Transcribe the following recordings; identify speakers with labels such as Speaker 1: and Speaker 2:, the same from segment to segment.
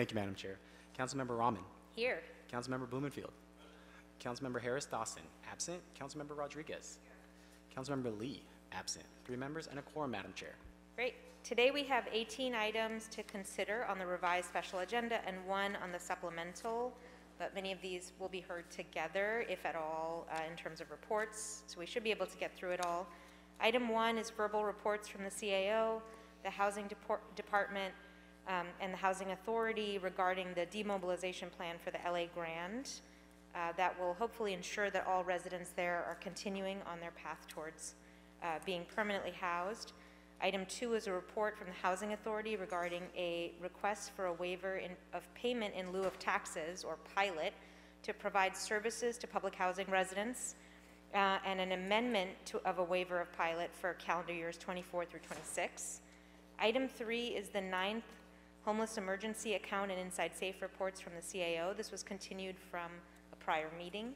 Speaker 1: Thank you, Madam Chair. Councilmember Raman.
Speaker 2: Here.
Speaker 1: Councilmember Blumenfield. Councilmember Harris Dawson, absent. Councilmember Rodriguez. Councilmember Lee, absent. Three members and a quorum, Madam Chair.
Speaker 2: Great. Today, we have 18 items to consider on the revised special agenda and one on the supplemental, but many of these will be heard together, if at all, uh, in terms of reports, so we should be able to get through it all. Item one is verbal reports from the CAO, the Housing Depor- Department, um, and the Housing Authority regarding the demobilization plan for the LA Grand. Uh, That will hopefully ensure that all residents there are continuing on their path towards uh, being permanently housed. Item two is a report from the Housing Authority regarding a request for a waiver in- of payment in lieu of taxes, or pilot, to provide services to public housing residents, uh, and an amendment to- of a waiver of pilot for calendar years 24 through 26. Item three is the ninth homeless emergency account and inside safe reports from the CAO. This was continued from a prior meeting.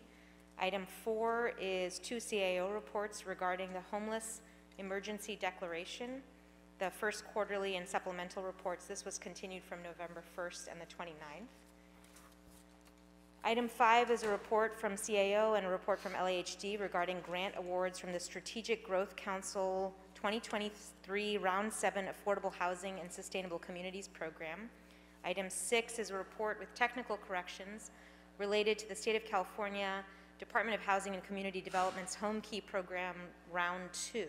Speaker 2: Item four is two CAO reports regarding the homeless emergency declaration, the first quarterly and supplemental reports. This was continued from November 1st and the 29th. Item five is a report from CAO and a report from LAHD regarding grant awards from the Strategic Growth Council 2023 Round 7 Affordable Housing and Sustainable Communities Program. Item six is a report with technical corrections related to the State of California Department of Housing and Community Development's Home Key Program Round 2.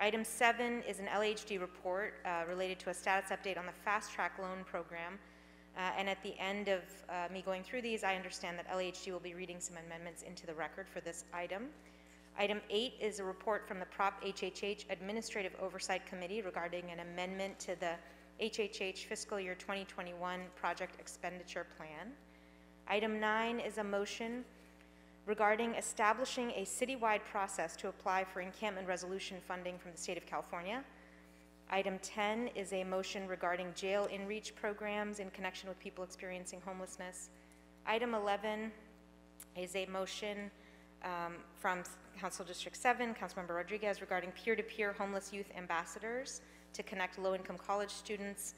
Speaker 2: Item seven is an LHD report uh, related to a status update on the Fast Track Loan Program. Uh, And at the end of uh, me going through these, I understand that LHD will be reading some amendments into the record for this item. Item eight is a report from the Prop HHH Administrative Oversight Committee regarding an amendment to the HHH fiscal year 2021 project expenditure plan. Item nine is a motion regarding establishing a citywide process to apply for encampment resolution funding from the state of California. Item 10 is a motion regarding jail in-reach programs in connection with people experiencing homelessness. Item 11 is a motion um, from Council District 7, Councilmember Rodriguez, regarding peer-to-peer homeless youth ambassadors to connect low-income college students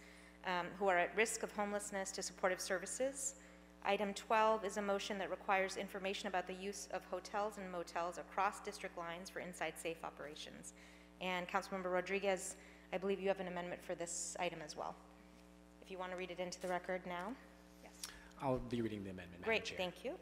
Speaker 2: um, who are at risk of homelessness to supportive services. Item 12 is a motion that requires information about the use of hotels and motels across district lines for inside safe operations. And Councilmember Rodriguez, I believe you have an amendment for this item as well. If you want to read it into the record now? Yes.
Speaker 1: I'll be reading the amendment, Madam
Speaker 2: Great,
Speaker 1: Chair.
Speaker 2: thank you.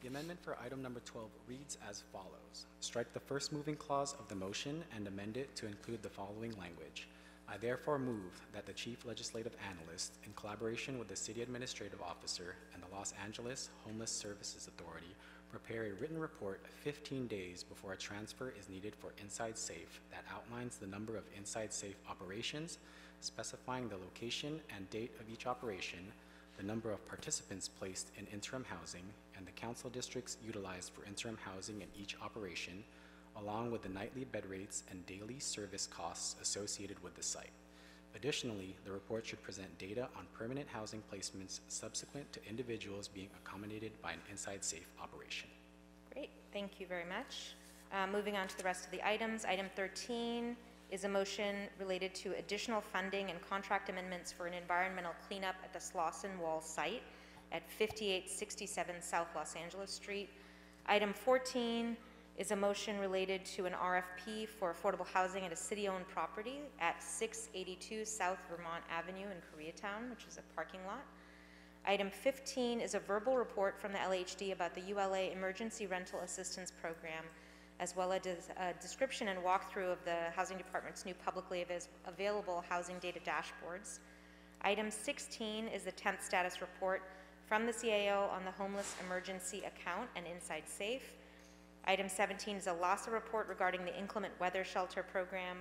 Speaker 1: The amendment for item number 12 reads as follows. Strike the first moving clause of the motion and amend it to include the following language. I therefore move that the chief legislative analyst, in collaboration with the city administrative officer and the Los Angeles Homeless Services Authority, prepare a written report 15 days before a transfer is needed for Inside Safe that outlines the number of Inside Safe operations, specifying the location and date of each operation, the number of participants placed in interim housing, and the council districts utilized for interim housing in each operation, along with the nightly bed rates and daily service costs associated with the site. Additionally, the report should present data on permanent housing placements subsequent to individuals being accommodated by an inside safe operation.
Speaker 2: Great, thank you very much. Uh, Moving on to the rest of the items, item 13 is a motion related to additional funding and contract amendments for an environmental cleanup at the Slauson Wall site at 5867 South Los Angeles Street. Item 14 is a motion related to an RFP for affordable housing at a city-owned property at 682 South Vermont Avenue in Koreatown, which is a parking lot. Item 15 is a verbal report from the LHD about the ULA Emergency Rental Assistance Program, as well as a description and walkthrough of the Housing Department's new publicly available housing data dashboards. Item 16 is the 10th status report from the CAO on the homeless emergency account and Inside Safe. Item 17 is a LAHSA report regarding the inclement weather shelter program.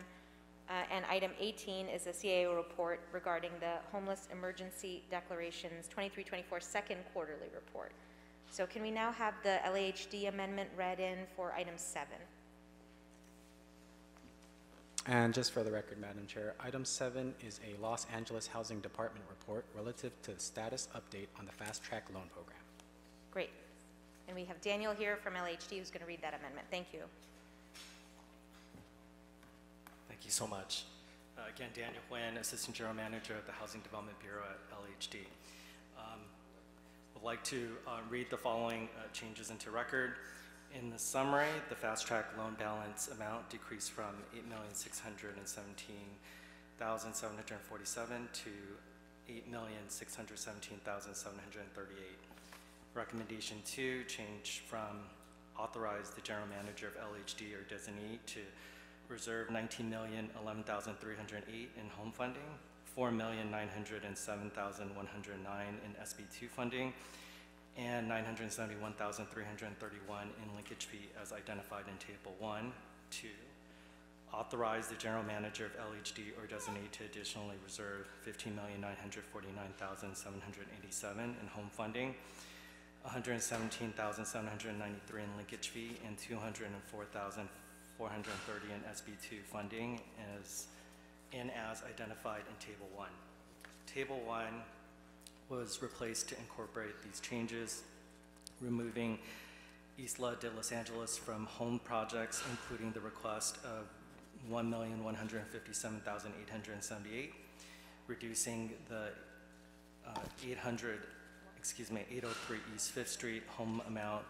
Speaker 2: Uh, And item 18 is a CAO report regarding the homeless emergency declarations 23-24 second quarterly report. So can we now have the LAHD amendment read in for item seven?
Speaker 1: And just for the record, Madam Chair, item seven is a Los Angeles Housing Department report relative to the status update on the Fast Track Loan Program.
Speaker 2: Great. And we have Daniel here from LHD who's going to read that amendment. Thank you.
Speaker 3: Thank you so much. Uh, Again, Daniel Nguyen, Assistant General Manager at the Housing Development Bureau at LHD. Would like to uh, read the following uh, changes into record. In the summary, the fast track loan balance amount decreased from 8,617,747 to 8,617,738. Recommendation two, change from authorize the general manager of LHD or designee to reserve nineteen million eleven thousand three hundred eight in home funding, four million nine hundred and seven thousand one hundred nine in SB two funding, and nine hundred seventy-one thousand three hundred thirty-one in linkage fee as identified in table one. Two, authorize the general manager of LHD or designate to additionally reserve fifteen million nine hundred forty-nine thousand seven hundred eighty-seven in home funding, hundred and seventeen thousand seven hundred and ninety-three in linkage fee, and two hundred and four thousand four hundred and thirty in SB two funding as, and as identified in table one. Table one was replaced to incorporate these changes, removing Isla de Los Angeles from home projects, including the request of one million one hundred and fifty-seven thousand eight hundred and seventy-eight, reducing the uh, 800, excuse me, 803 East Fifth Street home amount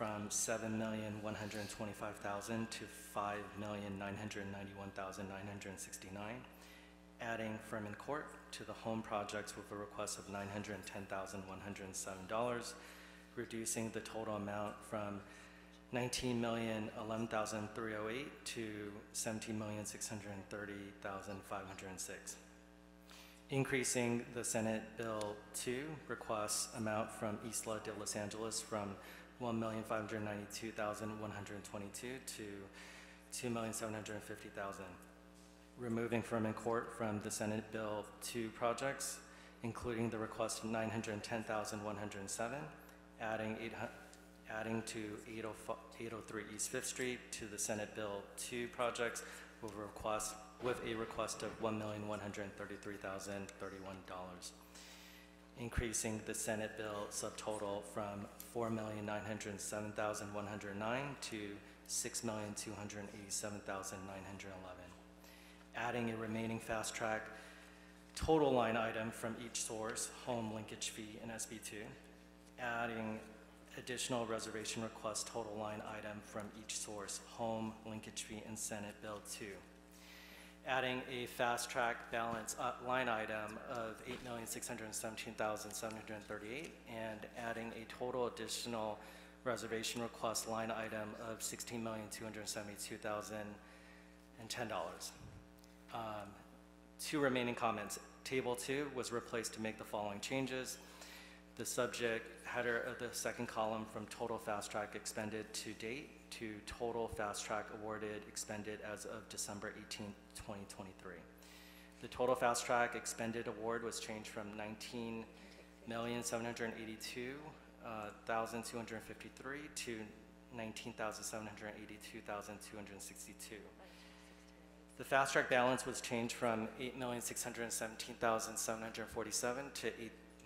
Speaker 3: from 7,125,000 to 5,991,969, adding Furman Court to the home projects with a request of $910,107, reducing the total amount from 19,011,308 to 17,630,506 increasing the Senate Bill 2 requests amount from Isla de Los Angeles from 1,592,122 to 2,750,000. Removing in Court from the Senate Bill 2 projects, including the request of 910,107, adding 800 adding to 803 East Fifth Street to the Senate Bill 2 projects with a request, with a request of $1,133,031. Increasing the Senate Bill subtotal from 4,907,109 to 6,287,911. Adding a remaining fast track total line item from each source, home linkage fee and SB2. Adding additional reservation request total line item from each source, home, linkage fee, and Senate Bill 2. Adding a fast track balance line item of 8,617,738 and adding a total additional reservation request line item of $16,272,010. Um, Two remaining comments. Table 2 was replaced to make the following changes. The subject header of the second column from total fast track expended to date to total fast track awarded expended as of December 18, 2023. The total fast track expended award was changed from 19,782,253 uh, to 19,782,262. The fast track balance was changed from 8,617,747 to 8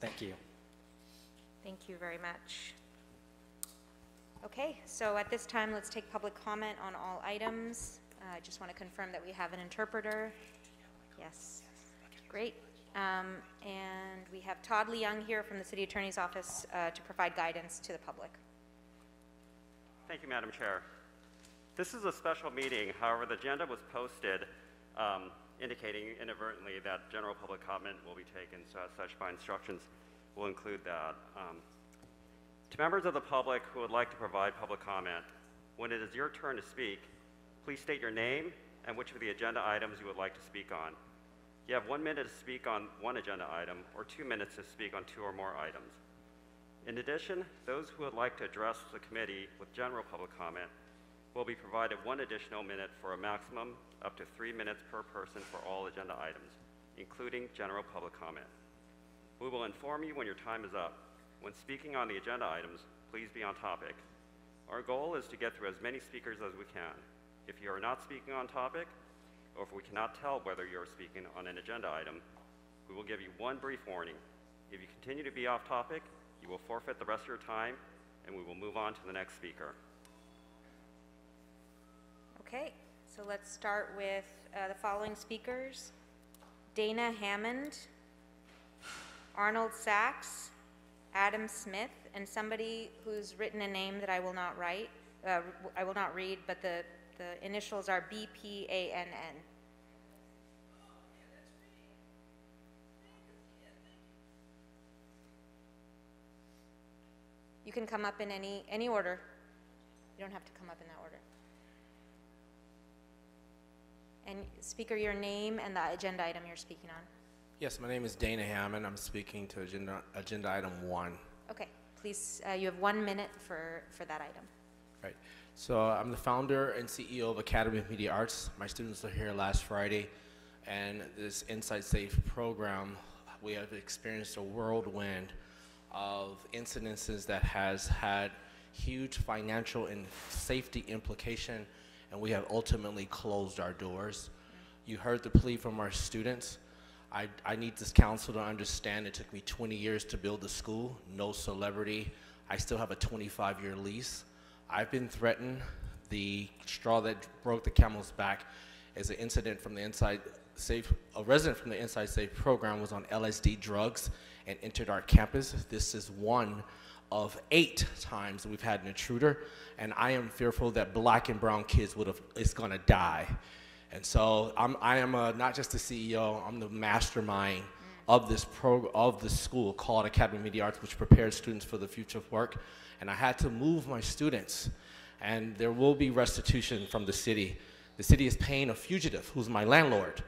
Speaker 3: Thank you.
Speaker 2: Thank you very much. Okay, so at this time, let's take public comment on all items. Uh, I just want to confirm that we have an interpreter. Yes, great. Um, And we have Todd Leung here from the City Attorney's Office uh, to provide guidance to the public.
Speaker 4: Thank you, Madam Chair. This is a special meeting, however, the agenda was posted um, indicating inadvertently that general public comment will be taken, so as such, my instructions will include that. Um, To members of the public who would like to provide public comment, when it is your turn to speak, please state your name and which of the agenda items you would like to speak on. You have one minute to speak on one agenda item or two minutes to speak on two or more items. In addition, those who would like to address the committee with general public comment will be provided one additional minute for a maximum up to three minutes per person for all agenda items, including general public comment. We will inform you when your time is up. When speaking on the agenda items, please be on topic. Our goal is to get through as many speakers as we can. If you are not speaking on topic, or if we cannot tell whether you are speaking on an agenda item, we will give you one brief warning. If you continue to be off topic, you will forfeit the rest of your time, and we will move on to the next speaker.
Speaker 2: Okay, so let's start with uh, the following speakers. Dana Hammond, Arnold Sachs, Adam Smith, and somebody who's written a name that I will not write, uh, I will not read, but the, the initials are BPANN. You can come up in any, any order. You don't have to come up in that order. And speaker, your name and the agenda item you're speaking on.
Speaker 5: Yes, my name is Dana Hammond. I'm speaking to agenda, agenda item one.
Speaker 2: Okay, please, uh, you have one minute for, for that item.
Speaker 5: Right. So I'm the founder and CEO of Academy of Media Arts. My students were here last Friday, and this Inside Safe program, we have experienced a whirlwind of incidences that has had huge financial and safety implication, and we have ultimately closed our doors. You heard the plea from our students. I, I need this council to understand it took me 20 years to build the school, no celebrity. I still have a 25 year lease. I've been threatened. The straw that broke the camel's back is an incident from the Inside Safe. A resident from the Inside Safe program was on LSD drugs and entered our campus. This is one of eight times we've had an intruder, and I am fearful that black and brown kids would have, it's to die. And so I'm, I am a, not just the CEO, I'm the mastermind of this pro, of this school called Academy of Media Arts, which prepares students for the future of work. And I had to move my students, and there will be restitution from the city. The city is paying a fugitive who's my landlord.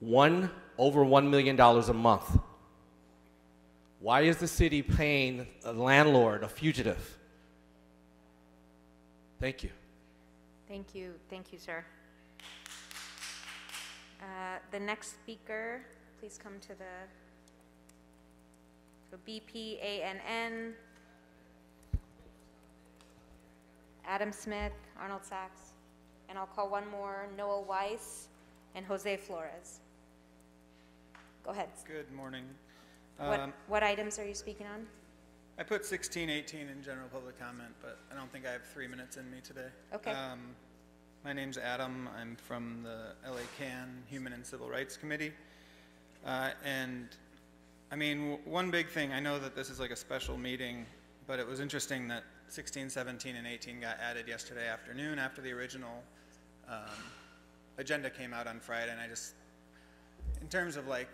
Speaker 5: One over one million dollars a month. Why is the city paying a landlord, a fugitive? Thank you.
Speaker 2: Thank you, thank you, sir. Uh, The next speaker, please come to the, so BPANN, Adam Smith, Arnold Sachs, and I'll call one more, Noel Weiss and Jose Flores. Go ahead.
Speaker 6: Good morning.
Speaker 2: What,
Speaker 6: Um,
Speaker 2: what items are you speaking on?
Speaker 6: I put 16, 18 in general public comment, but I don't think I have three minutes in me today.
Speaker 2: Okay.
Speaker 6: Um, My name's Adam. I'm from the LA CAN Human and Civil Rights Committee. Uh, And, I mean, w- one big thing, I know that this is like a special meeting, but it was interesting that 16, 17, and 18 got added yesterday afternoon after the original um, agenda came out on Friday, and I just, in terms of like,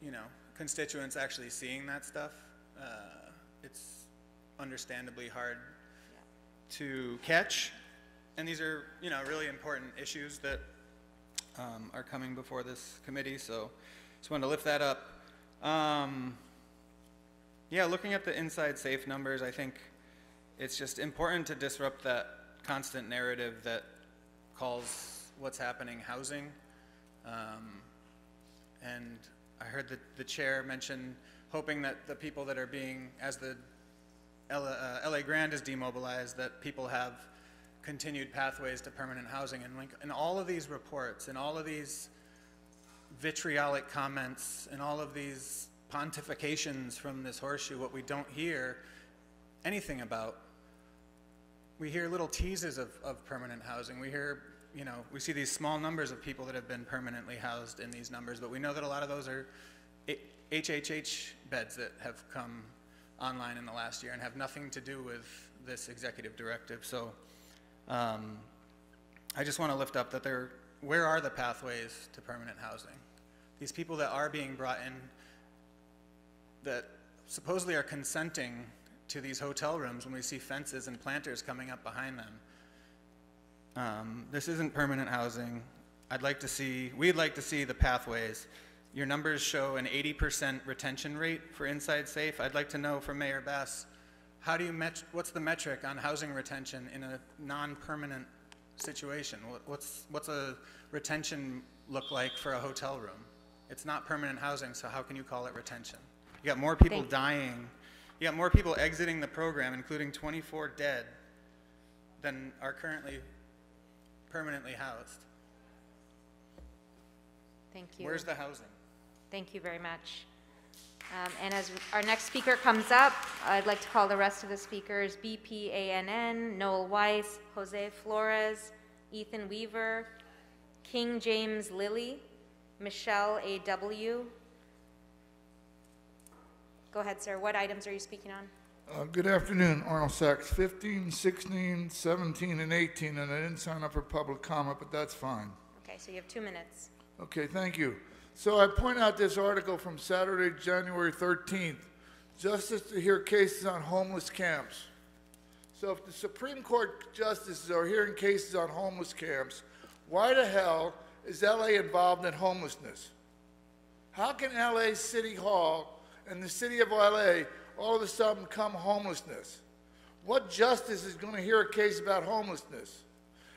Speaker 6: you know, constituents actually seeing that stuff, uh, it's understandably hard to catch. And these are, you know, really important issues that um, are coming before this committee, so just wanted to lift that up. Um, yeah, looking at the inside safe numbers, I think it's just important to disrupt that constant narrative that calls what's happening housing. Um, and I heard the, the chair mention hoping that the people that are being, as the L, uh, LA Grand is demobilized, that people have continued pathways to permanent housing. And like, in all of these reports, in all of these vitriolic comments, and all of these pontifications from this horseshoe, what we don't hear anything about we hear little teases of, of permanent housing. We hear, you know, we see these small numbers of people that have been permanently housed in these numbers, but we know that a lot of those are HHH beds that have come online in the last year and have nothing to do with this executive directive. So um, I just want to lift up that there, where are the pathways to permanent housing? These people that are being brought in that supposedly are consenting to these hotel rooms when we see fences and planters coming up behind them. Um, this isn't permanent housing. I'd like to see, we'd like to see the pathways. Your numbers show an 80% retention rate for Inside Safe. I'd like to know from Mayor Bass, how do you met, what's the metric on housing retention in a non-permanent situation. What's, what's a retention look like for a hotel room? It's not permanent housing, so how can you call it retention? You got more people
Speaker 2: Thank-
Speaker 6: dying, you got more people exiting the program, including 24 dead, than are currently permanently housed.
Speaker 2: Thank you.
Speaker 6: Where's the housing?
Speaker 2: Thank you very much. Um, And as our next speaker comes up, I'd like to call the rest of the speakers BPANN, Noel Weiss, Jose Flores, Ethan Weaver, King James Lilly, Michelle A.W. Go ahead, sir. What items are you speaking on?
Speaker 7: Uh, Good afternoon, Arnold Sachs, 15, 16, 17, and 18, and I didn't sign up for public comment, but that's fine.
Speaker 2: Okay, so you have two minutes.
Speaker 7: Okay, thank you. So I point out this article from Saturday, January 13th, Justice to hear cases on homeless camps. So if the Supreme Court justices are hearing cases on homeless camps, why the hell is LA involved in homelessness? How can LA City Hall and the city of LA all of a sudden come homelessness? What justice is going to hear a case about homelessness?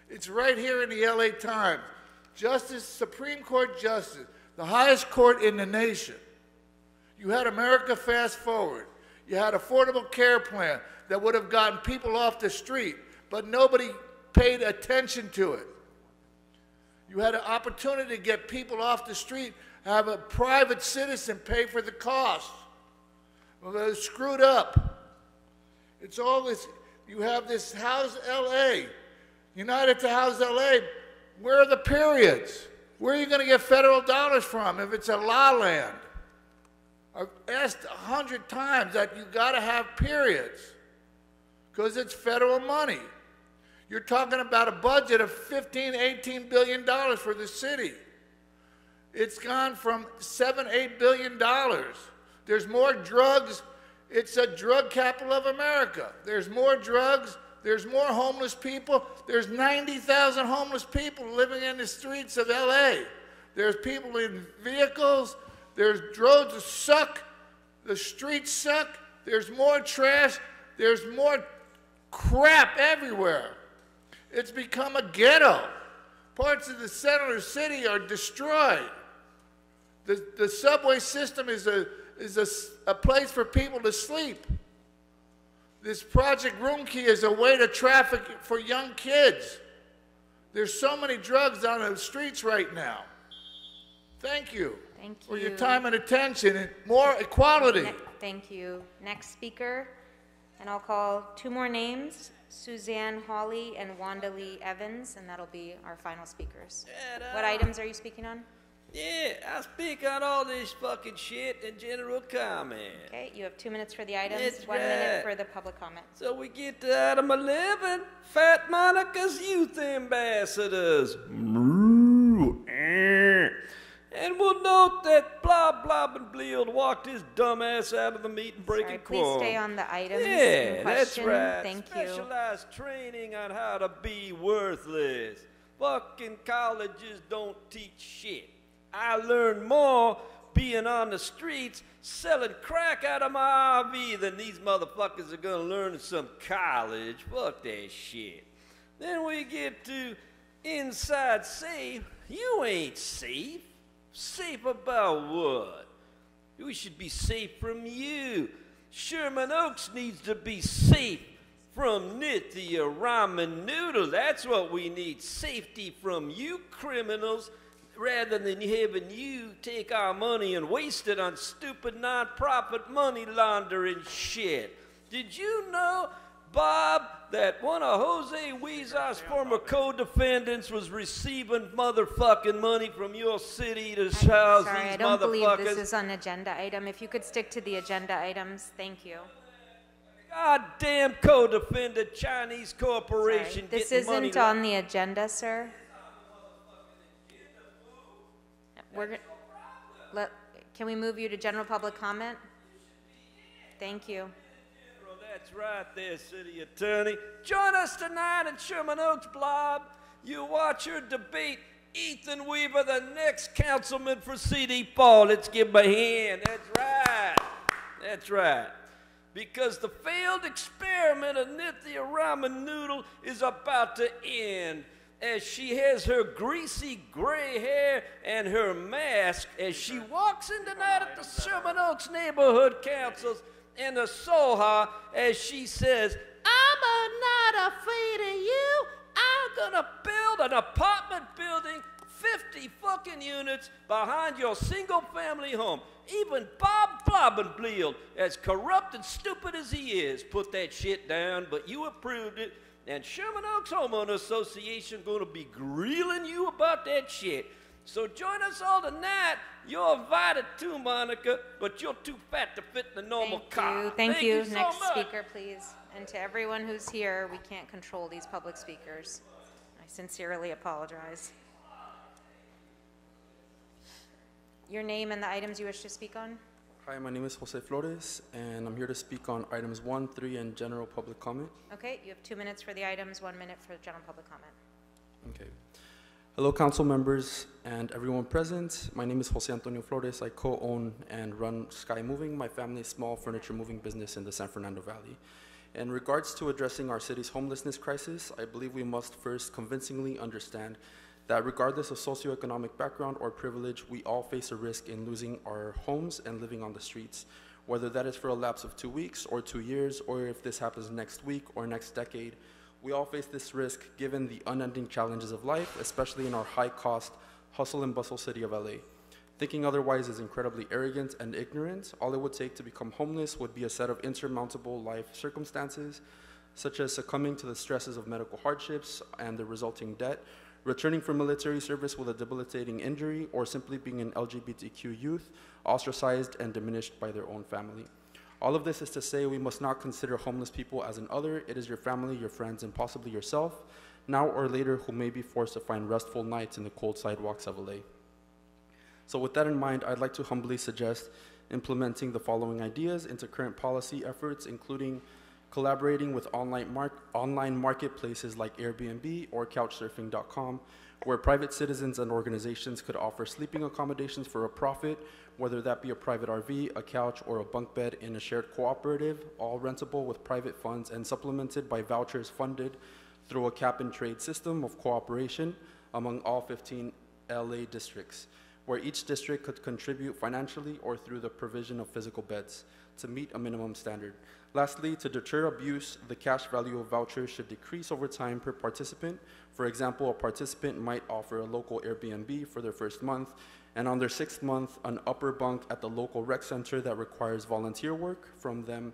Speaker 7: It's right here in the LA Times. Justice, Supreme Court Justice, the highest court in the nation. You had America Fast Forward. You had Affordable Care Plan that would have gotten people off the street, but nobody paid attention to it. You had an opportunity to get people off the street, have a private citizen pay for the cost. Well, they're screwed up. It's all this, you have this House LA, United to House LA. Where are the periods? Where are you going to get federal dollars from if it's a law land? I've asked a hundred times that you got to have periods because it's federal money. You're talking about a budget of 15, 18 billion dollars for the city. It's gone from seven, eight billion dollars. There's more drugs. It's a drug capital of America. There's more drugs. There's more homeless people. There's 90,000 homeless people living in the streets of LA. There's people in vehicles. There's roads that suck. The streets suck. There's more trash. There's more crap everywhere. It's become a ghetto. Parts of the center of the city are destroyed. The, the subway system is, a, is a, a place for people to sleep. This Project Room Key is a way to traffic for young kids. There's so many drugs on the streets right now. Thank you.
Speaker 2: Thank
Speaker 7: For your time and attention and more equality.
Speaker 2: Ne- Thank you. Next speaker, and I'll call two more names, Suzanne Hawley and Wanda Lee Evans, and that'll be our final speakers. What items are you speaking on?
Speaker 8: Yeah, I speak on all this fucking shit in general comment.
Speaker 2: Okay, you have two minutes for the items,
Speaker 8: That's
Speaker 2: one minute for the public comment.
Speaker 8: So we get to item 11, Fat Monica's youth ambassadors. And we'll note that Blah Blob and Bleald walked his dumb ass out of the meeting breaking
Speaker 2: Sorry, please
Speaker 8: quorum.
Speaker 2: stay on the items
Speaker 8: Yeah, that's right.
Speaker 2: Thank you.
Speaker 8: Specialized training on how to be worthless. Fucking colleges don't teach shit. I learned more being on the streets selling crack out of my RV than these motherfuckers are gonna learn in some college. Fuck that shit. Then we get to inside safe. You ain't safe. Safe about what? We should be safe from you. Sherman Oaks needs to be safe from Nithya Ramen Noodle. That's what we need. Safety from you criminals rather than having you take our money and waste it on stupid nonprofit money laundering shit. Did you know, Bob, that one of Jose Huizar's former co-defendants was receiving motherfucking money from your city to house
Speaker 2: Sorry,
Speaker 8: these
Speaker 2: I don't believe this is an agenda item. If you could stick to the agenda items, thank you.
Speaker 8: Goddamn co-defendant Chinese
Speaker 2: Sorry.
Speaker 8: corporation
Speaker 2: This
Speaker 8: getting money.
Speaker 2: isn't on the agenda, sir. We're, go- let, can we move you to general public comment? Thank you.
Speaker 8: Well, that's right there, city attorney. Join us tonight at Sherman Oaks, Blob. You watch her debate Ethan Weaver, the next councilman for CD Paul. Let's give him a hand. That's right. That's right. Because the failed experiment of Nithya Ramen Noodle is about to end. As she has her greasy gray hair and her mask as she walks in tonight at the Sherman Oaks Neighborhood Councils in the Soha as she says, I'm not afraid of you. I'm gonna build an apartment building 50 fucking units behind your single family home. Even Bob Blobbenblield, as corrupt and stupid as he is, put that shit down, but you approved it. And Sherman Oaks Homeowner Association gonna be grilling you about that shit. So join us all tonight. You're invited too, Monica, but you're too fat to fit in the normal
Speaker 2: Thank
Speaker 8: car.
Speaker 2: you, thank you.
Speaker 8: so
Speaker 2: Next
Speaker 8: much.
Speaker 2: speaker, please. And to everyone who's here, we can't control these public speakers. I sincerely apologize. Your name and the items you wish to speak on?
Speaker 9: Hi, my name is Jose Flores, and I'm here to speak on items one, three, and general public comment.
Speaker 2: Okay, you have two minutes for the items, one minute for general public comment.
Speaker 9: Okay. Hello, council members and everyone present. My name is Jose Antonio Flores. I co-own and run Sky Moving, my family's small furniture moving business in the San Fernando Valley. In regards to addressing our city's homelessness crisis, I believe we must first convincingly understand that regardless of socioeconomic background or privilege, we all face a risk in losing our homes and living on the streets, whether that is for a lapse of two weeks or two years, or if this happens next week or next decade. We all face this risk given the unending challenges of life, especially in our high-cost, hustle and bustle city of LA. Thinking otherwise is incredibly arrogant and ignorant. All it would take to become homeless would be a set of insurmountable life circumstances, such as succumbing to the stresses of medical hardships and the resulting debt, returning from military service with a debilitating injury, or simply being an LGBTQ youth, ostracized and diminished by their own family. All of this is to say we must not consider homeless people as an other. It is your family, your friends, and possibly yourself, now or later, who may be forced to find restful nights in the cold sidewalks of LA. So with that in mind, I'd like to humbly suggest implementing the following ideas into current policy efforts, including collaborating with online, mark, online marketplaces like Airbnb or Couchsurfing.com, where private citizens and organizations could offer sleeping accommodations for a profit, whether that be a private RV, a couch, or a bunk bed in a shared cooperative, all rentable with private funds and supplemented by vouchers funded through a cap and trade system of cooperation among all 15 LA districts, where each district could contribute financially or through the provision of physical beds to meet a minimum standard. Lastly, to deter abuse, the cash value of vouchers should decrease over time per participant. For example, a participant might offer a local Airbnb for their first month, and on their sixth month, an upper bunk at the local rec center that requires volunteer work from them,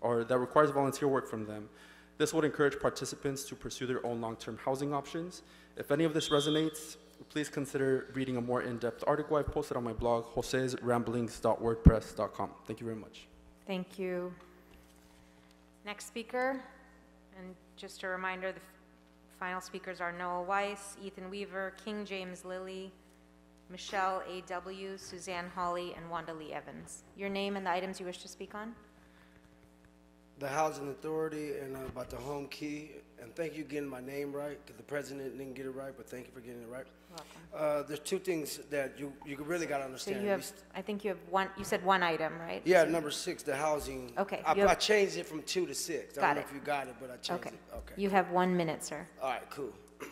Speaker 9: or that requires volunteer work from them. This would encourage participants to pursue their own long-term housing options. If any of this resonates, please consider reading a more in-depth article I've posted on my blog, josesramblings.wordpress.com. Thank you very much.
Speaker 2: Thank you. Next speaker, and just a reminder, the final speakers are Noel Weiss, Ethan Weaver, King James Lilly, Michelle A.W., Suzanne Hawley, and Wanda Lee Evans. Your name and the items you wish to speak on?
Speaker 10: the Housing Authority and uh, about the home key. And thank you getting my name right, because the president didn't get it right, but thank you for getting it right. Uh, there's two things that you, you really got to
Speaker 2: So
Speaker 10: understand.
Speaker 2: you
Speaker 10: We
Speaker 2: have, I think you have one, you said one item, right?
Speaker 10: Yeah, number six, the housing.
Speaker 2: Okay,
Speaker 10: I,
Speaker 2: you have-
Speaker 10: I changed it from two to six. I
Speaker 2: Got
Speaker 10: don't know
Speaker 2: it.
Speaker 10: if you got it, but I changed
Speaker 2: Okay.
Speaker 10: it. Okay.
Speaker 2: You have one minute, sir.
Speaker 10: All right, cool.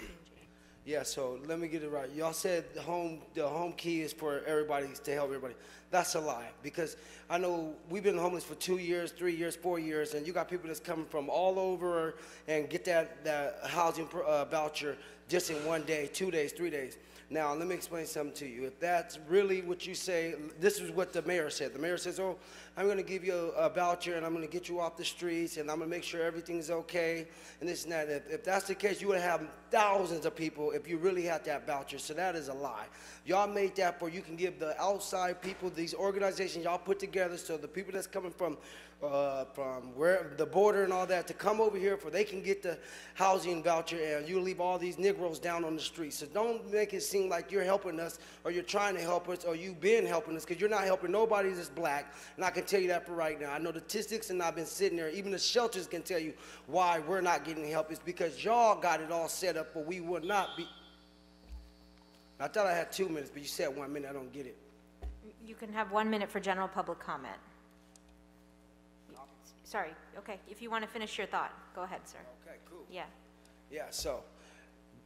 Speaker 10: Yeah, so let me get it right. Y'all said the home, the home key is for everybody, to help everybody. That's a lie, because I know we've been homeless for two years, three years, four years, and you got people that's coming from all over and get that, that housing pro- uh, voucher just in one day, two days, three days. Now, let me explain something to you. If that's really what you say, this is what the mayor said. The mayor says, oh, I'm going to give you a, voucher and I'm going to get you off the streets and I'm going to make sure everything's okay and this and that. If, if that's the case, you would have thousands of people if you really had that voucher. So that is a lie. Y'all made that for you can give the outside people, these organizations y'all put together so the people that's coming from uh, from where the border and all that to come over here for they can get the housing voucher and you leave all these Negroes down on the streets. So don't make it seem like you're helping us or you're trying to help us or you've been helping us because you're not helping nobody that's black. And I can tell you that for right now. I know the statistics and I've been sitting there. Even the shelters can tell you why we're not getting help. It's because y'all got it all set up, but we would not be. I thought I had two minutes, but you said one minute. I don't get it.
Speaker 2: You can have one minute for general public comment. Sorry, okay, if you want to finish your thought, go ahead, sir.
Speaker 10: Okay, cool.
Speaker 2: Yeah.
Speaker 10: Yeah, so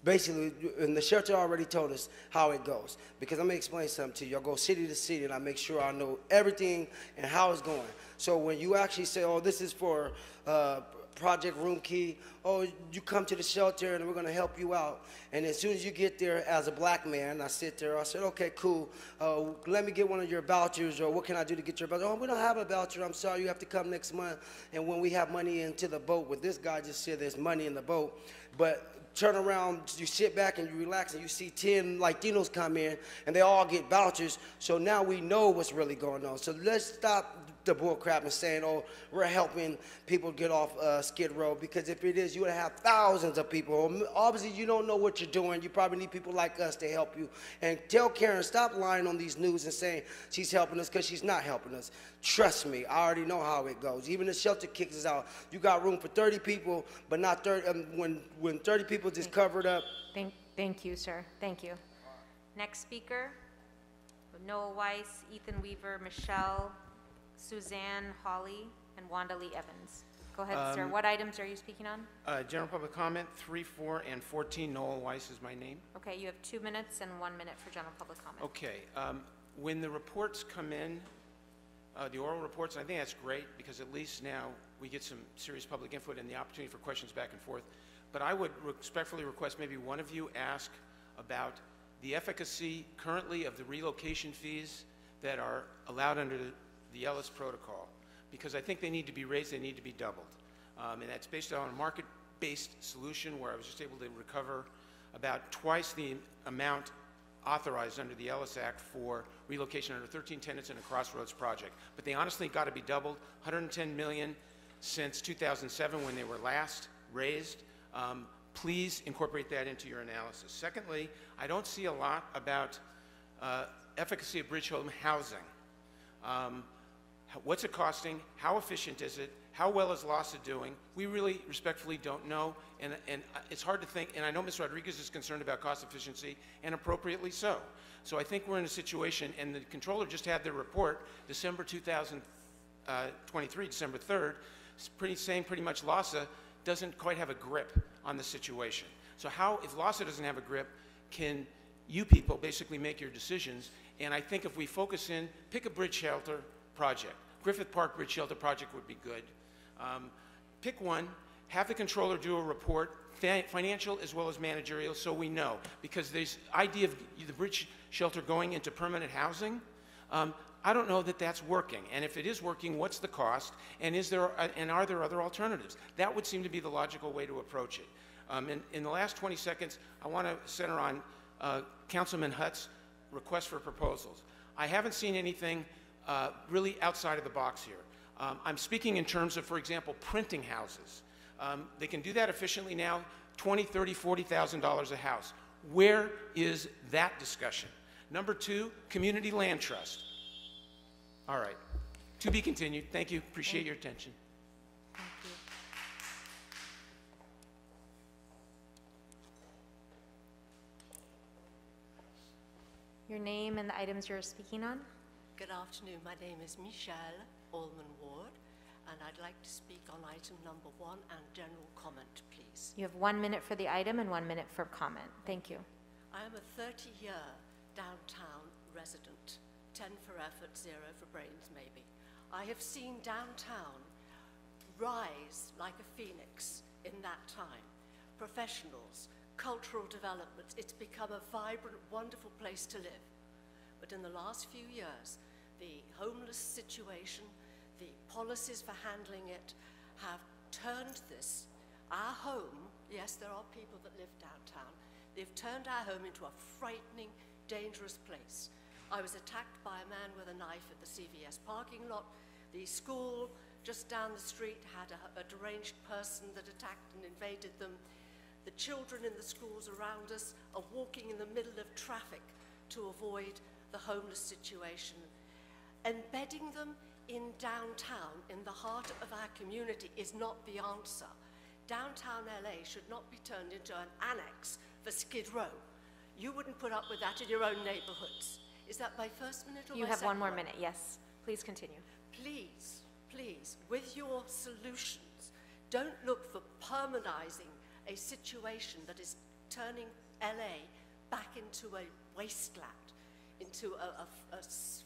Speaker 10: basically, and the shelter already told us how it goes. Because I'm gonna explain something to you. I go city to city and I make sure I know everything and how it's going. So when you actually say, oh, this is for uh, Project Room Key, oh, you come to the shelter and we're gonna help you out. And as soon as you get there as a black man, I sit there, I said, okay, cool, uh, let me get one of your vouchers or what can I do to get your voucher? Oh, we don't have a voucher, I'm sorry, you have to come next month. And when we have money into the boat, with this guy just said there's money in the boat, but turn around, you sit back and you relax, and you see 10 Latinos come in, and they all get vouchers. So now we know what's really going on. So let's stop the bull crap and saying, oh, we're helping people get off uh, Skid Row, because if it is, you would have thousands of people. Obviously, you don't know what you're doing. You probably need people like us to help you. And tell Karen, stop lying on these news and saying she's helping us, because she's not helping us. Trust me, I already know how it goes. Even the shelter kicks us out. You got room for 30 people, but not 30. Um, when when 30 people just covered up,
Speaker 2: Thank, thank you, sir. Thank you. Next speaker, Noel Weiss, Ethan Weaver, Michelle, Suzanne Hawley, and Wanda Lee Evans. Go ahead, sir.
Speaker 11: Um,
Speaker 2: What items are you speaking on?
Speaker 11: Uh, General public comment, 3, 4, and 14, Noel Weiss is my name.
Speaker 2: Okay, you have two minutes and one minute for general public comment.
Speaker 11: Okay, um, when the reports come in, uh, the oral reports, I think that's great, because at least now we get some serious public input and the opportunity for questions back and forth. But I would respectfully request maybe one of you ask about the efficacy currently of the relocation fees that are allowed under the- the Ellis Protocol, because I think they need to be raised, they need to be doubled. Um, And that's based on a market-based solution where I was just able to recover about twice the amount authorized under the Ellis Act for relocation under 13 tenants in a Crossroads project. But they honestly got to be doubled, 110 million since 2007 when they were last raised. Um, Please incorporate that into your analysis. Secondly, I don't see a lot about uh, efficacy of bridge home housing. Um, What's it costing? How efficient is it? How well is LAHSA doing? We really respectfully don't know, and, and uh, it's hard to think, and I know Ms. Rodriguez is concerned about cost efficiency, and appropriately so. So I think we're in a situation, and the controller just had their report, December 2023, December 3rd, pretty, saying pretty much LAHSA doesn't quite have a grip on the situation. So how, if LAHSA doesn't have a grip, can you people basically make your decisions? And I think if we focus in, pick a bridge shelter project. Griffith Park Bridge Shelter Project would be good. Um, pick one, have the controller do a report, financial as well as managerial, so we know. Because this idea of the bridge shelter going into permanent housing, um, I don't know that that's working. And if it is working, what's the cost? And is there, uh, and are there other alternatives? That would seem to be the logical way to approach it. Um, in, in the last 20 seconds, I want to center on uh, Councilman Hutt's request for proposals. I haven't seen anything uh, really outside of the box here. Um, I'm speaking in terms of, for example, printing houses. Um, they can do that efficiently now, 20, 30, 40,000 dollars a house. Where is that discussion? Number two, community land trust. All right. To be continued. Thank you. Appreciate your attention.
Speaker 2: Thank you. Your name and the items you're speaking on?
Speaker 12: Good afternoon. My name is Michelle Allman Ward, and I'd like to speak on item number one and general comment, please.
Speaker 2: You have one minute for the item and one minute for comment. Thank you.
Speaker 12: I am a 30-year downtown resident, 10 for effort, zero for brains, maybe. I have seen downtown rise like a phoenix in that time. Professionals, cultural developments, it's become a vibrant, wonderful place to live. But in the last few years, the homeless situation, the policies for handling it have turned this, our home, yes, there are people that live downtown, they've turned our home into a frightening, dangerous place. I was attacked by a man with a knife at the CVS parking lot. The school just down the street had a, a deranged person that attacked and invaded them. The children in the schools around us are walking in the middle of traffic to avoid the homeless situation. Embedding them in downtown, in the heart of our community, is not the answer. Downtown LA should not be turned into an annex for Skid Row. You wouldn't put up with that in your own neighborhoods. Is that my first minute or
Speaker 2: You have one more minute, yes. Please continue.
Speaker 12: please, please, with your solutions, don't look for permanizing a situation that is turning LA back into a wasteland, into a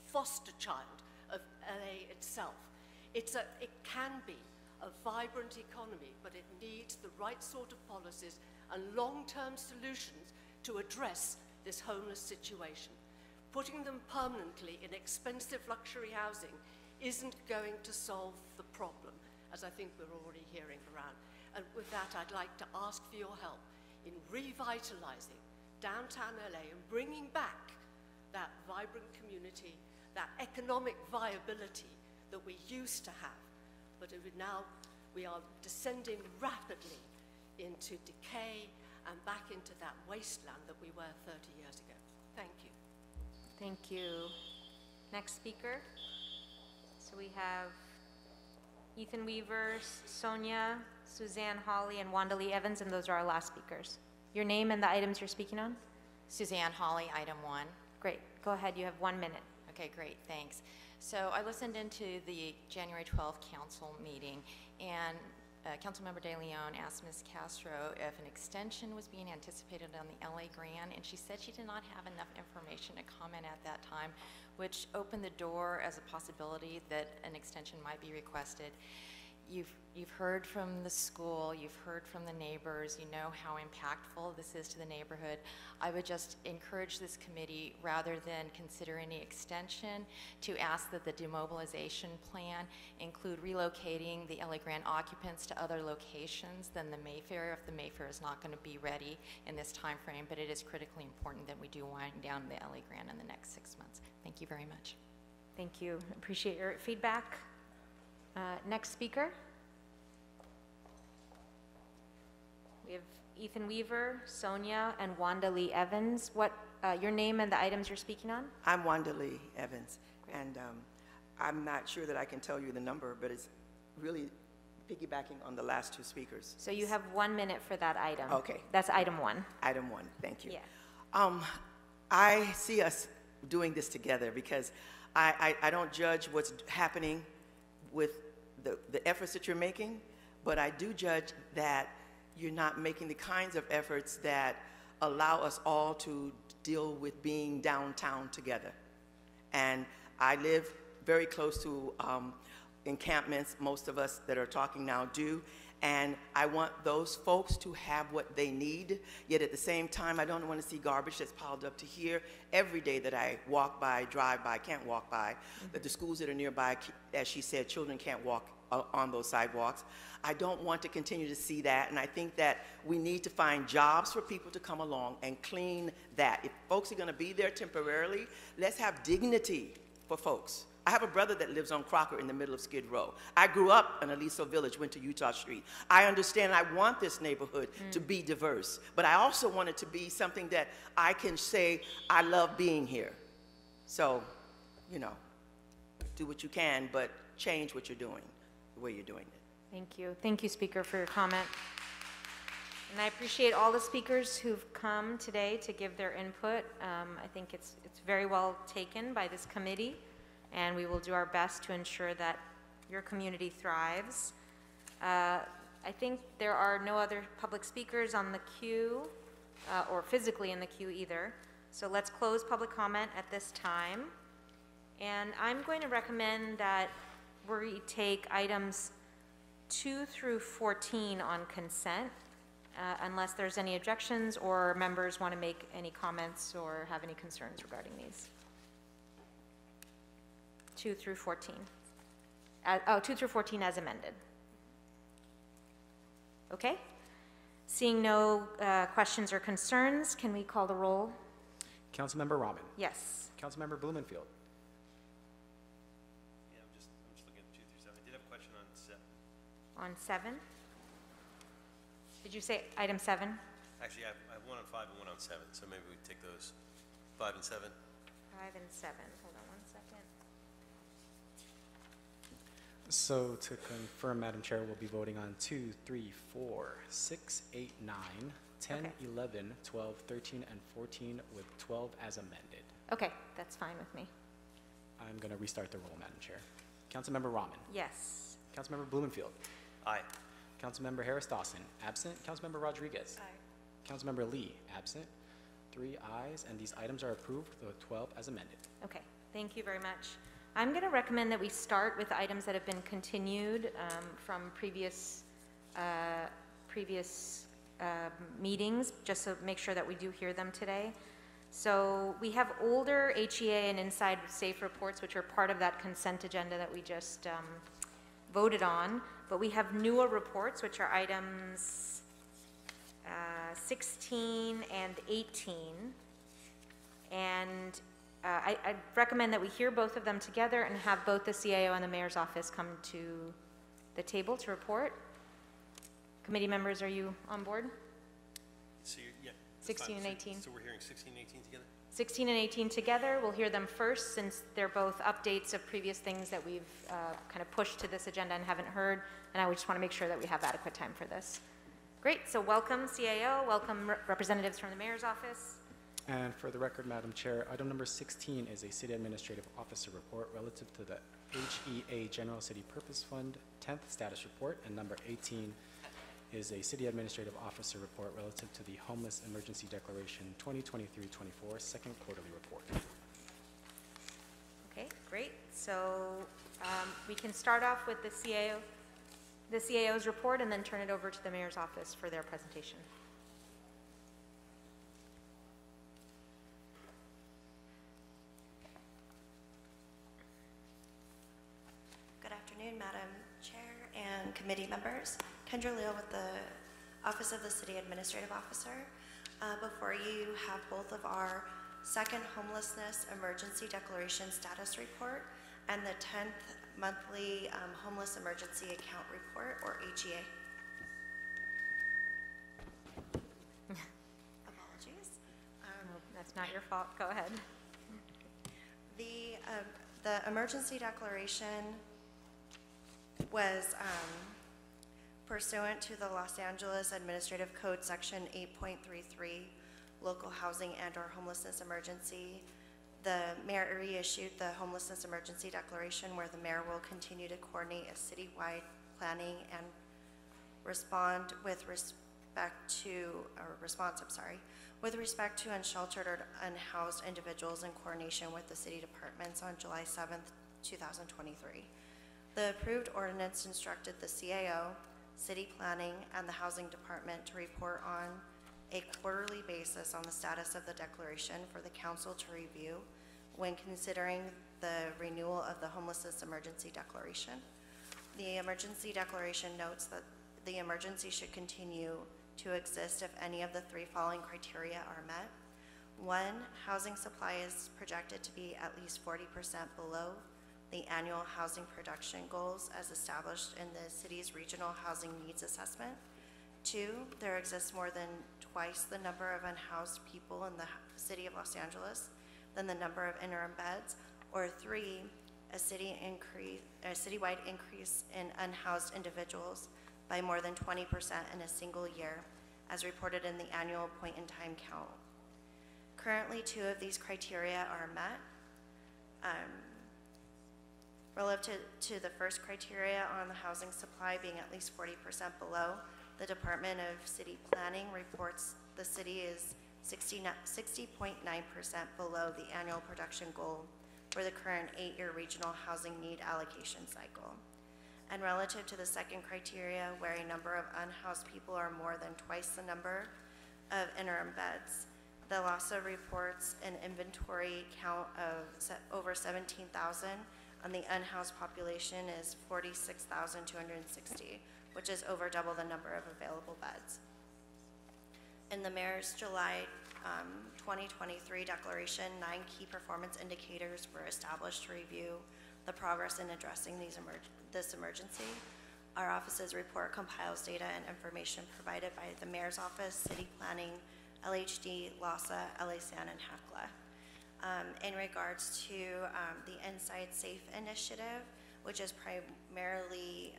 Speaker 12: foster child of LA itself. It's a, it can be a vibrant economy, but it needs the right sort of policies and long-term solutions to address this homeless situation. Putting them permanently in expensive luxury housing isn't going to solve the problem, as I think we're already hearing around. And with that, I'd like to ask for your help in revitalizing downtown LA and bringing back that vibrant community, that economic viability that we used to have. But now, we are descending rapidly into decay and back into that wasteland that we were 30 years ago. Thank you.
Speaker 2: Thank you. Next speaker. So we have Ethan Weaver, Sonia, Suzanne Hawley, and Wanda Lee Evans, and those are our last speakers. Your name and the items you're speaking on?
Speaker 13: Suzanne Hawley, item one.
Speaker 2: Great. Go ahead. You have one minute.
Speaker 13: Okay, great, thanks. So I listened into the January 12th council meeting, and uh, Councilmember De Leon asked Ms. Castro if an extension was being anticipated on the LA Grand, and she said she did not have enough information to comment at that time, which opened the door as a possibility that an extension might be requested. You've, you've heard from the school, you've heard from the neighbors, you know how impactful this is to the neighborhood. I would just encourage this committee, rather than consider any extension, to ask that the demobilization plan include relocating the LA Grand occupants to other locations than the Mayfair, if the Mayfair is not going to be ready in this time frame. But it is critically important that we do wind down the LA Grand in the next six months. Thank you very much.
Speaker 2: Thank you. Appreciate your feedback. Uh, Next speaker. We have Ethan Weaver, Sonia, and Wanda Lee Evans. What, uh, your name and the items you're speaking on?
Speaker 14: I'm Wanda Lee Evans, and um, I'm not sure that I can tell you the number, but it's really piggybacking on the last two speakers.
Speaker 2: So you have one minute for that item.
Speaker 14: Okay.
Speaker 2: That's item one.
Speaker 14: Item one, thank you.
Speaker 2: Yeah.
Speaker 14: Um, I see us doing this together because I, I, I don't judge what's happening with the, the efforts that you're making, but I do judge that you're not making the kinds of efforts that allow us all to deal with being downtown together. And I live very close to um, encampments, most of us that are talking now do, and I want those folks to have what they need, yet at the same time, I don't want to see garbage that's piled up to here every day that I walk by, drive by, can't walk by, that the schools that are nearby, as she said, children can't walk Uh, on those sidewalks. I don't want to continue to see that, and I think that we need to find jobs for people to come along and clean that. If folks are going to be there temporarily, let's have dignity for folks. I have a brother that lives on Crocker in the middle of Skid Row. I grew up in Aliso Village, went to Utah Street. I understand I want this neighborhood to mm. be diverse, but I also want it to be something that I can say, I love being here. So, you know, do what you can, but change what you're doing, the way you're doing it.
Speaker 2: Thank you. Thank you, Speaker, for your comment. And I appreciate all the speakers who've come today to give their input. Um, I think it's, it's very well taken by this committee, and we will do our best to ensure that your community thrives. Uh, I think there are no other public speakers on the queue, uh, or physically in the queue either. So let's close public comment at this time. And I'm going to recommend that we take items 2 through 14 on consent, uh, unless there's any objections or members want to make any comments or have any concerns regarding these. 2 through 14. Uh, Oh, 2 through 14 as amended. Okay? Seeing no uh, questions or concerns, can we call the roll?
Speaker 1: Councilmember Raman.
Speaker 2: Yes.
Speaker 1: Councilmember Blumenfield.
Speaker 15: Yeah, I'm just, I'm just looking at two through seven. I did have a question on seven.
Speaker 2: On 7? Did you say item 7?
Speaker 15: Actually, I have, I have one on five and one on seven, so maybe we take those, five and seven.
Speaker 2: 5 and 7. Hold on one second.
Speaker 1: So to confirm, Madam Chair, we'll be voting on 2, 3, 4, 6, 8, 9, 10,
Speaker 2: Okay.
Speaker 1: 11, 12, 13, and 14 with 12 as amended.
Speaker 2: Okay, that's fine with me.
Speaker 1: I'm going to restart the roll, Madam Chair. Councilmember Raman.
Speaker 2: Yes.
Speaker 1: Councilmember Blumenfield.
Speaker 15: Aye.
Speaker 1: Councilmember Harris Dawson, absent. Councilmember Rodriguez.
Speaker 12: Aye.
Speaker 1: Councilmember Lee, absent. Three ayes, and these items are approved with 12 as amended.
Speaker 2: Okay, thank you very much. I'm going to recommend that we start with items that have been continued um, from previous, uh, previous um, meetings, just to make sure that we do hear them today. So we have older HEA and Inside Safe reports, which are part of that consent agenda that we just um, voted on, but we have newer reports, which are items uh, 16 and 18. And uh, I, I recommend that we hear both of them together and have both the CAO and the mayor's office come to the table to report. Committee members, are you on board?
Speaker 15: So you're, yeah. that's
Speaker 2: 16
Speaker 15: fine.
Speaker 2: and
Speaker 15: So-
Speaker 2: 18.
Speaker 15: So we're hearing 16 and 18 together?
Speaker 2: 16 and 18 together, we'll hear them first since they're both updates of previous things that we've uh, kind of pushed to this agenda and haven't heard, and I just want to make sure that we have adequate time for this. Great, so welcome CAO, welcome re- representatives from the mayor's office.
Speaker 1: And for the record, Madam Chair, item number 16 is a city administrative officer report relative to the HEA General City Purpose Fund 10th status report, and number 18 is a city administrative officer report relative to the Homeless Emergency Declaration 2023-24 second quarterly report.
Speaker 2: Okay, great, so um, we can start off with the CAO, the CAO's report, and then turn it over to the mayor's office for their presentation.
Speaker 16: Good afternoon, Madam Chair and committee members. Kendra Leal with the Office of the City Administrative Officer. Uh, Before you have both of our second homelessness emergency declaration status report and the 10th monthly um, homeless emergency account report, or HEA. Apologies. Um,
Speaker 2: No, That's not your fault, go ahead.
Speaker 16: The, um, the emergency declaration was um, pursuant to the Los Angeles Administrative Code, Section 8.33, Local Housing and/or Homelessness Emergency. The mayor reissued the homelessness emergency declaration where the mayor will continue to coordinate a citywide planning and respond with respect to, or response, I'm sorry, with respect to unsheltered or unhoused individuals in coordination with the city departments on July 7th, 2023. The approved ordinance instructed the CAO, city planning, and the housing department to report on a quarterly basis on the status of the declaration for the council to review when considering the renewal of the homelessness emergency declaration. The emergency declaration notes that the emergency should continue to exist if any of the three following criteria are met. One, housing supply is projected to be at least 40% below the annual housing production goals as established in the city's regional housing needs assessment. Two, there exists more than twice the number of unhoused people in the city of Los Angeles than the number of interim beds. Or three, a city increase, a citywide increase in unhoused individuals by more than 20% in a single year, as reported in the annual point-in-time count. Currently, two of these criteria are met. Um, Relative to, the first criteria on the housing supply being at least 40% below, the Department of City Planning reports the city is 60.9% below the annual production goal for the current eight-year regional housing need allocation cycle. And relative to the second criteria, where a number of unhoused people are more than twice the number of interim beds, the LAHSA reports an inventory count of over 17,000 and the unhoused population is 46,260, which is over double the number of available beds. In the mayor's July um, 2023 declaration, nine key performance indicators were established to review the progress in addressing these emerg- this emergency. Our office's report compiles data and information provided by the mayor's office, city planning, LHD, LAHSA, LA San, and HACLA. Um, in regards to um, the Inside Safe initiative, which is primarily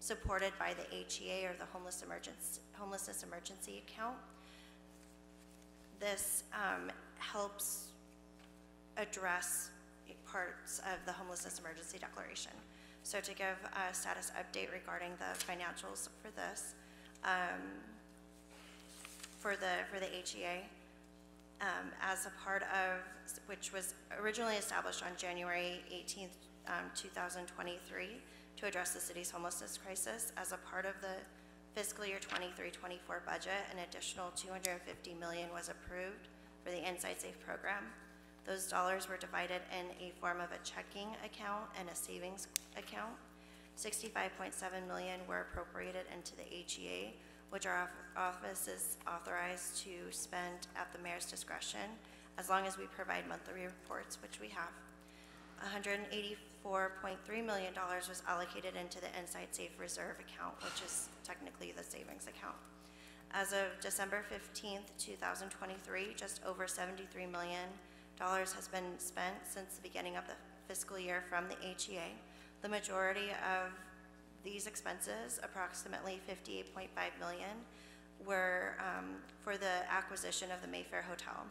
Speaker 16: supported by the HEA or the Homeless Emergency, Homelessness Emergency Account. This um, helps address parts of the Homelessness Emergency Declaration. So to give a status update regarding the financials for this, um, for the, for the HEA um, as a part of, which was originally established on January 18th, um, 2023, to address the city's homelessness crisis. As a part of the fiscal year 23-24 budget, an additional 250 million was approved for the Inside Safe program. Those dollars were divided in a form of a checking account and a savings account. 65.7 million were appropriated into the HEA, which our office is authorized to spend at the mayor's discretion, as long as we provide monthly reports, which we have. $184.3 million was allocated into the Inside Safe Reserve account, which is technically the savings account. As of December 15th, 2023, just over $73 million has been spent since the beginning of the fiscal year from the HEA. The majority of these expenses, approximately 58.5 million, were um, for the acquisition of the Mayfair Hotel.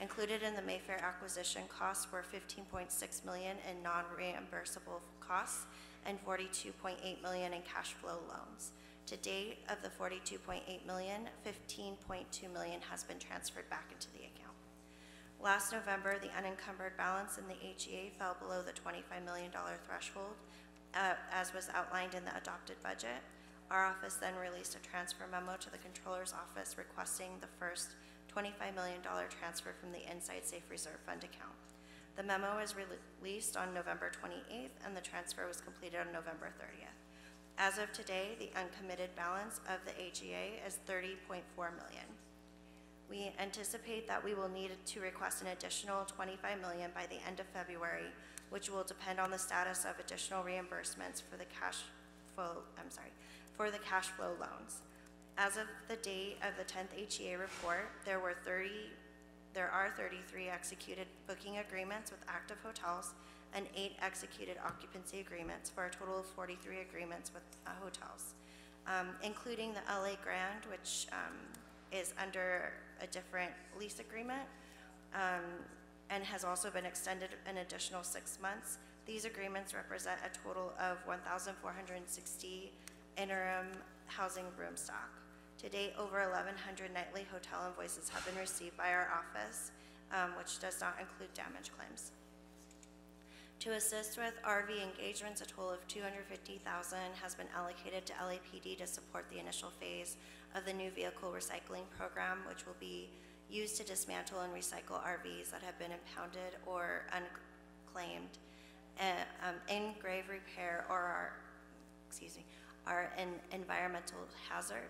Speaker 16: Included in the Mayfair acquisition costs were 15.6 million in non-reimbursable costs and 42.8 million in cash flow loans. To date, of the 42.8 million, 15.2 million has been transferred back into the account. Last November, the unencumbered balance in the HEA fell below the $25 million threshold, uh, as was outlined in the adopted budget. Our office then released a transfer memo to the Controller's Office requesting the first $25 million transfer from the Inside Safe Reserve Fund account. The memo was released on November 28th, and the transfer was completed on November 30th. As of today, the uncommitted balance of the HEA is 30.4 million. We anticipate that we will need to request an additional 25 million by the end of February, which will depend on the status of additional reimbursements for the cash flow, I'm sorry, for the cash flow loans. As of the date of the 10th HEA report, there were 30, there are 33 executed booking agreements with active hotels and eight executed occupancy agreements for a total of 43 agreements with uh, hotels, um, including the LA Grand, which um, is under a different lease agreement um, and has also been extended an additional six months. These agreements represent a total of 1,460 interim housing room stock. To date, over 1,100 nightly hotel invoices have been received by our office, um, which does not include damage claims. To assist with RV engagements, a total of 250,000 has been allocated to LAPD to support the initial phase of the new vehicle recycling program, which will be used to dismantle and recycle RVs that have been impounded or unclaimed uh, um, in grave repair or are, excuse me, are an environmental hazard.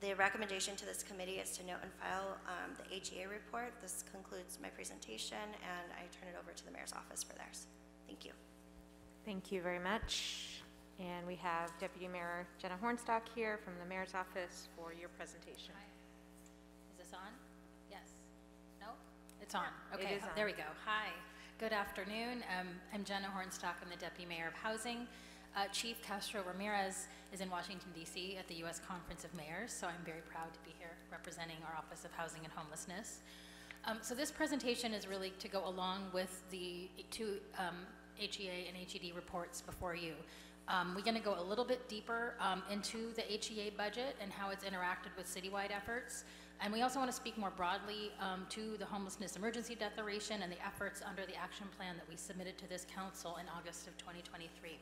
Speaker 16: The recommendation to this committee is to note and file um, the HEA report. This concludes my presentation, and I turn it over to the mayor's office for theirs. Thank you.
Speaker 2: Thank you very much. And we have Deputy Mayor Jenna Hornstock here from the Mayor's Office for your presentation.
Speaker 17: Is On. Okay,
Speaker 2: is on.
Speaker 17: there we go. Hi. Good afternoon. Um, I'm Jenna Hornstock. I'm the Deputy Mayor of Housing. Uh, Chief Castro Ramirez is in Washington DC at the U.S. Conference of Mayors, so I'm very proud to be here representing our Office of Housing and Homelessness. Um, so this presentation is really to go along with the two um, HEA and HED reports before you. Um, we're going to go a little bit deeper um, into the HEA budget and how it's interacted with citywide efforts. And we also want to speak more broadly um, to the homelessness emergency declaration and the efforts under the action plan that we submitted to this council in August of 2023.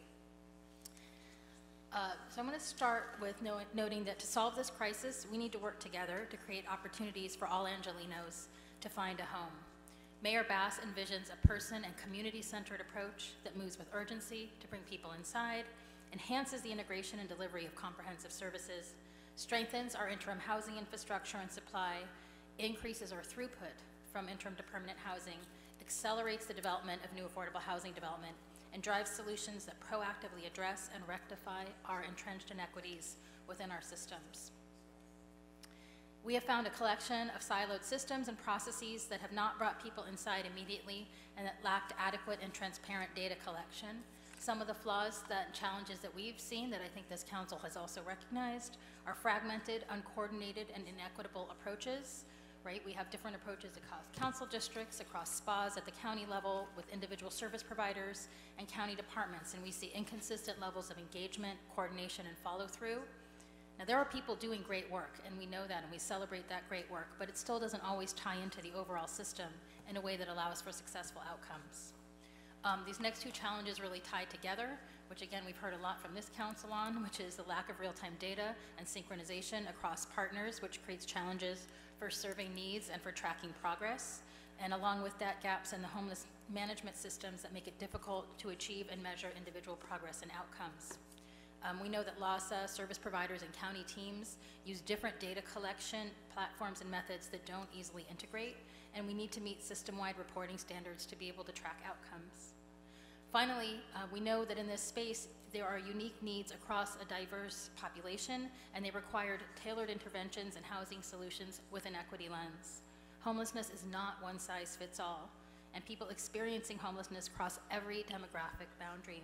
Speaker 17: Uh, so I'm going to start with no noting that to solve this crisis, we need to work together to create opportunities for all Angelenos to find a home. Mayor Bass envisions a person and community-centered approach that moves with urgency to bring people inside, enhances the integration and delivery of comprehensive services, strengthens our interim housing infrastructure and supply, increases our throughput from interim to permanent housing, accelerates the development of new affordable housing development, and drives solutions that proactively address and rectify our entrenched inequities within our systems. We have found a collection of siloed systems and processes that have not brought people inside immediately and that lacked adequate and transparent data collection. Some of the flaws that challenges that we've seen that I think this council has also recognized are fragmented, uncoordinated, and inequitable approaches, right? We have different approaches across council districts, across SPAs at the county level, with individual service providers and county departments, and we see inconsistent levels of engagement, coordination, and follow-through. Now, there are people doing great work, and we know that, and we celebrate that great work, but it still doesn't always tie into the overall system in a way that allows for successful outcomes. Um, these next two challenges really tie together, which again, we've heard a lot from this council on, which is the lack of real-time data and synchronization across partners, which creates challenges for serving needs and for tracking progress. And along with that, gaps in the homeless management systems that make it difficult to achieve and measure individual progress and outcomes. Um, we know that LAHSA, service providers, and county teams use different data collection platforms and methods that don't easily integrate, and we need to meet system-wide reporting standards to be able to track outcomes. Finally, uh, we know that in this space, there are unique needs across a diverse population, and they required tailored interventions and housing solutions with an equity lens. Homelessness is not one size fits all, and people experiencing homelessness cross every demographic boundary.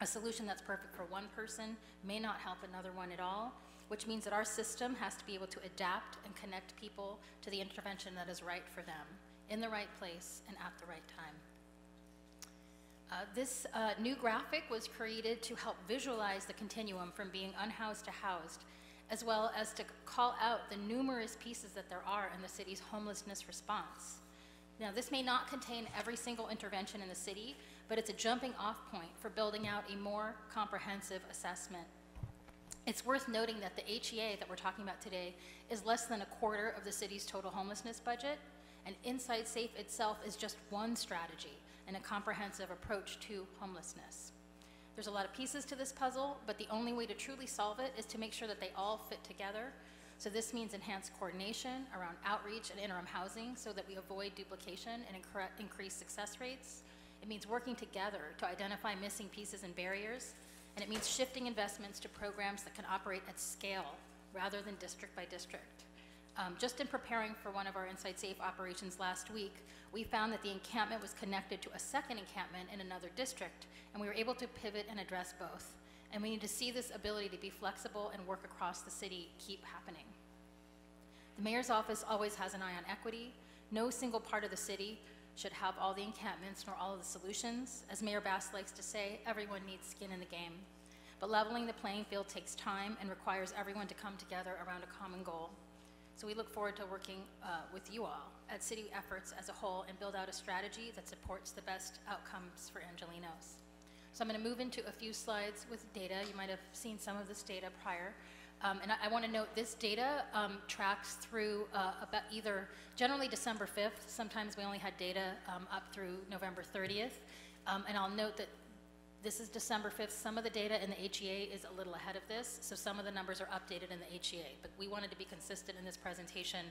Speaker 17: A solution that's perfect for one person may not help another one at all, which means that our system has to be able to adapt and connect people to the intervention that is right for them, in the right place and at the right time. Uh, this uh, new graphic was created to help visualize the continuum from being unhoused to housed, as well as to call out the numerous pieces that there are in the city's homelessness response. Now, this may not contain every single intervention in the city, but it's a jumping off point for building out a more comprehensive assessment. It's worth noting that the HEA that we're talking about today is less than a quarter of the city's total homelessness budget, and Inside Safe itself is just one strategy in a comprehensive approach to homelessness. There's a lot of pieces to this puzzle, but the only way to truly solve it is to make sure that they all fit together. So this means enhanced coordination around outreach and interim housing so that we avoid duplication and increase success rates. It means working together to identify missing pieces and barriers. And it means shifting investments to programs that can operate at scale rather than district by district. Um, just in preparing for one of our Inside Safe operations last week, we found that the encampment was connected to a second encampment in another district, and we were able to pivot and address both. And we need to see this ability to be flexible and work across the city keep happening. The mayor's office always has an eye on equity. No single part of the city should have all the encampments nor all of the solutions. As Mayor Bass likes to say, everyone needs skin in the game. But leveling the playing field takes time and requires everyone to come together around a common goal. So we look forward to working uh, with you all at city efforts as a whole and build out a strategy that supports the best outcomes for Angelenos. So I'm going to move into a few slides with data. You might have seen some of this data prior. Um, and I, I want to note this data um, tracks through uh, about either generally December 5th. Sometimes we only had data um, up through November 30th. Um, and I'll note that this is December 5th. Some of the data in the HEA is a little ahead of this, so some of the numbers are updated in the HEA. But we wanted to be consistent in this presentation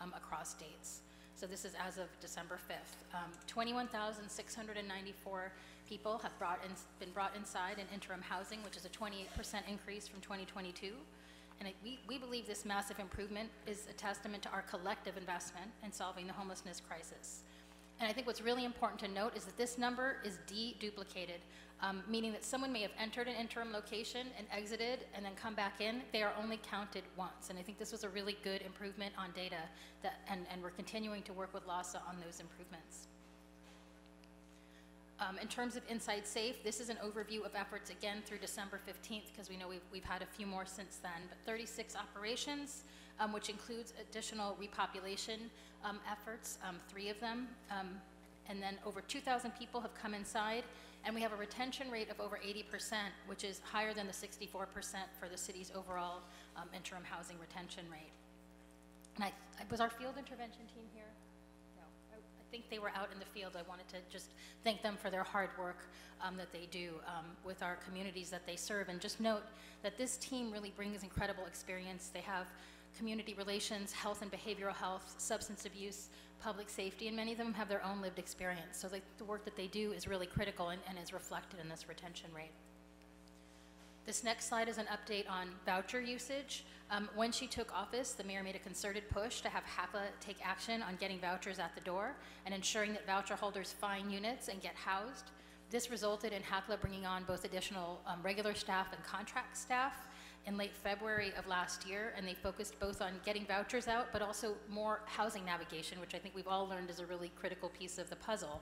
Speaker 17: um, across dates. So this is as of December 5th. Um, 21,694 people have brought in, been brought inside in interim housing, which is a 28% increase from 2022. And it, we, we believe this massive improvement is a testament to our collective investment in solving the homelessness crisis. And I think what's really important to note is that this number is deduplicated um, meaning that someone may have entered an interim location and exited and then come back in. They are only counted once. And I think this was a really good improvement on data, that, and, and we're continuing to work with LAHSA on those improvements. Um, in terms of Inside Safe, this is an overview of efforts again through December 15th because we know we've, we've had a few more since then, but 36 operations, um, which includes additional repopulation um, efforts, um, three of them. Um, and then over 2,000 people have come inside and we have a retention rate of over 80%, which is higher than the 64% for the city's overall um, interim housing retention rate. And I, was our field intervention team here? Think they were out in the field. I wanted to just thank them for their hard work um, that they do um, with our communities that they serve. And just note that this team really brings incredible experience. They have community relations, health and behavioral health, substance abuse, public safety, and many of them have their own lived experience. So the, the work that they do is really critical and, and is reflected in this retention rate. This next slide is an update on voucher usage. Um, when she took office, the mayor made a concerted push to have HACLA take action on getting vouchers at the door and ensuring that voucher holders find units and get housed. This resulted in HACLA bringing on both additional um, regular staff and contract staff in late February of last year, and they focused both on getting vouchers out, but also more housing navigation, which I think we've all learned is a really critical piece of the puzzle.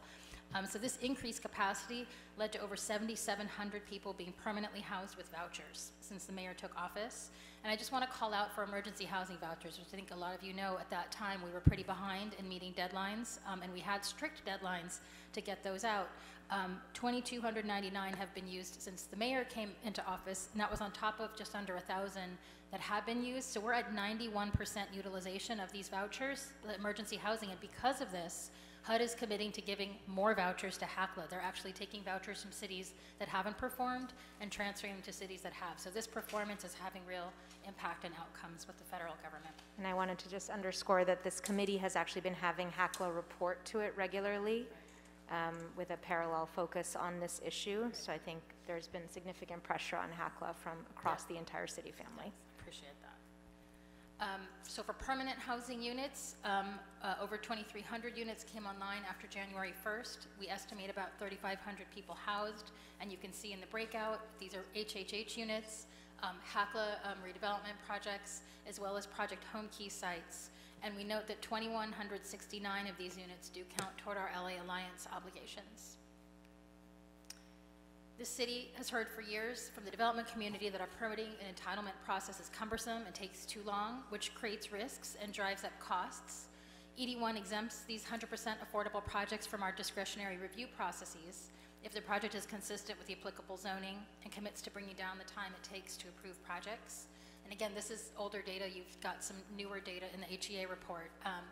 Speaker 17: Um, So this increased capacity led to over 7,700 people being permanently housed with vouchers since the mayor took office. And I just want to call out for emergency housing vouchers, which I think a lot of you know, at that time, we were pretty behind in meeting deadlines, um, and we had strict deadlines to get those out. Um, 2,299 have been used since the mayor came into office, and that was on top of just under 1,000 that have been used. So we're at 91% utilization of these vouchers, the emergency housing, and because of this, HUD is committing to giving more vouchers to HACLA. They're actually taking vouchers from cities that haven't performed and transferring them to cities that have. So this performance is having real impact and outcomes with the federal government.
Speaker 2: And I wanted to just underscore that this committee has actually been having HACLA report to it regularly um, with a parallel focus on this issue. So I think there's been significant pressure on HACLA from across the entire city family.
Speaker 17: Appreciate that. Um, So for permanent housing units, um, uh, over 2,300 units came online after January 1st. We estimate about 3,500 people housed, and you can see in the breakout, these are HHH units, um, HACLA um, redevelopment projects, as well as Project Home Key sites. And we note that 2,169 of these units do count toward our LA Alliance obligations. The city has heard for years from the development community that our permitting and entitlement process is cumbersome and takes too long, which creates risks and drives up costs. ED1 exempts these 100% affordable projects from our discretionary review processes if the project is consistent with the applicable zoning and commits to bringing down the time it takes to approve projects. And again, this is older data. You've got some newer data in the HEA report. Um,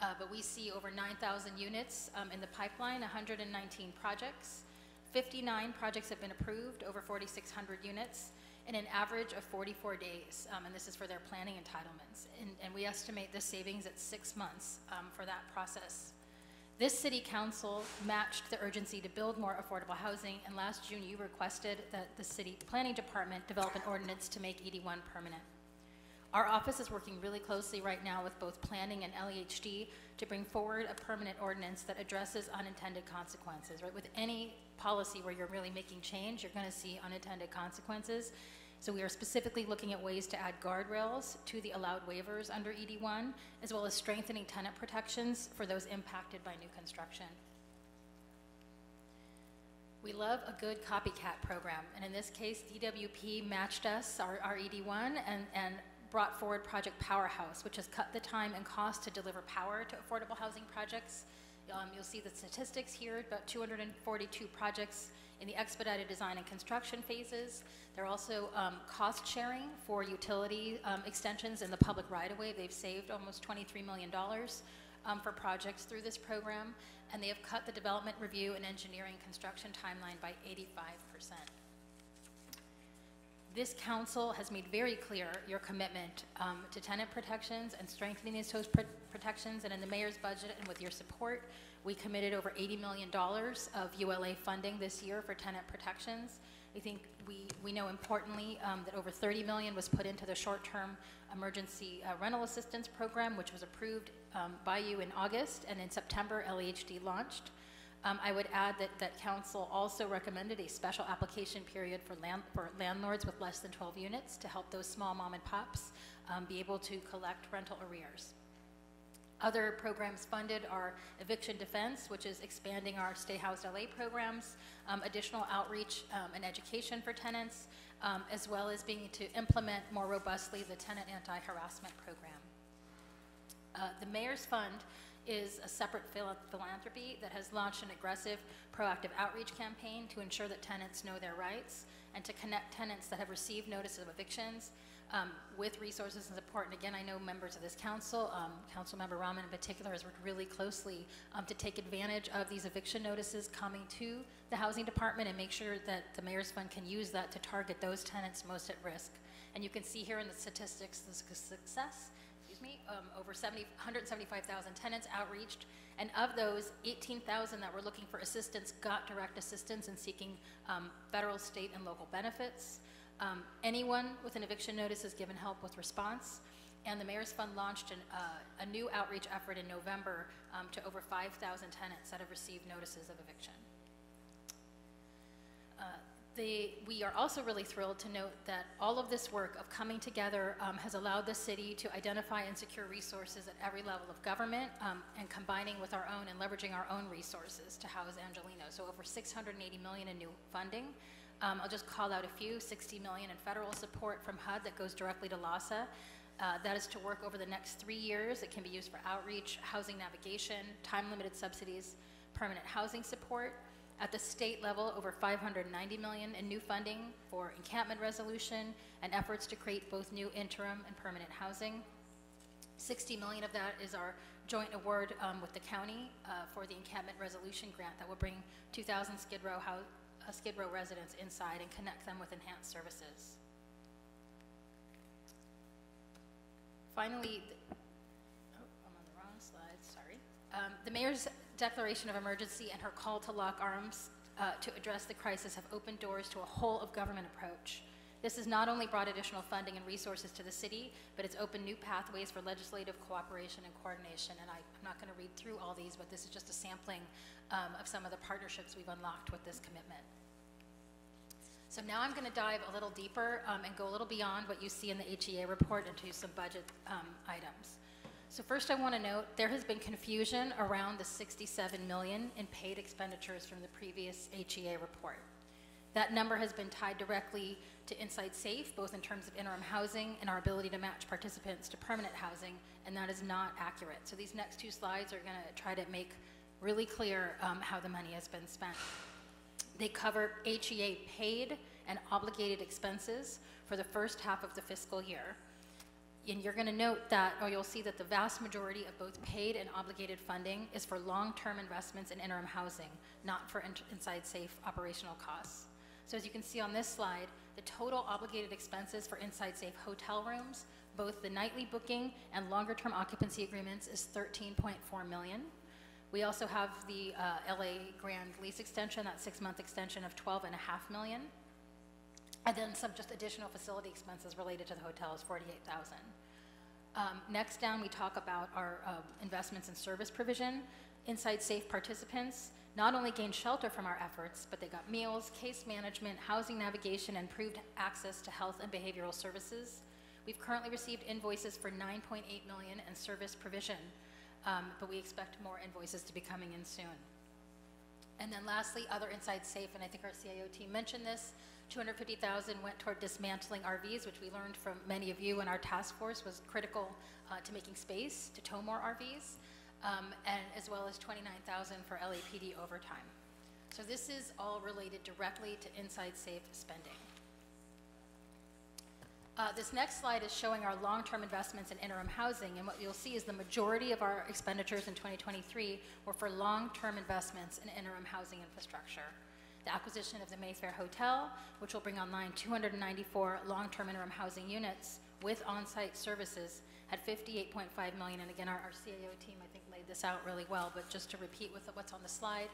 Speaker 17: uh, but we see over 9,000 units um, in the pipeline, 119 projects. 59 projects have been approved, over 4,600 units, in an average of 44 days. Um, and this is for their planning entitlements. And, and we estimate the savings at six months um, for that process. This city council matched the urgency to build more affordable housing, and last June you requested that the city planning department develop an ordinance to make ED1 permanent. Our office is working really closely right now with both planning and LAHD to bring forward a permanent ordinance that addresses unintended consequences, right? With any policy where you're really making change, you're going to see unintended consequences. So we are specifically looking at ways to add guardrails to the allowed waivers under ED1, as well as strengthening tenant protections for those impacted by new construction. We love a good copycat program, and in this case, DWP matched us, our, our ED1, and, and brought forward Project Powerhouse, which has cut the time and cost to deliver power to affordable housing projects. Um, you'll see the statistics here, about 242 projects in the expedited design and construction phases. They're also um, cost sharing for utility um, extensions in the public right-of-way. They've saved almost $23 million um, for projects through this program, and they have cut the development review and engineering construction timeline by 85%. This council has made very clear your commitment um, to tenant protections and strengthening these host pr- protections, and in the mayor's budget and with your support, we committed over $80 million of ULA funding this year for tenant protections. I think we, we know importantly um, that over 30 million was put into the short-term emergency uh, rental assistance program, which was approved um, by you in August, and in September, LAHD launched. Um, I would add that, that council also recommended a special application period for, land, for landlords with less than 12 units to help those small mom and pops um, be able to collect rental arrears. Other programs funded are eviction defense, which is expanding our Stay Housed LA programs, um, additional outreach um, and education for tenants, um, as well as being to implement more robustly the tenant anti-harassment program. Uh, the Mayor's Fund is a separate phil- philanthropy that has launched an aggressive proactive outreach campaign to ensure that tenants know their rights and to connect tenants that have received notices of evictions um, with resources and support. And again, I know members of this council, um, Councilmember Raman in particular, has worked really closely um, to take advantage of these eviction notices coming to the housing department and make sure that the mayor's fund can use that to target those tenants most at risk. And you can see here in the statistics the success me, um, over 70, 175,000 tenants outreached, and of those, 18,000 that were looking for assistance got direct assistance in seeking um, federal, state, and local benefits. Um, anyone with an eviction notice is given help with response, and the Mayor's Fund launched an, uh, a new outreach effort in November um, to over 5,000 tenants that have received notices of eviction. The, we are also really thrilled to note that all of this work of coming together um, has allowed the city to identify and secure resources at every level of government um, and combining with our own and leveraging our own resources to house Angeleno. So over 680 million in new funding. Um, I'll just call out a few, 60 million in federal support from HUD that goes directly to LAHSA. Uh, that is to work over the next three years. It can be used for outreach, housing navigation, time-limited subsidies, permanent housing support. At the state level, over 590 million in new funding for encampment resolution and efforts to create both new interim and permanent housing. 60 million of that is our joint award um, with the county uh, for the encampment resolution grant that will bring 2,000 Skid Row, uh, Skid Row residents inside and connect them with enhanced services. Finally, oh, I'm on the wrong slide, sorry. Um, The mayor's declaration of emergency and her call to lock arms uh, to address the crisis have opened doors to a whole of government approach. This has not only brought additional funding and resources to the city, but it's opened new pathways for legislative cooperation and coordination. And I, I'm not going to read through all these, but this is just a sampling um, of some of the partnerships we've unlocked with this commitment. So now I'm going to dive a little deeper um, and go a little beyond what you see in the HEA report into some budget um, items. So first I want to note there has been confusion around the 67 million in paid expenditures from the previous HEA report. That number has been tied directly to Inside Safe, both in terms of interim housing and our ability to match participants to permanent housing, and that is not accurate. So these next two slides are going to try to make really clear um, how the money has been spent. They cover HEA paid and obligated expenses for the first half of the fiscal year. And you're going to note that, or you'll see that the vast majority of both paid and obligated funding is for long-term investments in interim housing, not for in- inside safe operational costs. So as you can see on this slide, the total obligated expenses for inside safe hotel rooms, both the nightly booking and longer-term occupancy agreements is 13.4 million. We also have the uh, LA Grand lease extension, that six-month extension of 12.5 million. And then some just additional facility expenses related to the hotel is 48,000. Um, Next down, we talk about our uh, investments in service provision. Inside Safe participants not only gained shelter from our efforts, but they got meals, case management, housing navigation, and improved access to health and behavioral services. We've currently received invoices for 9.8 million in service provision, um, but we expect more invoices to be coming in soon. And then lastly, other Inside Safe, and I think our CAO team mentioned this, 250,000 went toward dismantling RVs, which we learned from many of you in our task force was critical uh, to making space to tow more RVs, um, and as well as 29,000 for LAPD overtime. So this is all related directly to Inside Safe spending. Uh, This next slide is showing our long-term investments in interim housing, and what you'll see is the majority of our expenditures in 2023 were for long-term investments in interim housing infrastructure. The acquisition of the Mayfair Hotel, which will bring online 294 long-term interim housing units with on-site services, had 58.5 million, and again, our our CAO team, I think, laid this out really well, but just to repeat with what's on the slide,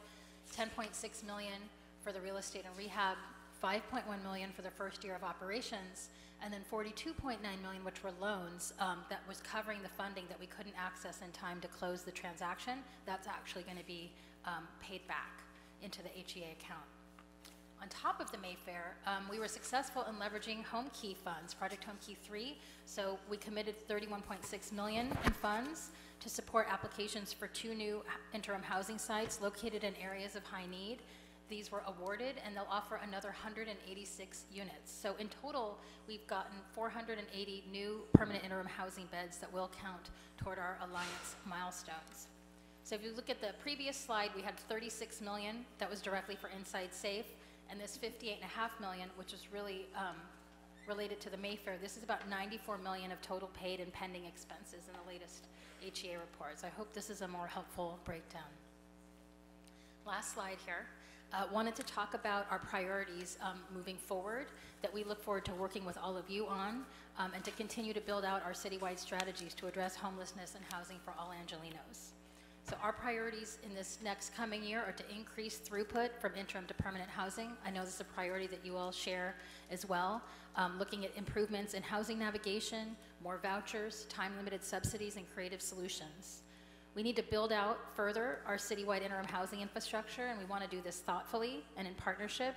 Speaker 17: 10.6 million for the real estate and rehab, 5.1 million for the first year of operations, and then 42.9 million, which were loans, um, that was covering the funding that we couldn't access in time to close the transaction. That's actually going to be um, paid back into the HEA account. On top of the Mayfair, um, we were successful in leveraging Home Key funds, Project Home Key 3. So we committed 31.6 million in funds to support applications for two new interim housing sites located in areas of high need. These were awarded, and they'll offer another 186 units. So in total, we've gotten 480 new permanent interim housing beds that will count toward our Alliance milestones. So if you look at the previous slide, we had 36 million that was directly for Inside Safe, and this 58.5 million, which is really um, related to the Mayfair, this is about 94 million of total paid and pending expenses in the latest HEA reports. I hope this is a more helpful breakdown. Last slide here. Uh, wanted to talk about our priorities um, moving forward that we look forward to working with all of you on um, and to continue to build out our citywide strategies to address homelessness and housing for all Angelenos. So our priorities in this next coming year are to increase throughput from interim to permanent housing. I know this is a priority that you all share as well. Um, looking at improvements in housing navigation, more vouchers, time-limited subsidies, and creative solutions. We need to build out further our citywide interim housing infrastructure, and we want to do this thoughtfully and in partnership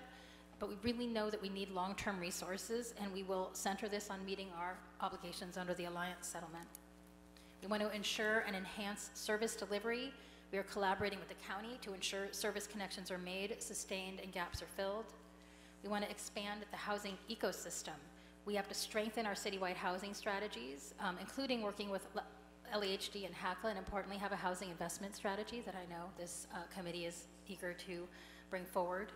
Speaker 17: but we really know that we need long-term resources, and we will center this on meeting our obligations under the Alliance settlement. We want to ensure and enhance service delivery. We are collaborating with the county to ensure service connections are made, sustained, and gaps are filled. We want to expand the housing ecosystem. We have to strengthen our citywide housing strategies, um, including working with L- LAHD and HACLA, and importantly, have a housing investment strategy that I know this uh, committee is eager to bring forward.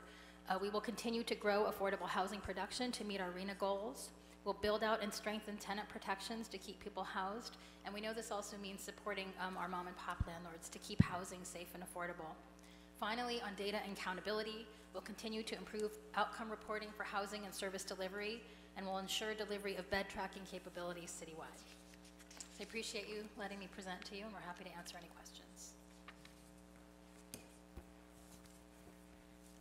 Speaker 17: Uh, we will continue to grow affordable housing production to meet our RHNA goals. We'll build out and strengthen tenant protections to keep people housed. And we know this also means supporting um, our mom and pop landlords to keep housing safe and affordable. Finally, on data and accountability, we'll continue to improve outcome reporting for housing and service delivery, and we'll ensure delivery of bed tracking capabilities citywide. I appreciate you letting me present to you, and we're happy to answer any questions.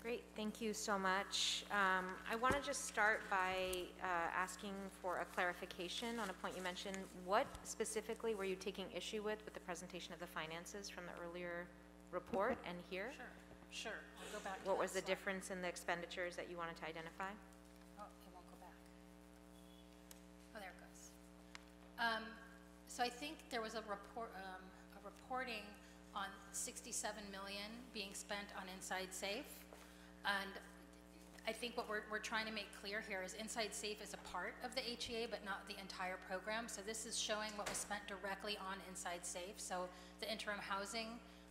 Speaker 2: Great, thank you so much. Um, I want to just start by uh, asking for a clarification on a point you mentioned. What specifically were you taking issue with with the presentation of the finances from the earlier report and here?
Speaker 17: Sure, sure. I'll go back
Speaker 2: What was the
Speaker 17: slide.
Speaker 2: difference in the expenditures that you wanted to identify?
Speaker 17: Oh, it won't go back. Oh, there it goes. Um, so I think there was a report, um, a reporting on 67 million being spent on Inside Safe. And I think what we're, we're trying to make clear here is Inside Safe is a part of the HEA, but not the entire program. So this is showing what was spent directly on Inside Safe. So the interim housing,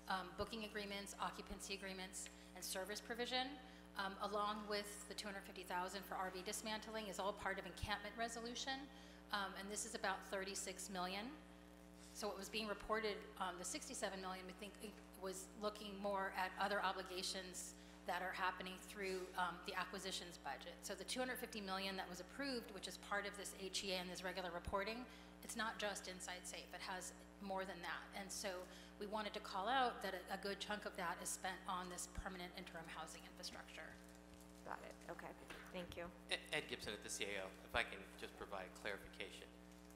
Speaker 17: um, booking agreements, occupancy agreements, and service provision, um, along with the 250,000 for RV dismantling, is all part of encampment resolution. Um, and this is about 36 million. So what was being reported on the 67 million, we think, was looking more at other obligations that are happening through um, the acquisitions budget. So the 250 million that was approved, which is part of this HEA and this regular reporting, it's not just Inside Safe. It has more than that. And so we wanted to call out that a, a good chunk of that is spent on this permanent interim housing infrastructure.
Speaker 2: Got it, okay, thank you.
Speaker 18: Ed- Ed Gibson at the CAO, if I can just provide clarification.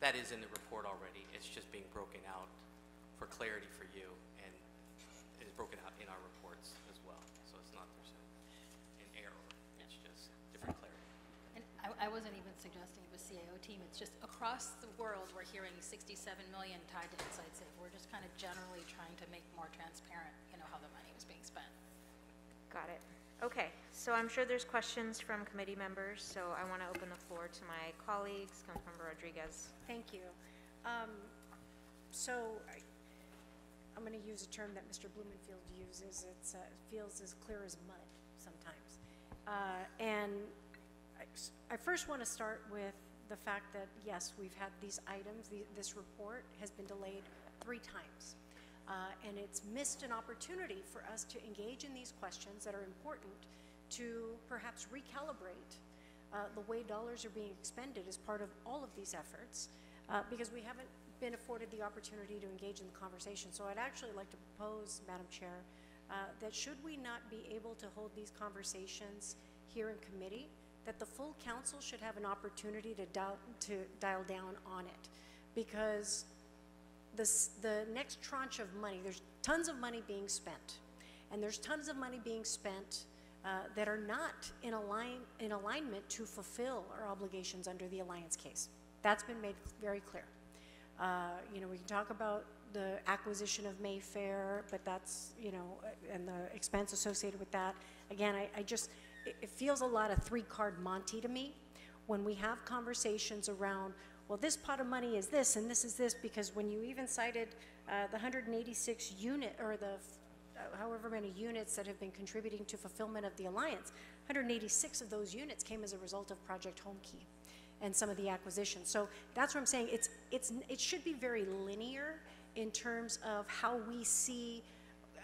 Speaker 18: That is in the report already, it's just being broken out for clarity for you, and it is broken out in our reports as well. So it's not there's a- an error, it's just different clarity.
Speaker 17: And I, I wasn't even suggesting it was CAO team, it's just across the world, we're hearing 67 million tied to Inside Safe. We're just kind of generally trying to make more transparent, you know, how the money was being spent.
Speaker 2: Got it. Okay, so I'm sure there's questions from committee members, so I want to open the floor to my colleagues. Councilmember Rodriguez.
Speaker 19: Thank you. Um, So I- I'm going to use a term that Mr. Blumenfield uses. It uh, feels as clear as mud sometimes. Uh, And I first want to start with the fact that, yes, we've had these items, the- this report has been delayed three times. Uh, And it's missed an opportunity for us to engage in these questions that are important to perhaps recalibrate uh, the way dollars are being expended as part of all of these efforts, uh, because we haven't been afforded the opportunity to engage in the conversation. So I'd actually like to propose, Madam Chair, uh, that should we not be able to hold these conversations here in committee, that the full council should have an opportunity to dial, to dial down on it. Because the next tranche of money, there's tons of money being spent. And there's tons of money being spent uh, that are not in align, in alignment to fulfill our obligations under the Alliance case. That's been made very clear. Uh, You know, we can talk about the acquisition of Mayfair, but that's, you know, and the expense associated with that. Again, I, I just, it, feels a lot of three-card Monty to me when we have conversations around, well, this pot of money is this and this is this, because when you even cited uh, the 186 unit, or the uh, however many units that have been contributing to fulfillment of the alliance, 186 of those units came as a result of Project Homekey and some of the acquisitions. So that's what I'm saying. It's, it's, it should be very linear in terms of how we see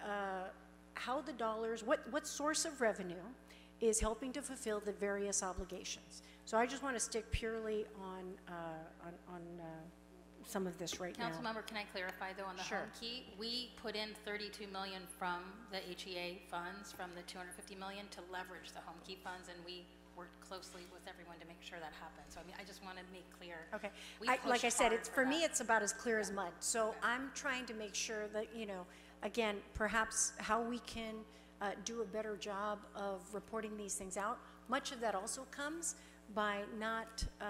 Speaker 19: uh, how the dollars, what, what source of revenue is helping to fulfill the various obligations. So I just want to stick purely on, uh, on, on uh, some of this right now.
Speaker 17: Councilmember, can I clarify though on the
Speaker 19: Sure.
Speaker 17: home key? We put in 32 million from the HEA funds, from the 250 million to leverage the Homekey funds, and we worked closely with everyone to make sure that happened. So I mean, I just want to make clear.
Speaker 19: Okay.
Speaker 17: we
Speaker 19: I, like I said, it's, for me, it's about as clear as mud. So I'm trying to make sure that, you know, again, perhaps how we can uh, do a better job of reporting these things out, Much of that also comes by not uh,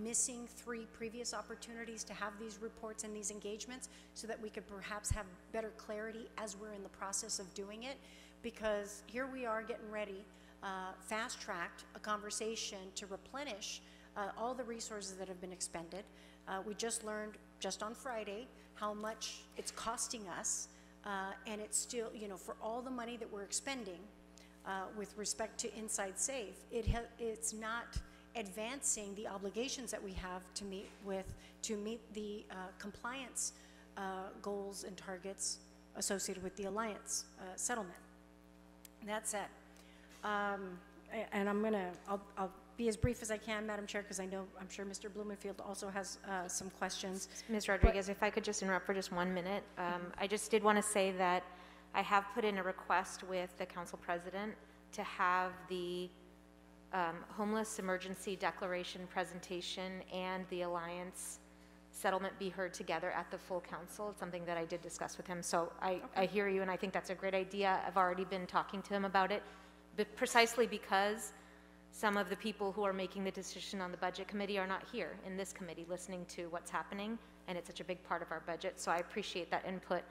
Speaker 19: missing three previous opportunities to have these reports and these engagements so that we could perhaps have better clarity as we're in the process of doing it. Because here we are getting ready, uh, fast-tracked a conversation to replenish uh, all the resources that have been expended. Uh, we just learned just on Friday how much it's costing us, uh, and it's still, you know, for all the money that we're expending uh, with respect to Inside Safe, it it's not advancing the obligations that we have to meet with to meet the uh, compliance uh, goals and targets associated with the alliance uh, settlement. That said, um, and I'm gonna, I'll, I'll be as brief as I can, Madam Chair, because I know, I'm sure Mr. Blumenfield also has uh, some questions.
Speaker 2: Ms. Rodriguez, if I could just interrupt for just one minute. Um, I just did want to say that I have put in a request with the council president to have the um, homeless emergency declaration presentation and the alliance settlement be heard together at the full council. It's something that I did discuss with him. So I, I hear you, and I think that's a great idea. I've already been talking to him about it, but precisely because some of the people who are making the decision on the budget committee are not here in this committee listening to what's happening, and it's such a big part of our budget. So I appreciate that input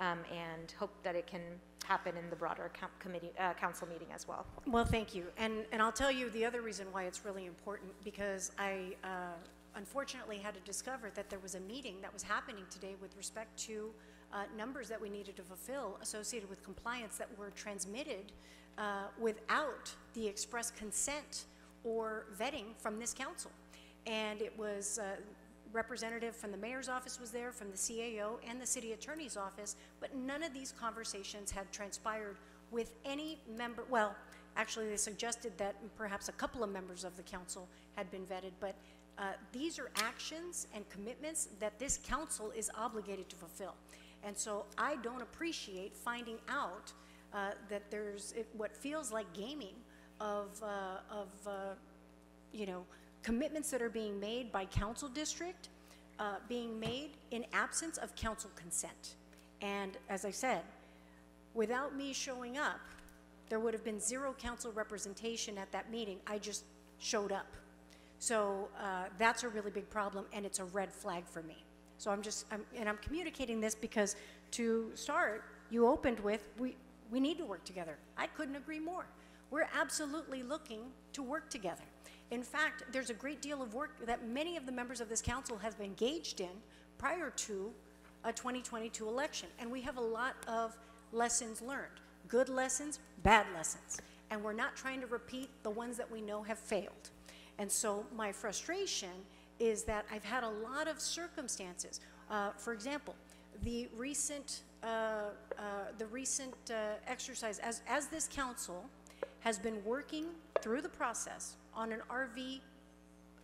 Speaker 2: um, and hope that it can happen in the broader com- committee, uh, council meeting as well.
Speaker 19: Well, thank you. And, and I'll tell you the other reason why it's really important, because I uh, unfortunately had to discover that there was a meeting that was happening today with respect to uh, numbers that we needed to fulfill associated with compliance that were transmitted uh, without the express consent or vetting from this council. And it was, uh, representative from the mayor's office was there, from the CAO and the city attorney's office, but none of these conversations had transpired with any member, well, actually, they suggested that perhaps a couple of members of the council had been vetted, but uh, these are actions and commitments that this council is obligated to fulfill. And so I don't appreciate finding out uh, that there's it- what feels like gaming of, uh, of uh, you know, commitments that are being made by council district, uh, being made in absence of council consent. And as I said, without me showing up, there would have been zero council representation at that meeting. I just showed up. So uh, that's a really big problem, and it's a red flag for me. So I'm just, I'm, and I'm communicating this because to start, you opened with, we, we need to work together. I couldn't agree more. We're absolutely looking to work together. In fact, there's a great deal of work that many of the members of this council have been engaged in prior to a 2022 election, and we have a lot of lessons learned, good lessons, bad lessons, and we're not trying to repeat the ones that we know have failed. And so my frustration is that I've had a lot of circumstances. Uh, for example, the recent, uh, uh, the recent uh, exercise, as, as this council has been working through the process on an RV,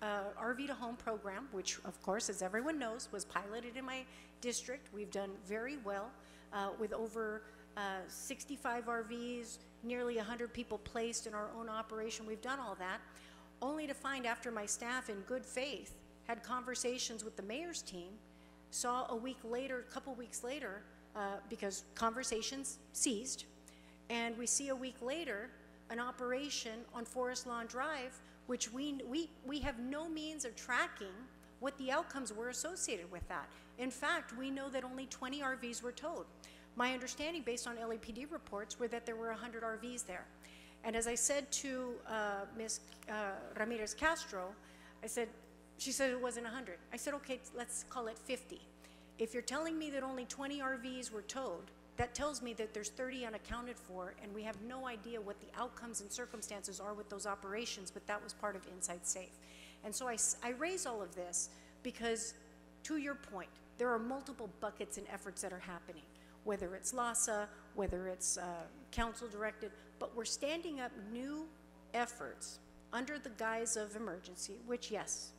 Speaker 19: uh, RV to home program, which of course, as everyone knows, was piloted in my district. We've done very well uh, with over uh, 65 RVs, nearly 100 people placed in our own operation. We've done all that, only to find after my staff in good faith had conversations with the mayor's team, saw a week later, a couple weeks later, uh, because conversations ceased, and we see a week later an operation on Forest Lawn Drive, which we, we, we have no means of tracking what the outcomes were associated with that. In fact, we know that only 20 RVs were towed. My understanding, based on LAPD reports, were that there were 100 RVs there. And as I said to uh, Ms. Uh, Ramirez Castro, I said, she said it wasn't 100. I said, okay, let's call it 50. If you're telling me that only 20 RVs were towed, that tells me that there's 30 unaccounted for, and we have no idea what the outcomes and circumstances are with those operations, but that was part of Inside Safe. And so I raise all of this because, to your point, there are multiple buckets and efforts that are happening, whether it's LAHSA, whether it's uh, council directed, but we're standing up new efforts under the guise of emergency, which, yes,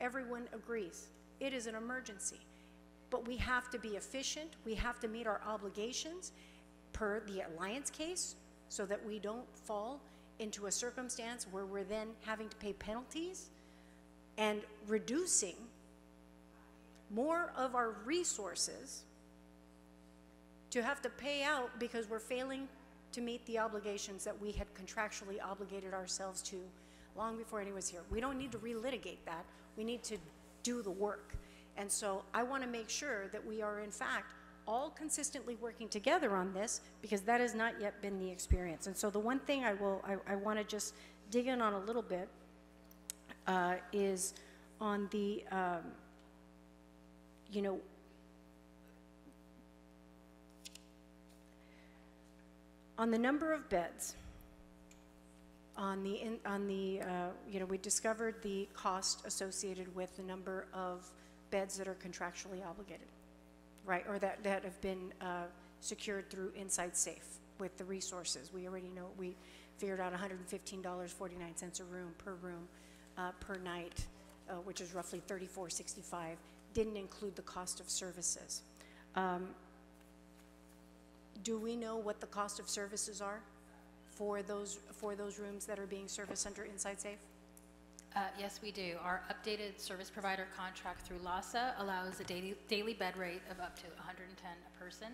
Speaker 19: everyone agrees, it is an emergency. But we have to be efficient, we have to meet our obligations per the Alliance case, so that we don't fall into a circumstance where we're then having to pay penalties and reducing more of our resources to have to pay out because we're failing to meet the obligations that we had contractually obligated ourselves to long before anyone was here. We don't need to relitigate that. We need to do the work. And so I want to make sure that we are, in fact, all consistently working together on this because that has not yet been the experience. And so the one thing I will, I, I want to just dig in on a little bit uh, is on the, um, you know, on the number of beds, on the, in, on the, uh, you know, we discovered the cost associated with the number of beds that are contractually obligated, right? Or that, that have been uh, secured through Inside Safe with the resources. We already know, we figured out $115.49 a room per room uh, per night, uh, which is roughly 34.65. Didn't include the cost of services. Um, do we know what the cost of services are for those, for those rooms that are being serviced under Inside Safe?
Speaker 17: Uh, Yes, we do. Our updated service provider contract through LAHSA allows a daily, daily bed rate of up to 110 a person.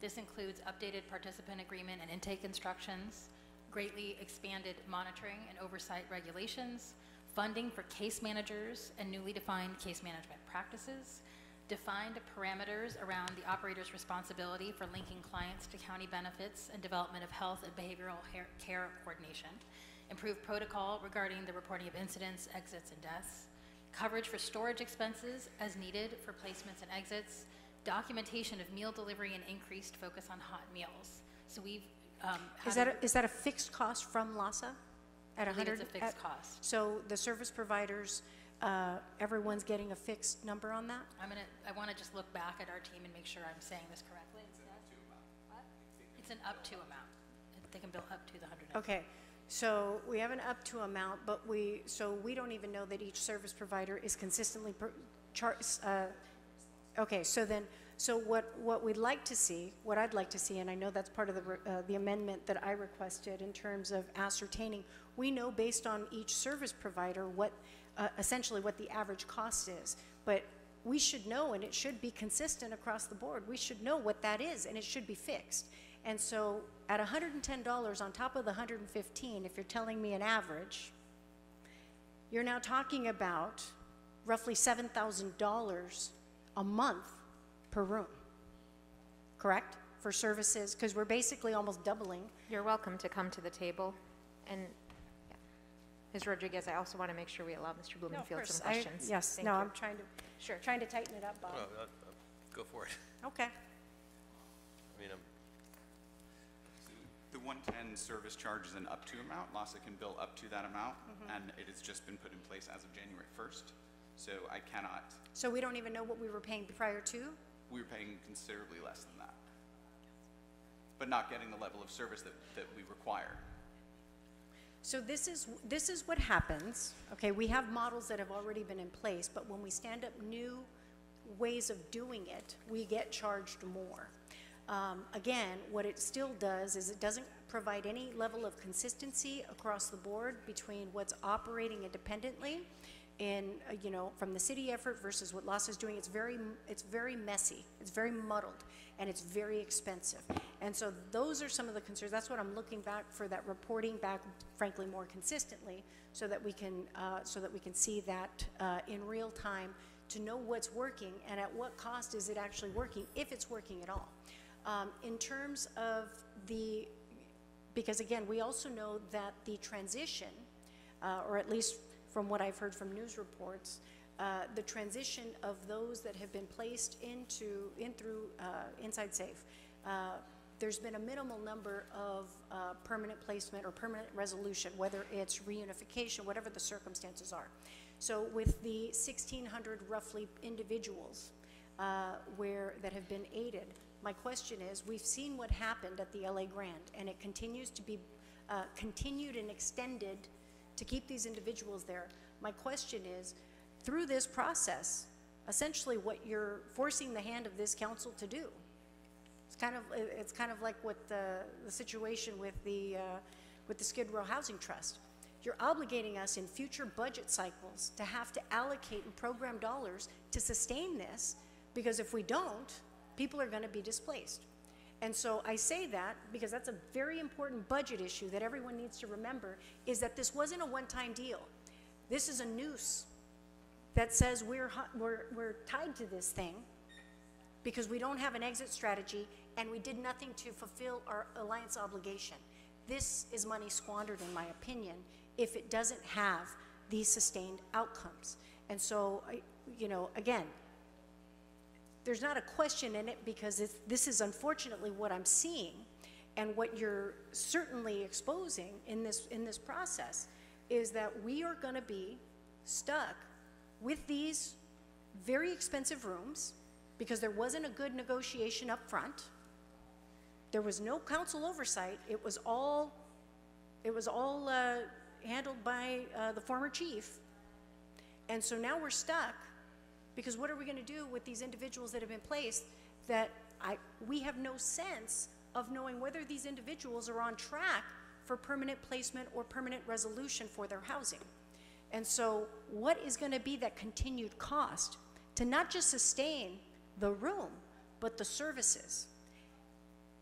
Speaker 17: This includes updated participant agreement and intake instructions, greatly expanded monitoring and oversight regulations, funding for case managers and newly defined case management practices, defined parameters around the operator's responsibility for linking clients to county benefits and development of health and behavioral care coordination, improved protocol regarding the reporting of incidents, exits, and deaths, coverage for storage expenses as needed for placements and exits, documentation of meal delivery and increased focus on hot meals. So we've um,
Speaker 19: Is
Speaker 17: had
Speaker 19: that, a- is that a fixed cost from LASA? At
Speaker 17: I believe it's
Speaker 19: 100
Speaker 17: a fixed
Speaker 19: at-
Speaker 17: cost.
Speaker 19: So the service providers, uh, everyone's getting a fixed number on that?
Speaker 17: I'm gonna, I want to just look back at our team and make sure I'm saying this correctly. What? It's an up to amount. They can bill up to the 100.
Speaker 19: Okay, so we have an up to amount, but we, so we don't even know that each service provider is consistently per- char, uh, okay, so then, so what, what we'd like to see, what I'd like to see, and I know that's part of the, uh, the amendment that I requested in terms of ascertaining, we know based on each service provider what, uh, essentially what the average cost is, but we should know, and it should be consistent across the board, we should know what that is, and it should be fixed. And so at $110 on top of the 115, if you're telling me an average, you're now talking about roughly $7,000 a month per room, correct? For services, because we're basically almost doubling.
Speaker 2: You're welcome to come to the table. And yeah. Ms. Rodriguez, I also want to make sure we allow Mr.
Speaker 19: No, of
Speaker 2: some
Speaker 19: course. I-
Speaker 2: questions.
Speaker 19: Yes,
Speaker 2: Thank
Speaker 19: no,
Speaker 2: you.
Speaker 19: I'm trying to,
Speaker 2: Sure.
Speaker 19: trying to tighten it up, Bob.
Speaker 15: No, uh, uh, Go for it.
Speaker 19: Okay.
Speaker 15: I mean, I'm,
Speaker 20: The 110 service charge is an up to amount. LAHSA can bill up to that amount,
Speaker 19: Mhm.
Speaker 20: and it has just been put in place as of January 1st. So I cannot,
Speaker 19: So we don't even know what we were paying prior to?
Speaker 20: we were paying considerably less than that, but not getting the level of service that, that we require.
Speaker 19: So this is, this is what happens, okay, we have models that have already been in place, but when we stand up new ways of doing it, we get charged more. Um, again, what it still does is it doesn't provide any level of consistency across the board between what's operating independently in, uh, you know, from the city effort versus what LAHSA is doing. It's very, it's very messy, it's very muddled, and it's very expensive. And so those are some of the concerns. That's what I'm looking back for, that reporting back, frankly, more consistently, so that we can, uh, so that we can see that uh, in real time to know what's working and at what cost is it actually working, if it's working at all. Um, in terms of the, because again, we also know that the transition, uh, or at least from what I've heard from news reports, uh, the transition of those that have been placed into, in through uh, Inside Safe, uh, there's been a minimal number of uh, permanent placement or permanent resolution, whether it's reunification, whatever the circumstances are. So with the 1,600 roughly individuals uh, where, that have been aided, my question is, we've seen what happened at the LA Grand, and it continues to be uh, continued and extended to keep these individuals there. My question is, through this process, essentially what you're forcing the hand of this council to do. It's kind of, it's kind of like what the, the situation with the, uh, with the Skid Row Housing Trust. You're obligating us in future budget cycles to have to allocate and program dollars to sustain this, because if we don't, people are gonna be displaced. And so I say that because that's a very important budget issue that everyone needs to remember, is that this wasn't a one-time deal. This is a noose that says we're, we're, we're tied to this thing because we don't have an exit strategy and we did nothing to fulfill our alliance obligation. This is money squandered, in my opinion, if it doesn't have these sustained outcomes. And so, you know, again, there's not a question in it because this is unfortunately what I'm seeing. And what you're certainly exposing in this, in this process is that we are going to be stuck with these very expensive rooms because there wasn't a good negotiation up front. There was no council oversight. It was all, it was all uh, handled by uh, the former chief. And so now we're stuck because what are we going to do with these individuals that have been placed that I, we have no sense of knowing whether these individuals are on track for permanent placement or permanent resolution for their housing. And so what is going to be that continued cost to not just sustain the room, but the services?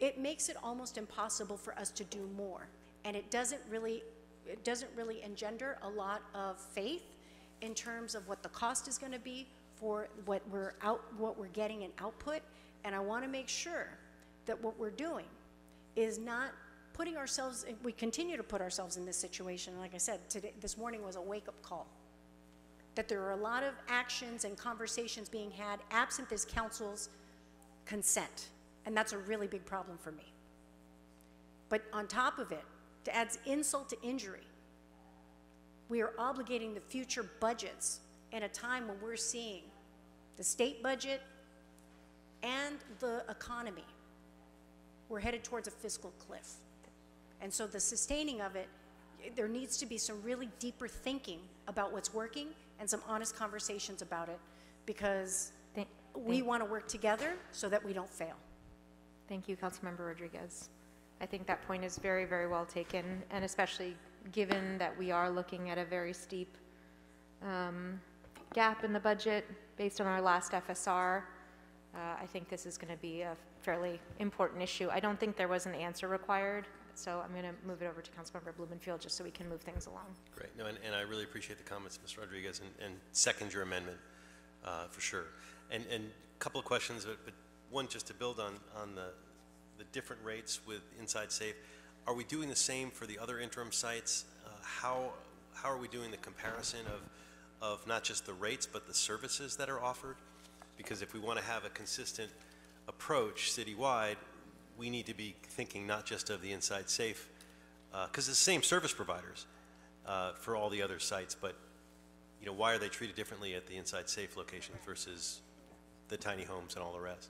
Speaker 19: It makes it almost impossible for us to do more. And it doesn't really, it doesn't really engender a lot of faith in terms of what the cost is going to be for what we're out, what we're getting in output. And I want to make sure that what we're doing is not putting ourselves, we continue to put ourselves in this situation. Like I said, today, this morning was a wake-up call. That there are a lot of actions and conversations being had absent this council's consent. And that's a really big problem for me. But on top of it, to add insult to injury, we are obligating the future budgets in a time when we're seeing the state budget and the economy. We're headed towards a fiscal cliff. And so the sustaining of it, there needs to be some really deeper thinking about what's working and some honest conversations about it because we
Speaker 2: thank-
Speaker 19: want to work together so that we don't fail.
Speaker 2: Thank you, Councilmember Rodriguez. I think that point is very, very well taken, and especially given that we are looking at a very steep um, gap in the budget based on our last FSR. Uh, I think this is going to be a fairly important issue. I don't think there was an answer required, so I'm going to move it over to Councilmember Blumenfield just so we can move things along.
Speaker 15: Great, no, and, and I really appreciate the comments, Ms. Rodriguez, and, and second your amendment, uh, for sure. And, a couple of questions, but, but one, just to build on, on the, the different rates with Inside Safe, are we doing the same for the other interim sites? Uh, How, how are we doing the comparison of, of not just the rates, but the services that are offered? Because if we want to have a consistent approach citywide, we need to be thinking not just of the Inside Safe, because it's the same service providers uh, for all the other sites, but, you know, why are they treated differently at the Inside Safe location versus the tiny homes and all the rest?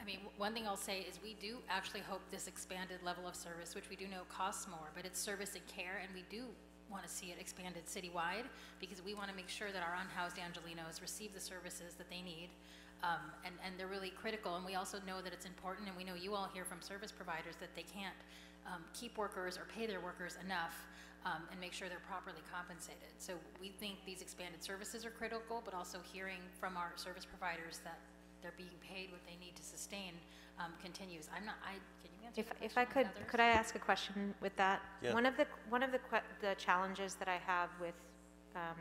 Speaker 17: I mean, one thing I'll say is we do actually hope this expanded level of service, which we do know costs more, but it's service and care, and we do want to see it expanded citywide because we want to make sure that our unhoused Angelenos receive the services that they need. Um, and, and they're really critical, and we also know that it's important, and we know you all hear from service providers that they can't um, keep workers or pay their workers enough um, and make sure they're properly compensated. So we think these expanded services are critical, but also hearing from our service providers that they're being paid what they need to sustain um, continues. I'm not, I, answer
Speaker 2: If,
Speaker 17: the
Speaker 2: if I
Speaker 17: question
Speaker 2: could,
Speaker 17: with others?
Speaker 2: could I ask a question with that?
Speaker 15: Yeah.
Speaker 2: One of the, one of the, que- the challenges that I have with um,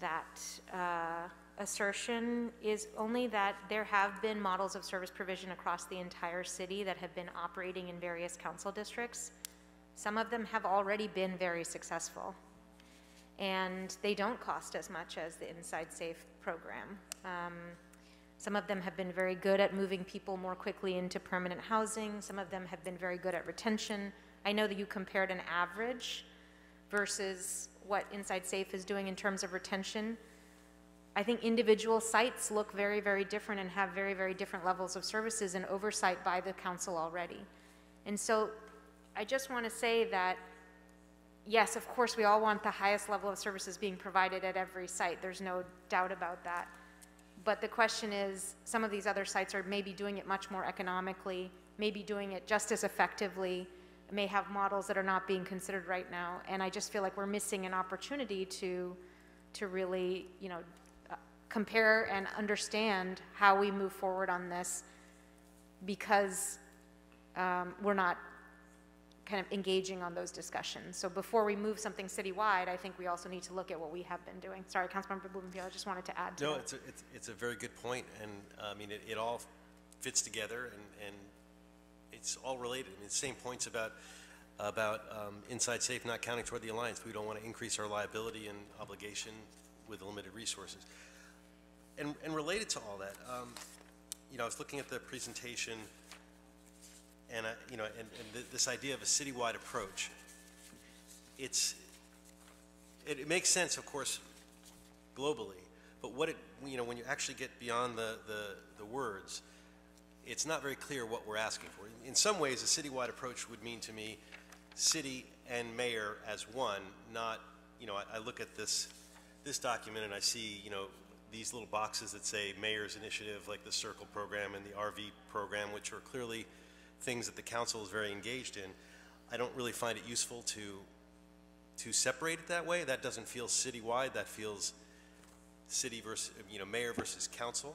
Speaker 2: that uh, assertion is only that there have been models of service provision across the entire city that have been operating in various council districts. Some of them have already been very successful, and they don't cost as much as the Inside Safe program. Um, Some of them have been very good at moving people more quickly into permanent housing. Some of them have been very good at retention. I know that you compared an average versus what Inside Safe is doing in terms of retention. I think individual sites look very, very different and have very, very different levels of services and oversight by the council already. And so I just want to say that, yes, of course, we all want the highest level of services being provided at every site. There's no doubt about that. But the question is, some of these other sites are maybe doing it much more economically, maybe doing it just as effectively, may have models that are not being considered right now. And I just feel like we're missing an opportunity to, to really, you know, uh, compare and understand how we move forward on this because um, we're not kind of engaging on those discussions. So before we move something citywide, I think we also need to look at what we have been doing. Sorry, Councilmember Blumenfield, I just wanted to add to
Speaker 15: No,
Speaker 2: that.
Speaker 15: it's a, it's, it's a very good point, and, uh, I mean, it, it all fits together, and, and it's all related. I mean, the same points about, about um, Inside Safe not counting toward the Alliance. We don't want to increase our liability and obligation with limited resources. And, and related to all that, um, you know, I was looking at the presentation, and, I, you know, and, and th- this idea of a citywide approach, it's, it, it makes sense, of course, globally, but what it, you know, when you actually get beyond the, the, the words, it's not very clear what we're asking for. In some ways, a citywide approach would mean to me city and mayor as one, not, you know, I, I look at this, this document and I see, you know, these little boxes that say mayor's initiative, like the Circle program and the RV program, which are clearly things that the council is very engaged in. I don't really find it useful to, to separate it that way. That doesn't feel citywide, that feels city versus, you know, mayor versus council.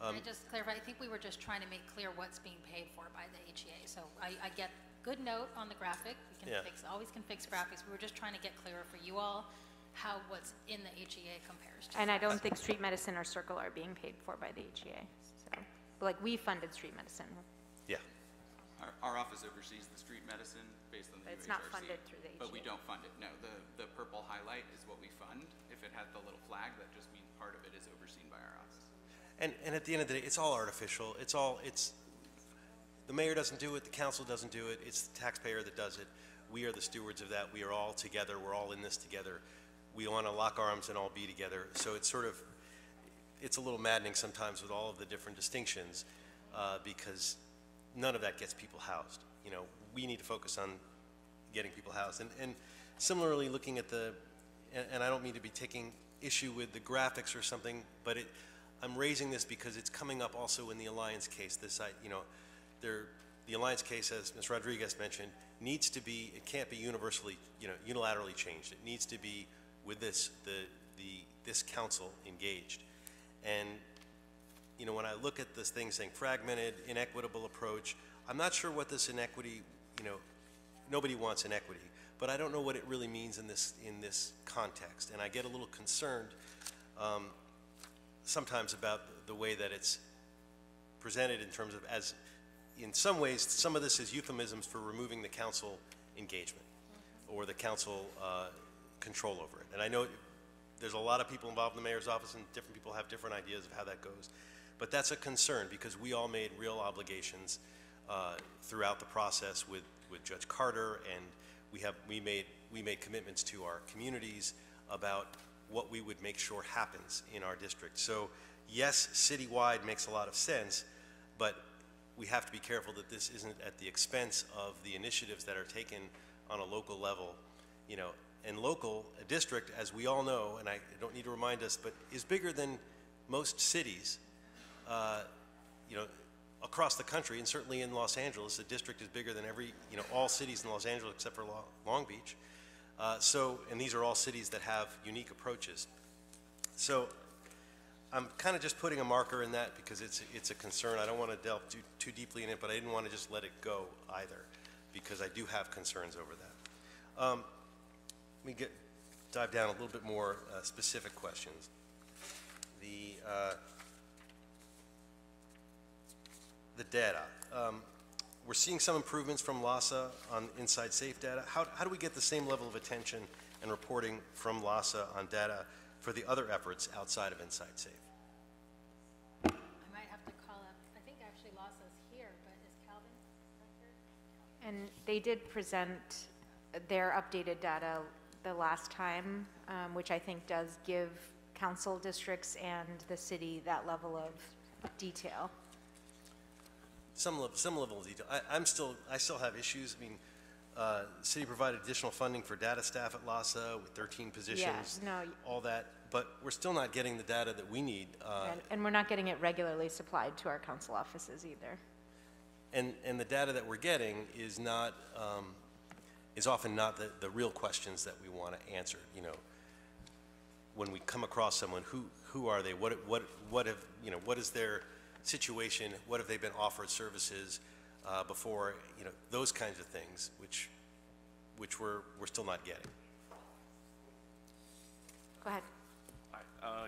Speaker 17: Can
Speaker 15: Um,
Speaker 17: I just clarify, I think we were just trying to make clear what's being paid for by the HEA. So I, I get, good note on the graphic, we can
Speaker 15: Yeah.
Speaker 17: fix, always can fix graphics. We were just trying to get clearer for you all how what's in the HEA compares to.
Speaker 2: And I don't think street medicine or circle are being paid for by the HEA, so, like, we funded street medicine,
Speaker 15: Yeah.
Speaker 20: Our, our office oversees the street medicine based on the
Speaker 2: But it's not
Speaker 20: UHRC,
Speaker 2: funded through the
Speaker 20: But we
Speaker 2: HEA.
Speaker 20: don't fund it, no. The, the purple highlight is what we fund. If it had the little flag, that just means part of it is overseen by our office.
Speaker 15: And, and at the end of the day, it's all artificial. It's all, it's, the mayor doesn't do it, the council doesn't do it, it's the taxpayer that does it. We are the stewards of that. We are all together. We're all in this together. We want to lock arms and all be together. So it's sort of, it's a little maddening sometimes with all of the different distinctions uh, because none of that gets people housed. You know, we need to focus on getting people housed. And, and similarly, looking at the, and, and I don't mean to be taking issue with the graphics or something, but it, I'm raising this because it's coming up also in the Alliance case. This, you know, there, the Alliance case, as Ms. Rodriguez mentioned, needs to be, it can't be universally, you know, unilaterally changed. It needs to be with this, the, the, this council engaged. And you know, when I look at this thing saying fragmented, inequitable approach, I'm not sure what this inequity, you know, nobody wants inequity, but I don't know what it really means in this, in this context. And I get a little concerned um, sometimes about the way that it's presented in terms of as, in some ways, some of this is euphemisms for removing the council engagement or the council uh, control over it. And I know there's a lot of people involved in the mayor's office and different people have different ideas of how that goes. But that's a concern because we all made real obligations uh, throughout the process with, with Judge Carter and we have, we made, we made commitments to our communities about what we would make sure happens in our district. So yes, citywide makes a lot of sense, but we have to be careful that this isn't at the expense of the initiatives that are taken on a local level, you know, and local, a district, as we all know, and I don't need to remind us, but is bigger than most cities, uh, you know, across the country, and certainly in Los Angeles, the district is bigger than every, you know, all cities in Los Angeles except for Long Beach. Uh, so, and these are all cities that have unique approaches. So, I'm kind of just putting a marker in that because it's, it's a concern. I don't want to delve too, too deeply in it, but I didn't want to just let it go either because I do have concerns over that. Um, let me get, dive down a little bit more uh, specific questions. The, uh, the data. Um, we're seeing some improvements from LAHSA on Inside Safe data. How, how do we get the same level of attention and reporting from LAHSA on data for the other efforts outside of Inside Safe?
Speaker 17: I might have to call up, I think actually LAHSA's here, but is Calvin right here?
Speaker 2: And they did present their updated data the last time, um, which I think does give council districts and the city that level of detail.
Speaker 15: Some level, some level of detail. I, I'm still, I still have issues. I mean, uh, city provided additional funding for data staff at LAHSA with 13 positions,
Speaker 2: yeah, no,
Speaker 15: all that, but we're still not getting the data that we need. Uh,
Speaker 2: And, and we're not getting it regularly supplied to our council offices either.
Speaker 15: And, and the data that we're getting is not, um, is often not the, the real questions that we want to answer, you know. When we come across someone, who, who are they? What, what, what have, you know, what is their situation? What have they been offered services uh, before? You know, those kinds of things, which, which we're, we're still not getting.
Speaker 2: Go ahead.
Speaker 21: Hi. Uh,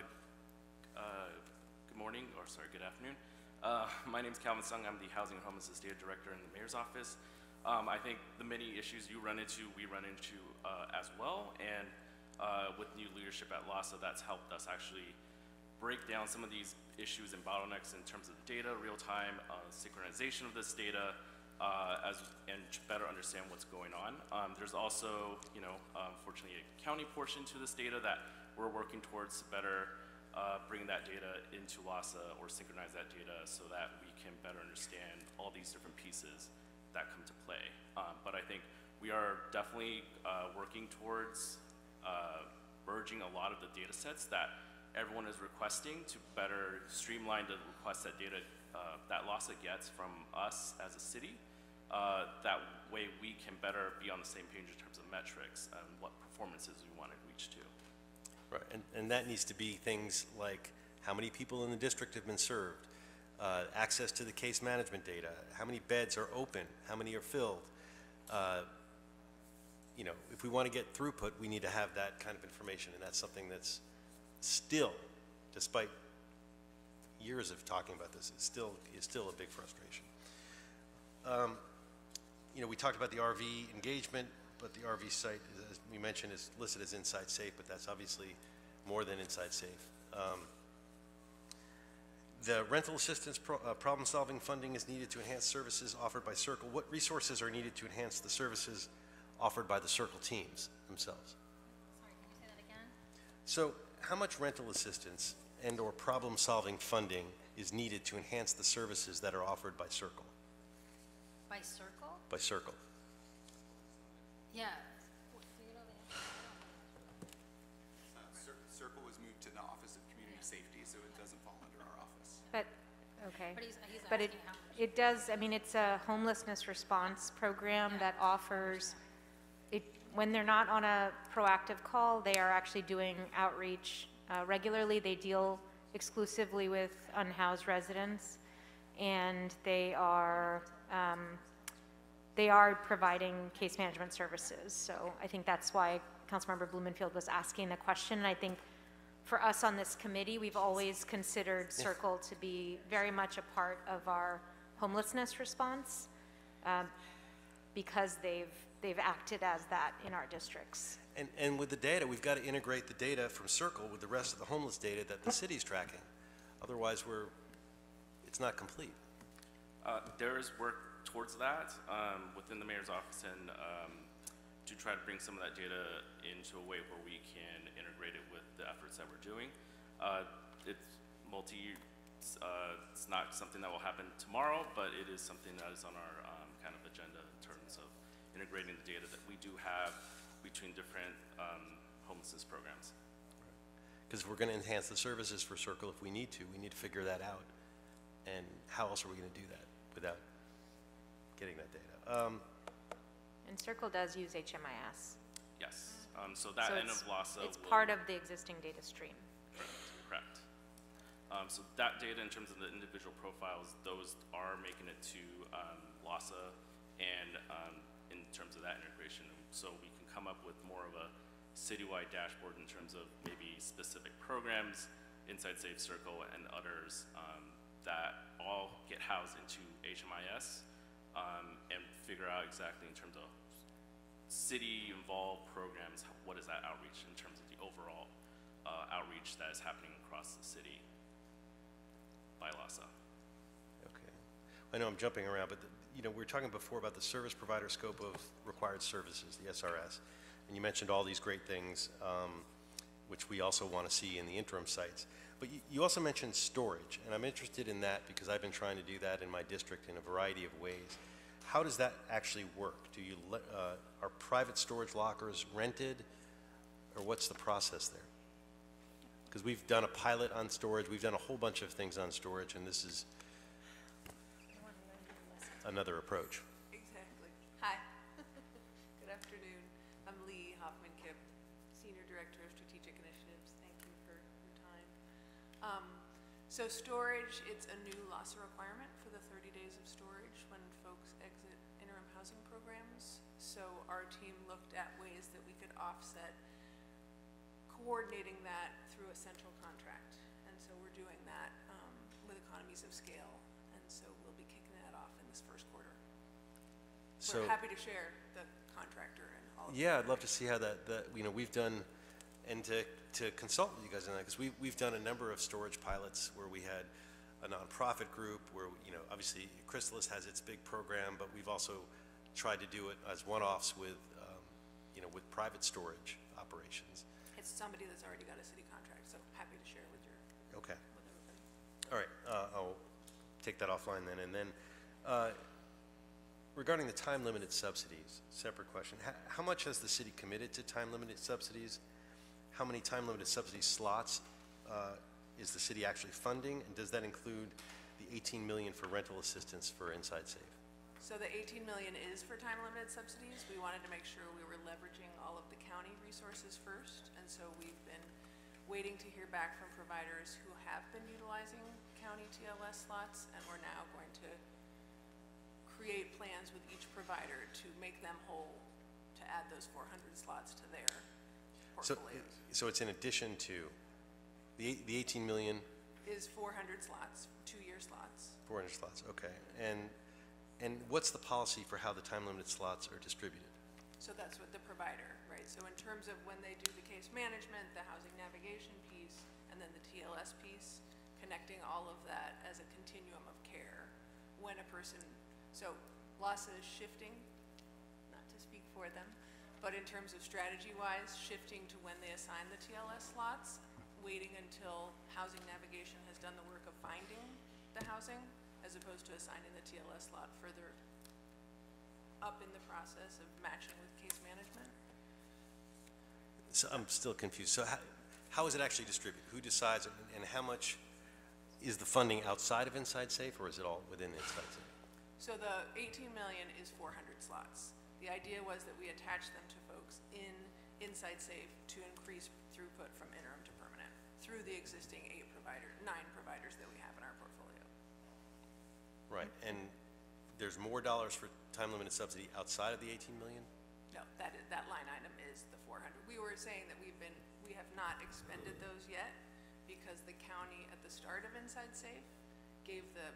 Speaker 21: uh, Good morning, or sorry, good afternoon. Uh, My is Calvin Sung. I'm the Housing and Homelessness Data Director in the Mayor's Office. Um, I think the many issues you run into, we run into uh, as well. And uh, with new leadership at LAHSA, that's helped us actually break down some of these issues and bottlenecks in terms of data, real-time uh, synchronization of this data, uh, as, and better understand what's going on. Um, there's also, you know, unfortunately, a county portion to this data that we're working towards to better uh, bring that data into LAHSA or synchronize that data so that we can better understand all these different pieces that come to play. Um, but I think we are definitely uh, working towards uh, merging a lot of the data sets that everyone is requesting to better streamline the requests that data uh, that LAHSA gets from us as a city. Uh, that way we can better be on the same page in terms of metrics and what performances we want to reach to.
Speaker 15: Right, and, and that needs to be things like how many people in the district have been served, uh, access to the case management data, how many beds are open, how many are filled. Uh, You know, if we want to get throughput, we need to have that kind of information, and that's something that's still, despite years of talking about this, is still, is still a big frustration. Um, You know, we talked about the RV engagement, but the RV site, as we mentioned, is listed as Inside Safe, but that's obviously more than Inside Safe. Um, The rental assistance pro- uh, problem-solving funding is needed to enhance services offered by Circle. What resources are needed to enhance the services offered by the Circle teams themselves? Sorry, can you say that again? So how much rental assistance and/or problem-solving funding is needed to enhance the services that are offered by Circle,
Speaker 17: By circle?
Speaker 15: by Circle?
Speaker 17: Yeah.
Speaker 20: Cir- Circle was moved to the Office of Community Safety, so it doesn't fall under our office.
Speaker 2: But, okay.
Speaker 17: But he's- he's
Speaker 2: But it, it does, I mean, it's a homelessness response program that offers, it, when they're not on a proactive call, they are actually doing outreach uh, regularly. They deal exclusively with unhoused residents, and they are, um, they are providing case management services. So I think that's why Councilmember Blumenfield was asking the question. And I think for us on this committee, we've always considered Circle to be very much a part of our homelessness response um, because they've, they've acted as that in our districts.
Speaker 15: And, and with the data, we've got to integrate the data from Circle with the rest of the homeless data that the city's tracking. Otherwise, we're, it's not complete.
Speaker 21: Uh, There is work towards that um, within the mayor's office and um, to try to bring some of that data into a way where we can integrate it with the efforts that we're doing. Uh, It's multi, uh, it's not something that will happen tomorrow, but it is something that is on our um, kind of agenda in terms of integrating the data that we do have between different um, homelessness programs.
Speaker 15: Because if we're going to enhance the services for Circle, if we need to, we need to figure that out. And how else are we going to do that without getting that data? Um,
Speaker 2: And Circle does use HMIS.
Speaker 21: Yes, um, so that
Speaker 2: So
Speaker 21: end of
Speaker 2: it's-
Speaker 21: LAHSA
Speaker 2: It's part of the existing data stream.
Speaker 21: Correct. Um, so that data in terms of the individual profiles, those are making it to, um, LAHSA and, um, in terms of that integration. So we can come up with more of a citywide dashboard in terms of maybe specific programs, Inside Safe Circle and others, um, that all get housed into HMIS, um, and figure out exactly in terms of city-involved programs, what is that outreach in terms of the overall uh, outreach that is happening across the city by LAHSA.
Speaker 15: Okay. I know I'm jumping around, but, the- you know, we were talking before about the service provider scope of required services, the SRS. And you mentioned all these great things, um, which we also want to see in the interim sites. But you, you also mentioned storage, and I'm interested in that because I've been trying to do that in my district in a variety of ways. How does that actually work? Do you, let- uh, are private storage lockers rented, or what's the process there? Because we've done a pilot on storage, we've done a whole bunch of things on storage, and this is another approach.
Speaker 22: Exactly. Hi. Good afternoon. I'm Lee Hoffman Kipp, Senior Director of Strategic Initiatives. Thank you for your time. Um, So storage, it's a new LAHSA requirement for the 30 days of storage when folks exit interim housing programs. So our team looked at ways that we could offset coordinating that through a central contract. And so we're doing that um, with economies of scale. So- We're happy to share the contractor and all of that.
Speaker 15: Yeah, I'd love to see how that, that, you know, we've done, and to, to consult with you guys on that, because we, we've done a number of storage pilots where we had a nonprofit group where, you know, obviously Chrysalis has its big program, but we've also tried to do it as one-offs with, um, you know, with private storage operations.
Speaker 22: It's somebody that's already got a city contract, so happy to share with your,
Speaker 15: Okay.
Speaker 22: with everybody.
Speaker 15: All right, uh, I'll take that offline then. And then, uh, regarding the time-limited subsidies, separate question. How, much has the city committed to time-limited subsidies? How many time-limited subsidy slots, uh, is the city actually funding? And does that include the 18 million for rental assistance for Inside Safe?
Speaker 22: So the 18 million is for time-limited subsidies. We wanted to make sure we were leveraging all of the county resources first. And so we've been waiting to hear back from providers who have been utilizing county TLS slots. And we're now going to create plans with each provider to make them whole, to add those 400 slots to their
Speaker 15: So, uh,
Speaker 22: portfolios.
Speaker 15: so it's in addition to, the, eight- the 18 million,
Speaker 22: Is 400 slots, two-year slots.
Speaker 15: 400 slots, okay. And, and what's the policy for how the time-limited slots are distributed?
Speaker 22: So that's what the provider, right? So in terms of when they do the case management, the housing navigation piece, and then the TLS piece, connecting all of that as a continuum of care. When a person, so LAHSA is shifting, not to speak for them, but in terms of strategy-wise, shifting to when they assign the TLS slots, waiting until housing navigation has done the work of finding the housing, as opposed to assigning the TLS slot further up in the process of matching with case management.
Speaker 15: So I'm still confused. So how, how is it actually distributed? Who decides and, and how much is the funding outside of Inside Safe or is it all within Inside Safe?
Speaker 22: So the 18 million is 400 slots. The idea was that we attach them to folks in Inside Safe to increase throughput from interim to permanent through the existing eight provider, nine providers that we have in our portfolio.
Speaker 15: Right, and there's more dollars for time-limited subsidy outside of the 18 million?
Speaker 22: No, that is, that line item is the 400. We were saying that we've been, we have not expended those yet because the county at the start of Inside Safe gave the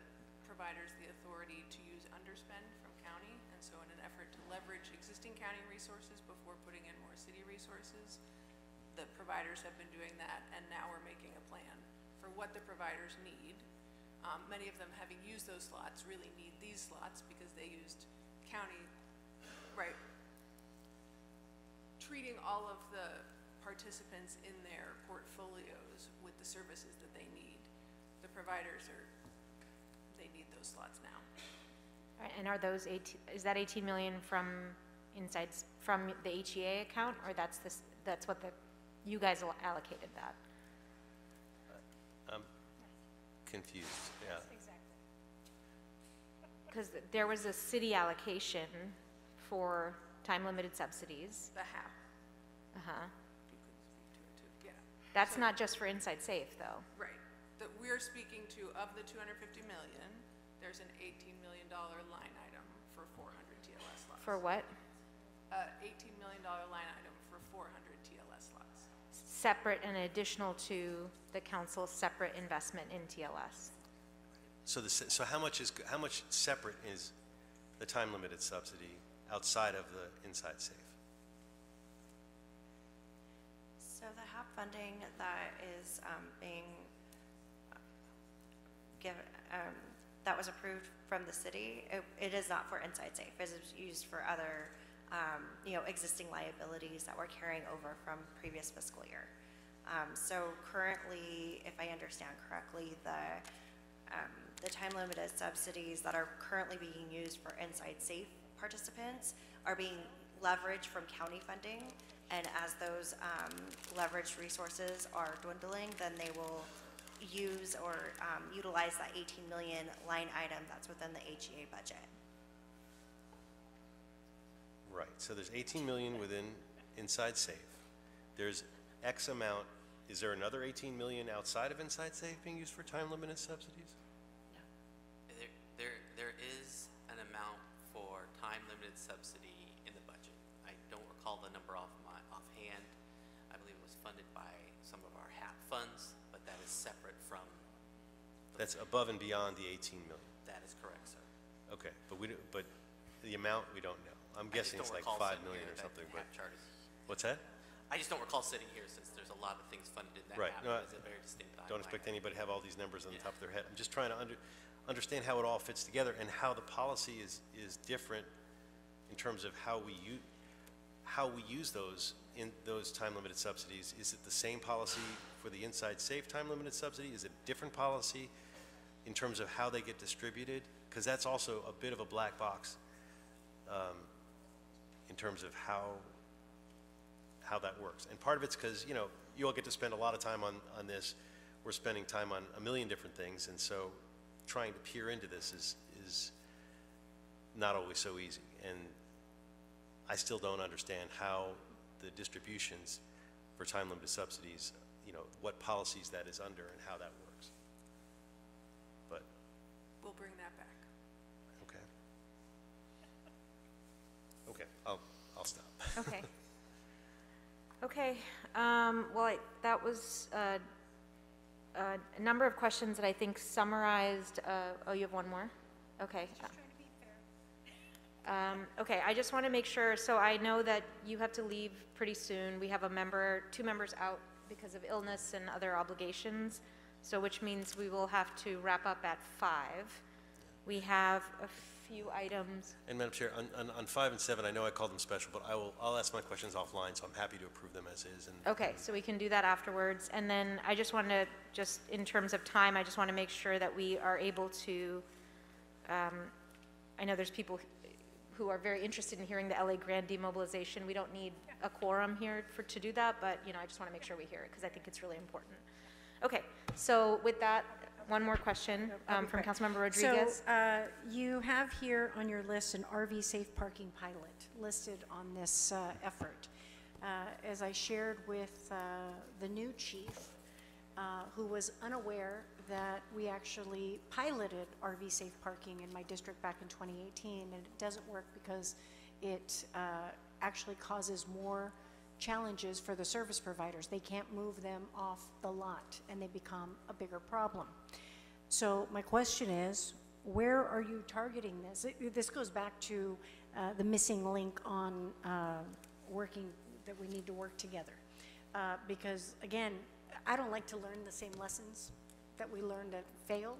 Speaker 22: providers the authority to use underspend from county. And so in an effort to leverage existing county resources before putting in more city resources, the providers have been doing that and now we're making a plan for what the providers need. Um, many of them having used those slots really need these slots because they used county, right, treating all of the participants in their portfolios with the services that they need. The providers are, they need those slots now.
Speaker 2: All right, And are those 18, is that 18 million from insides, from the HEA account, or that's this, that's what the, you guys al- allocated that?
Speaker 15: I'm confused, yeah.
Speaker 2: Because there was a city allocation for time-limited subsidies.
Speaker 22: The half,
Speaker 2: Uh-huh.
Speaker 22: you could speak to it too, yeah.
Speaker 2: That's
Speaker 22: So-
Speaker 2: not just for Inside Safe, though.
Speaker 22: Right, that we're speaking to, of the 250 million, there's an 18 million dollar line item for 400 TLS slots.
Speaker 2: For what?
Speaker 22: Uh, 18 million dollar line item for 400 TLS slots.
Speaker 2: Separate and additional to the council's separate investment in TLS.
Speaker 15: So the, so how much is, how much separate is the time-limited subsidy outside of the Inside Safe?
Speaker 16: So the HAP funding that is um, being given, um, that was approved from the city, it- it is not for Inside Safe. It is used for other, um, you know, existing liabilities that we're carrying over from previous fiscal year. Um, So currently, if I understand correctly, the, um, the time-limited subsidies that are currently being used for Inside Safe participants are being leveraged from county funding, and as those um, leveraged resources are dwindling, then they will use or um, utilize that 18 million line item that's within the HEA budget.
Speaker 15: Right, so there's 18 million within Inside Safe. There's X amount is there another 18 million outside of Inside Safe being used for time-limited subsidies? That's above and beyond the 18 million.
Speaker 18: that is correct, sir.
Speaker 15: Okay, but we, don't- but the amount, we don't know. I'm
Speaker 18: I just
Speaker 15: guessing
Speaker 18: don't
Speaker 15: it's like
Speaker 18: recall
Speaker 15: 5
Speaker 18: sitting
Speaker 15: million
Speaker 18: here
Speaker 15: or
Speaker 18: that
Speaker 15: something, but,
Speaker 18: HAP chart is-
Speaker 15: what's that?
Speaker 18: I just don't recall sitting here since there's a lot of things funded in that
Speaker 15: Right, no,
Speaker 18: It's a very distinct line
Speaker 15: Don't expect anybody to have all these numbers on the top of their head. I'm just trying to under, understand how it all fits together and how the policy is, is different in terms of how we u, how we use those in those time-limited subsidies. Is it the same policy for the inside safe time-limited subsidy? Is it a different policy in terms of how they get distributed? Because that's also a bit of a black box um, in terms of how how that works. And part of it's because, you know, you all get to spend a lot of time on, on this. We're spending time on a million different things, and so trying to peer into this is, is not always so easy. And I still don't understand how the distributions for time-limited subsidies, you know, what policies that is under and how that works. But,
Speaker 22: We'll bring that back.
Speaker 15: okay. Okay, I'll, I'll stop.
Speaker 2: Okay. Okay, um, well, I- that was, uh, uh, a number of questions that I think summarized, uh, oh, you have one more? Okay. Um, okay, I just want to make sure, so I know that you have to leave pretty soon. We have a member, two members out because of illness and other obligations, so which means we will have to wrap up at five. We have a few items.
Speaker 15: And Madam Chair, on, on, on five and seven, I know I called them special, but I will, I'll ask my questions offline, so I'm happy to approve them as is. and-
Speaker 2: Okay, so we can do that afterwards. And then I just want to, just in terms of time, I just want to make sure that we are able to, um, I know there's people who are very interested in hearing the LA Grand demobilization. We don't need a quorum here for, to do that, but, you know, I just want to make sure we hear it because I think it's really important. Okay, so with that, one more question um, from. Councilmember Rodriguez.
Speaker 19: So, uh, you have here on your list an RV safe parking pilot listed on this uh, effort. Uh, As I shared with uh, the new chief, uh, who was unaware that we actually piloted RV safe parking in my district back in 2018, and it doesn't work because it uh, actually causes more challenges for the service providers. They can't move them off the lot, and they become a bigger problem. So my question is, where are you targeting this? It- This goes back to uh, the missing link on uh, working, that we need to work together. Uh, Because, again, I don't like to learn the same lessons that we learned that failed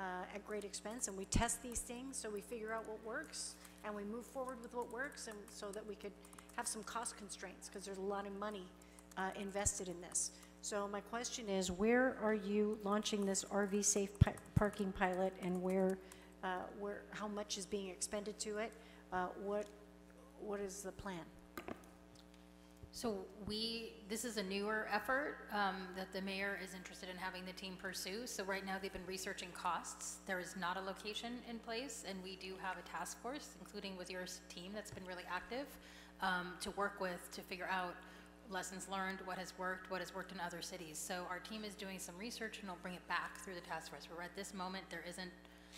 Speaker 19: uh, at great expense, and we test these things so we figure out what works, and we move forward with what works, and so that we could have some cost constraints, because there's a lot of money uh, invested in this. So my question is, where are you launching this RV safe pi- parking pilot, and where, uh, where, how much is being expended to it? Uh, What, what is the plan?
Speaker 17: So we, this is a newer effort um, that the mayor is interested in having the team pursue. So right now, they've been researching costs. There is not a location in place, and we do have a task force, including with your team, that's been really active, um, to work with to figure out lessons learned, what has worked, what has worked in other cities. So our team is doing some research, and we'll bring it back through the task force. But at this moment, there isn't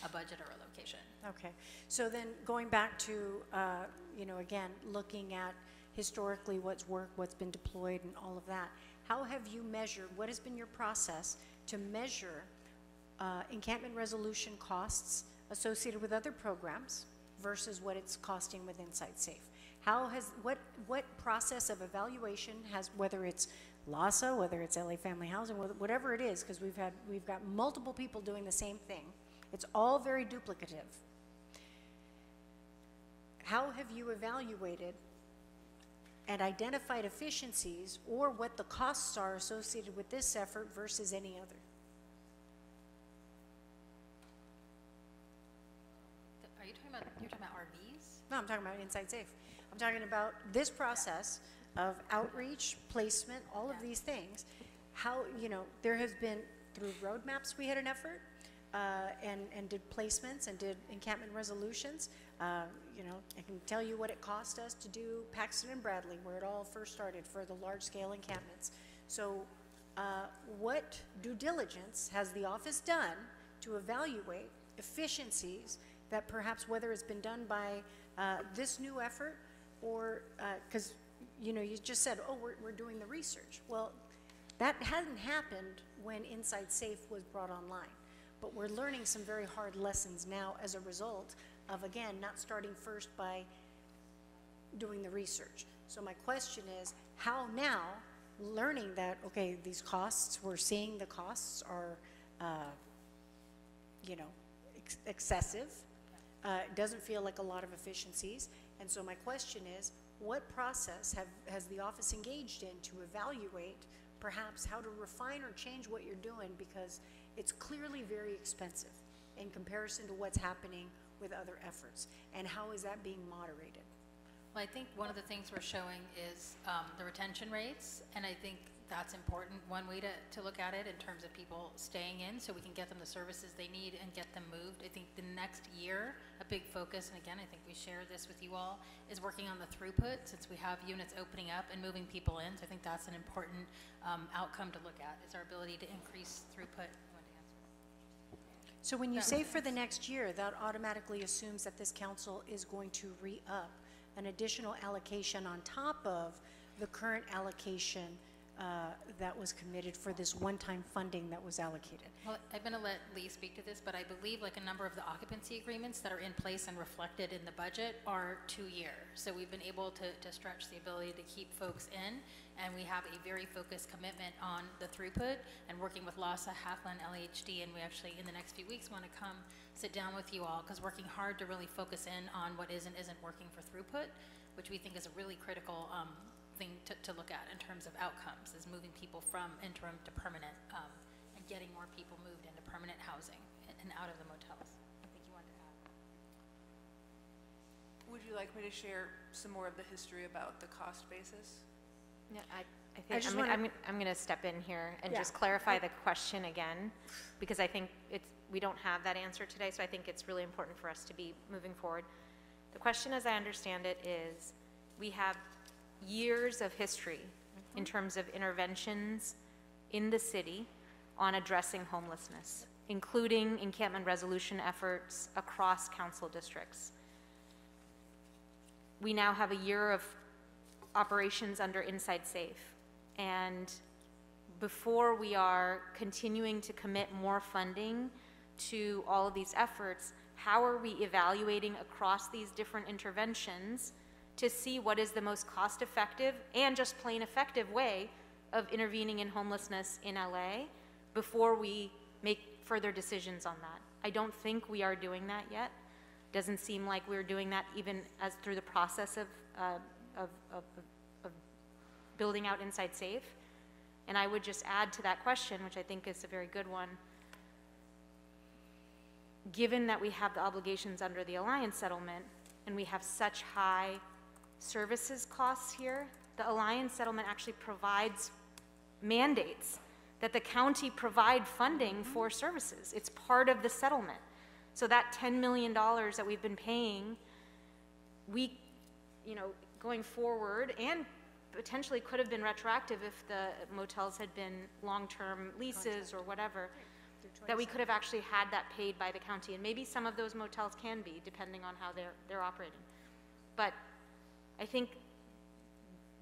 Speaker 17: a budget or a location.
Speaker 19: Okay, so then going back to, uh, you know, again, looking at historically what's worked, what's been deployed and all of that, how have you measured, what has been your process to measure uh, encampment resolution costs associated with other programs versus what it's costing with Inside Safe? How has, what, what process of evaluation has, whether it's LAHSA, whether it's LA Family Housing, whatever it is, because we've had, we've got multiple people doing the same thing. It's all very duplicative. How have you evaluated and identified efficiencies or what the costs are associated with this effort versus any other?
Speaker 17: Are you talking about, you're talking about RVs?
Speaker 19: No, I'm talking about Inside Safe. I'm talking about this process of outreach, placement, all of these things. How, you know, there has been, through roadmaps, we had an effort, uh, and, and did placements and did encampment resolutions. Uh, You know, I can tell you what it cost us to do Paxton and Bradley, where it all first started for the large-scale encampments. So uh, what due diligence has the office done to evaluate efficiencies that perhaps whether it's been done by uh, this new effort or, because, you know, you just said, oh, we're, we're doing the research. Well, that hadn't happened when Inside Safe was brought online. But we're learning some very hard lessons now as a result of, again, not starting first by doing the research. So my question is, how now, learning that, okay, these costs, we're seeing the costs are, uh, you know, ex- excessive, uh, doesn't feel like a lot of efficiencies. And so my question is, what process have, has the office engaged in to evaluate perhaps how to refine or change what you're doing? Because it's clearly very expensive in comparison to what's happening with other efforts. And how is that being moderated?
Speaker 17: Well, I think one of the things we're showing is um, the retention rates, and I think that's important, one way to, to look at it in terms of people staying in, so we can get them the services they need and get them moved. I think the next year, a big focus, and again, I think we share this with you all, is working on the throughput, since we have units opening up and moving people in. So I think that's an important um, outcome to look at, is our ability to increase throughput.
Speaker 19: So when you
Speaker 17: That
Speaker 19: say for the next year, that automatically assumes that this council is going to re-up an additional allocation on top of the current allocation uh, that was committed for this one-time funding that was allocated.
Speaker 17: Well, I'm going to let Lee speak to this, but I believe like a number of the occupancy agreements that are in place and reflected in the budget are two-year. So we've been able to, to stretch the ability to keep folks in, and we have a very focused commitment on the throughput and working with LAHSA, HACLA, LAHD, and we actually, in the next few weeks, want to come sit down with you all, because working hard to really focus in on what is and isn't working for throughput, which we think is a really critical um, thing to, to look at in terms of outcomes, is moving people from interim to permanent um, and getting more people moved into permanent housing and, and out of the motels. I think you wanted to add.
Speaker 22: Would you like me to share some more of the history about the cost basis?
Speaker 2: Yeah, I, I
Speaker 22: I
Speaker 2: think,
Speaker 22: just
Speaker 2: I'm, gonna-
Speaker 22: wanna-
Speaker 2: I'm, I'm going to step in here and
Speaker 22: Yeah.
Speaker 2: just clarify the question again, because I think it's, we don't have that answer today, so I think it's really important for us to be moving forward. The question, as I understand it, is we have years of history in mm-hmm. terms of interventions in the city on addressing homelessness, including encampment resolution efforts across council districts. We now have a year of operations under Inside Safe. And before we are continuing to commit more funding to all of these efforts, how are we evaluating across these different interventions to see what is the most cost-effective and just plain effective way of intervening in homelessness in LA before we make further decisions on that? I don't think we are doing that yet. Doesn't seem like we're doing that even as through the process of, uh, of, of, of building out Inside Safe. And I would just add to that question, which I think is a very good one. Given that we have the obligations under the Alliance settlement and we have such high services costs here, the Alliance settlement actually provides mandates that the county provide funding for services. It's part of the settlement. So that $10 million that we've been paying, we, you know, going forward, and potentially could have been retroactive if the motels had been long-term leases or whatever, that we could have actually had that paid by the county. And maybe some of those motels can be, depending on how they're, they're operating. But I think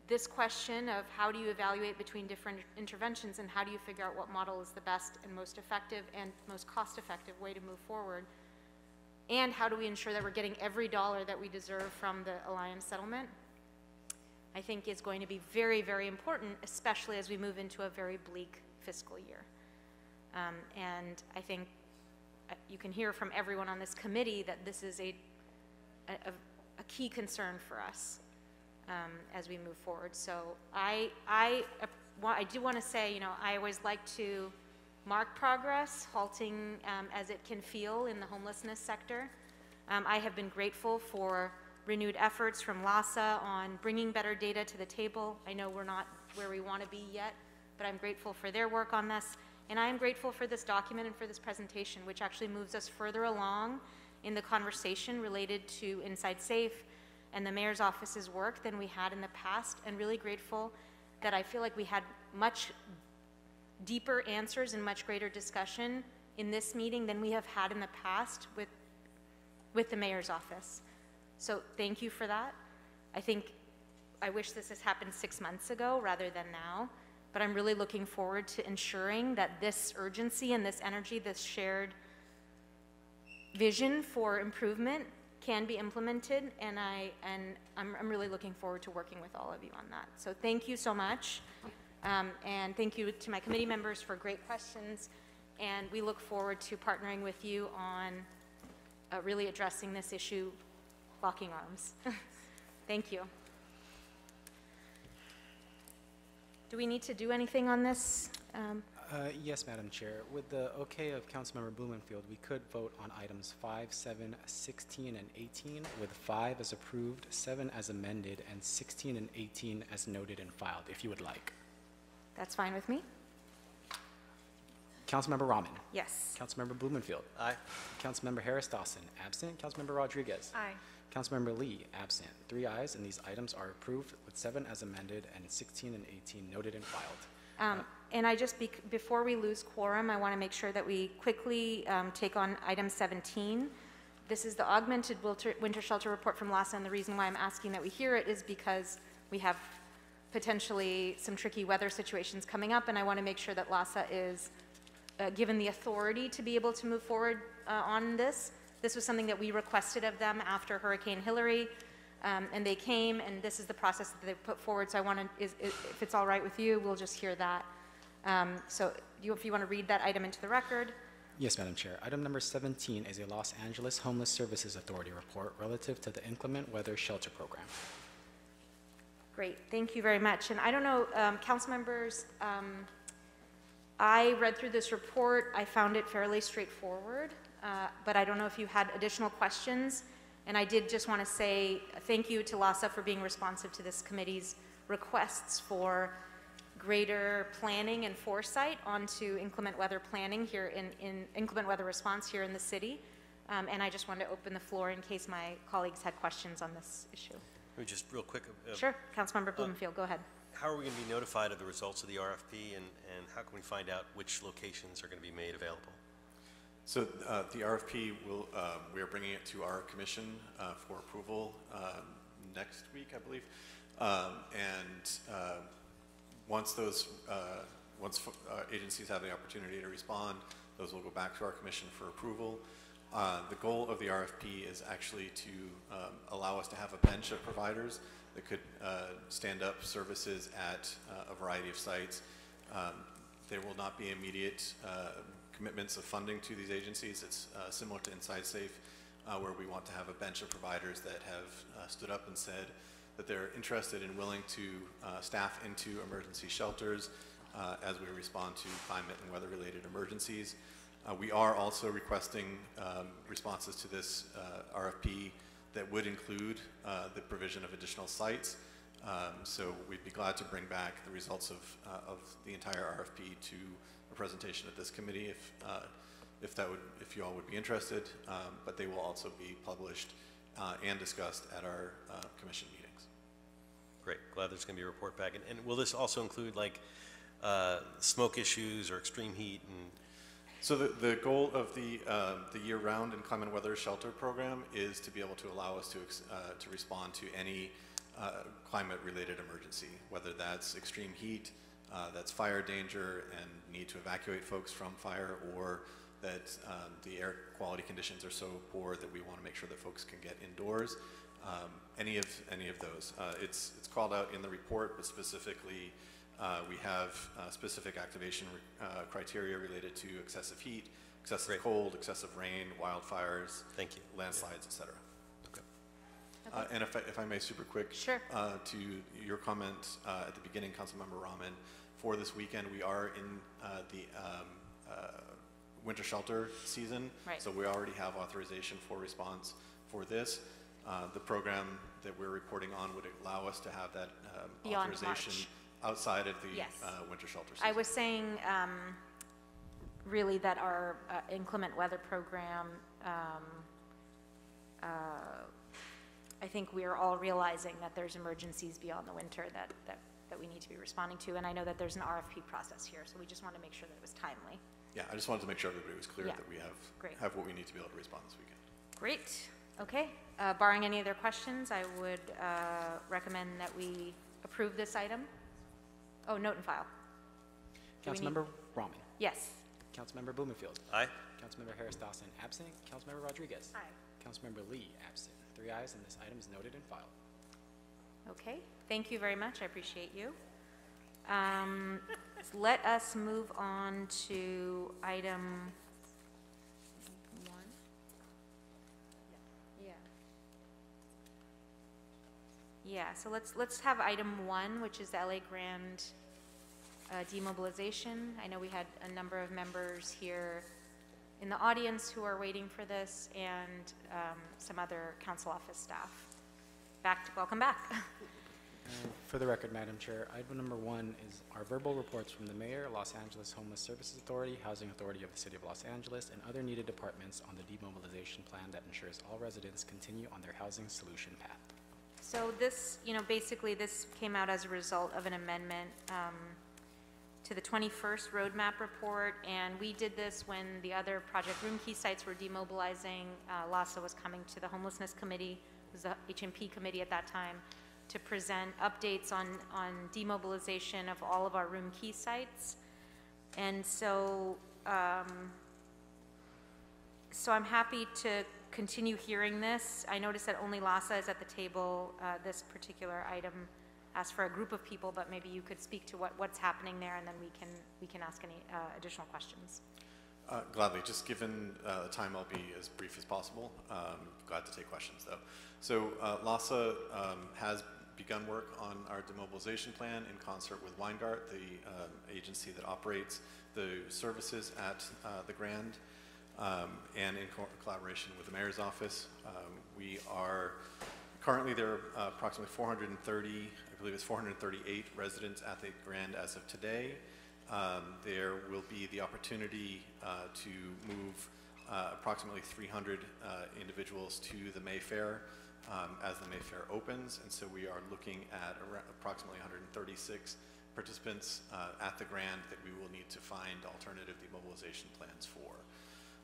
Speaker 2: this question of how do you evaluate between different interventions and how do you figure out what model is the best and most effective and most cost-effective way to move forward, and how do we ensure that we're getting every dollar that we deserve from the Alliance settlement, I think is going to be very, very important, especially as we move into a very bleak fiscal year. Um, and I think uh, you can hear from everyone on this committee that this is a, a, a key concern for us um, as we move forward. So I, I, I do want to say, you know, I always like to mark progress, halting um, as it can feel in the homelessness sector. Um, I have been grateful for renewed efforts from LAHSA on bringing better data to the table. I know we're not where we want to be yet, but I'm grateful for their work on this. And I am grateful for this document and for this presentation, which actually moves us further along in the conversation related to Inside Safe and the mayor's office's work than we had in the past, and really grateful that I feel like we had much deeper answers and much greater discussion in this meeting than we have had in the past with, with the mayor's office. So thank you for that. I think, I wish this has happened six months ago rather than now, but I'm really looking forward to ensuring that this urgency and this energy, this shared vision for improvement can be implemented, and I, and I'm, I'm really looking forward to working with all of you on that. So thank you so much, um, and thank you to my committee members for great questions, and we look forward to partnering with you on uh, really addressing this issue, locking arms. Thank you. Do we need to do anything on this? Um,
Speaker 1: Uh, Yes, Madam Chair. With the okay of Councilmember Blumenfield, we could vote on items 5, 7, 16, and 18, with 5 as approved, 7 as amended, and 16 and 18 as noted and filed, if you would like.
Speaker 2: That's fine with me?
Speaker 1: Councilmember Raman.
Speaker 2: Yes.
Speaker 1: Councilmember Blumenfield.
Speaker 15: Aye.
Speaker 1: Councilmember Harris Dawson, absent. Councilmember Rodriguez.
Speaker 2: Aye.
Speaker 1: Councilmember Lee, absent. Three ayes, and these items are approved with 7 as amended and 16 and 18 noted and filed.
Speaker 2: Um, And I just, bec- before we lose quorum, I want to make sure that we quickly um, take on item 17. This is the augmented winter shelter report from LAHSA, and the reason why I'm asking that we hear it is because we have potentially some tricky weather situations coming up, and I want to make sure that LAHSA is uh, given the authority to be able to move forward uh, on this. This was something that we requested of them after Hurricane Hilary, um, and they came, and this is the process that they put forward. So I want to, if it's all right with you, we'll just hear that. Um, So you- if you want to read that item into the record.
Speaker 1: Yes, Madam Chair. Item number 17 is a Los Angeles Homeless Services Authority report relative to the inclement weather shelter program.
Speaker 2: Great, thank you very much. And I don't know, um, council members, um, I read through this report, I found it fairly straightforward, uh, but I don't know if you had additional questions. And I did just want to say thank you to LAHSA for being responsive to this committee's requests for greater planning and foresight onto inclement weather planning here in, in inclement weather response here in the city. Um, and I just wanted to open the floor in case my colleagues had questions on this issue.
Speaker 15: Let me just real quick. uh,
Speaker 2: Sure, Councilmember Blumenfield, go ahead.
Speaker 15: How are we going to be notified of the results of the RFP, and, and how can we find out which locations are going to be made available?
Speaker 23: So uh, the RFP will, um, we are bringing it to our commission uh, for approval um, next week, I believe. Um, And uh, once those, uh, once uh, agencies have the opportunity to respond, those will go back to our commission for approval. Uh, The goal of the RFP is actually to um, allow us to have a bench of providers that could stand up services at a variety of sites. Um, There will not be immediate commitments of funding to these agencies. It's uh, similar to Inside Safe, uh, where we want to have a bench of providers that have uh, stood up and said that they're interested and willing to uh, staff into emergency shelters uh, as we respond to climate and weather-related emergencies. We are also requesting um, responses to this RFP that would include the provision of additional sites. Um, so we'd be glad to bring back the results of, of the entire RFP to a presentation at this committee if, uh, if that would, if you all would be interested. Um, but they will also be published uh, and discussed at our uh, commission meetings.
Speaker 15: Great, glad there's going to be a report back. And, and will this also include like uh, smoke issues or extreme heat and
Speaker 23: So the, the goal of the, uh, the year-round and climate weather shelter program is to be able to allow us to, ex- uh, to respond to any uh, climate-related emergency, whether that's extreme heat, uh, that's fire danger and need to evacuate folks from fire, or that um, the air quality conditions are so poor that we want to make sure that folks can get indoors. Um, any of any of those, uh, it's it's called out in the report, but specifically uh, we have uh, specific activation uh, criteria related to excessive heat, excessive cold, excessive rain, wildfires,
Speaker 15: Thank you.
Speaker 23: landslides, et cetera.
Speaker 15: Okay.
Speaker 23: Uh, and if I, if I may, super quick,
Speaker 2: Sure.
Speaker 23: uh, to your comment uh, at the beginning, Councilmember Raman, for this weekend we are in uh, the um, uh, winter shelter season,
Speaker 2: Right.
Speaker 23: so we already have authorization for response for this. Uh, the program that we're reporting on would allow us to have that um,
Speaker 2: Beyond
Speaker 23: authorization
Speaker 2: March.
Speaker 23: outside of the
Speaker 2: Yes.
Speaker 23: uh, winter shelter season.
Speaker 2: I was saying, um, really, that our uh, inclement weather program, um, uh, I think we are all realizing that there's emergencies beyond the winter that, that, that we need to be responding to, and I know that there's an RFP process here, so we just want to make sure that it was timely.
Speaker 23: Yeah, I just wanted to make sure everybody was clear
Speaker 2: Yeah.
Speaker 23: that we have,
Speaker 2: Great.
Speaker 23: have what we need to be able to respond this weekend.
Speaker 2: Great, okay. Uh, Barring any other questions, I would uh, recommend that we approve this item. Oh, note and file. Do we need-
Speaker 1: Councilmember Raman.
Speaker 2: Yes.
Speaker 1: Councilmember Blumenfield.
Speaker 15: Aye.
Speaker 1: Councilmember Harris Dawson absent. Councilmember Rodriguez.
Speaker 2: Aye.
Speaker 1: Councilmember Lee absent. Three ayes, and this item is noted and filed.
Speaker 2: Okay, thank you very much, I appreciate you. Um, Let us move on to item one. Yeah. Yeah, so let's, let's have item one, which is the LA Grand uh, demobilization. I know we had a number of members here in the audience who are waiting for this, and um, some other council office staff. Back, to welcome back.
Speaker 1: For the record, Madam Chair, item number one is our verbal reports from the Mayor, Los Angeles Homeless Services Authority, Housing Authority of the City of Los Angeles, and other needed departments on the demobilization plan that ensures all residents continue on their housing solution path.
Speaker 2: So this, you know, basically, this came out as a result of an amendment um, to the 21st roadmap report, and we did this when the other Project Roomkey sites were demobilizing. Uh, LAHSA was coming to the Homelessness Committee, it was the HMP committee at that time, to present updates on, on demobilization of all of our room key sites. And so, um, so I'm happy to continue hearing this. I noticed that only LAHSA is at the table. Uh, This particular item asked for a group of people, but maybe you could speak to what, what's happening there, and then we can, we can ask any uh, additional questions.
Speaker 23: Uh, Gladly, just given uh, time, I'll be as brief as possible. Um, Glad to take questions, though. So uh, LAHSA um, has begun work on our demobilization plan in concert with Weingart, the um, agency that operates the services at uh, the Grand, um, and in co- collaboration with the mayor's office. Um, We are, currently there are uh, approximately 430, I believe it's 438 residents at the Grand as of today. Um, There will be the opportunity uh, to move uh, approximately 300 uh, individuals to the Mayfair um, as the Mayfair opens, and so we are looking at approximately 136 participants uh, at the Grand that we will need to find alternative demobilization plans for.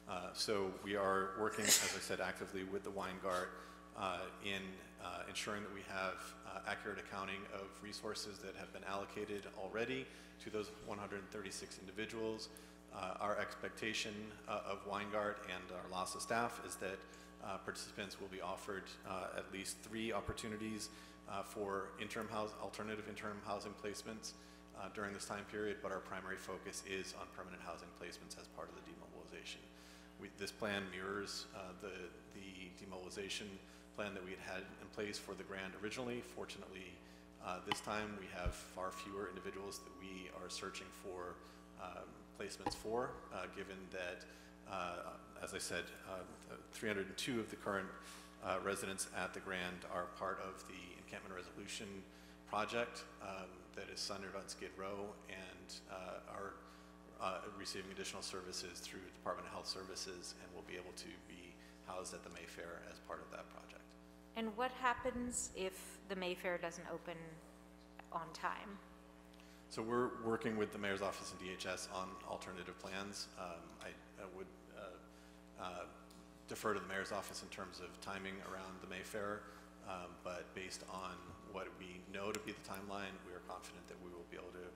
Speaker 23: Uh, So we are working, as I said, actively with the Weingart uh, in uh, ensuring that we have uh, accurate accounting of resources that have been allocated already to those 136 individuals. Uh, Our expectation of Weingart and our LAHSA staff is that uh, participants will be offered uh, at least three opportunities uh, for interim house, alternative interim housing placements uh, during this time period, but our primary focus is on permanent housing placements as part of the demobilization. We, this plan mirrors uh, the, the demobilization plan that we had had in place for the grant originally. Fortunately, uh, this time we have far fewer individuals that we are searching for um, placements for, given that, as I said, uh, 302 of the current uh, residents at the Grand are part of the encampment resolution project um, that is centered on Skid Row and uh, are uh, receiving additional services through Department of Health Services and will be able to be housed at the Mayfair as part of that project.
Speaker 2: And what happens if the Mayfair doesn't open on time?
Speaker 23: So we're working with the mayor's office and DHS on alternative plans. Um, I, I would uh, defer to the mayor's office in terms of timing around the Mayfair, um, but based on what we know to be the timeline, we are confident that we will be able to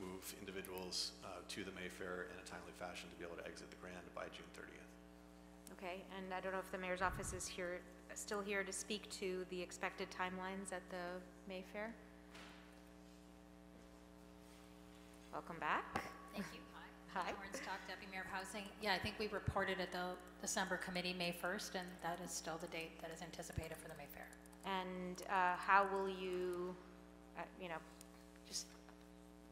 Speaker 23: move individuals uh, to the Mayfair in a timely fashion to be able to exit the Grand by June 30th.
Speaker 2: Okay, and I don't know if the mayor's office is here, still here to speak to the expected timelines at the Mayfair? Welcome back.
Speaker 17: Thank you.
Speaker 2: Hi.
Speaker 17: Lauren Stock, Deputy Mayor of Housing. Yeah, I think we reported at the December committee, May 1st, and that is still the date that is anticipated for the Mayfair.
Speaker 2: And uh, how will you, uh, you know, just,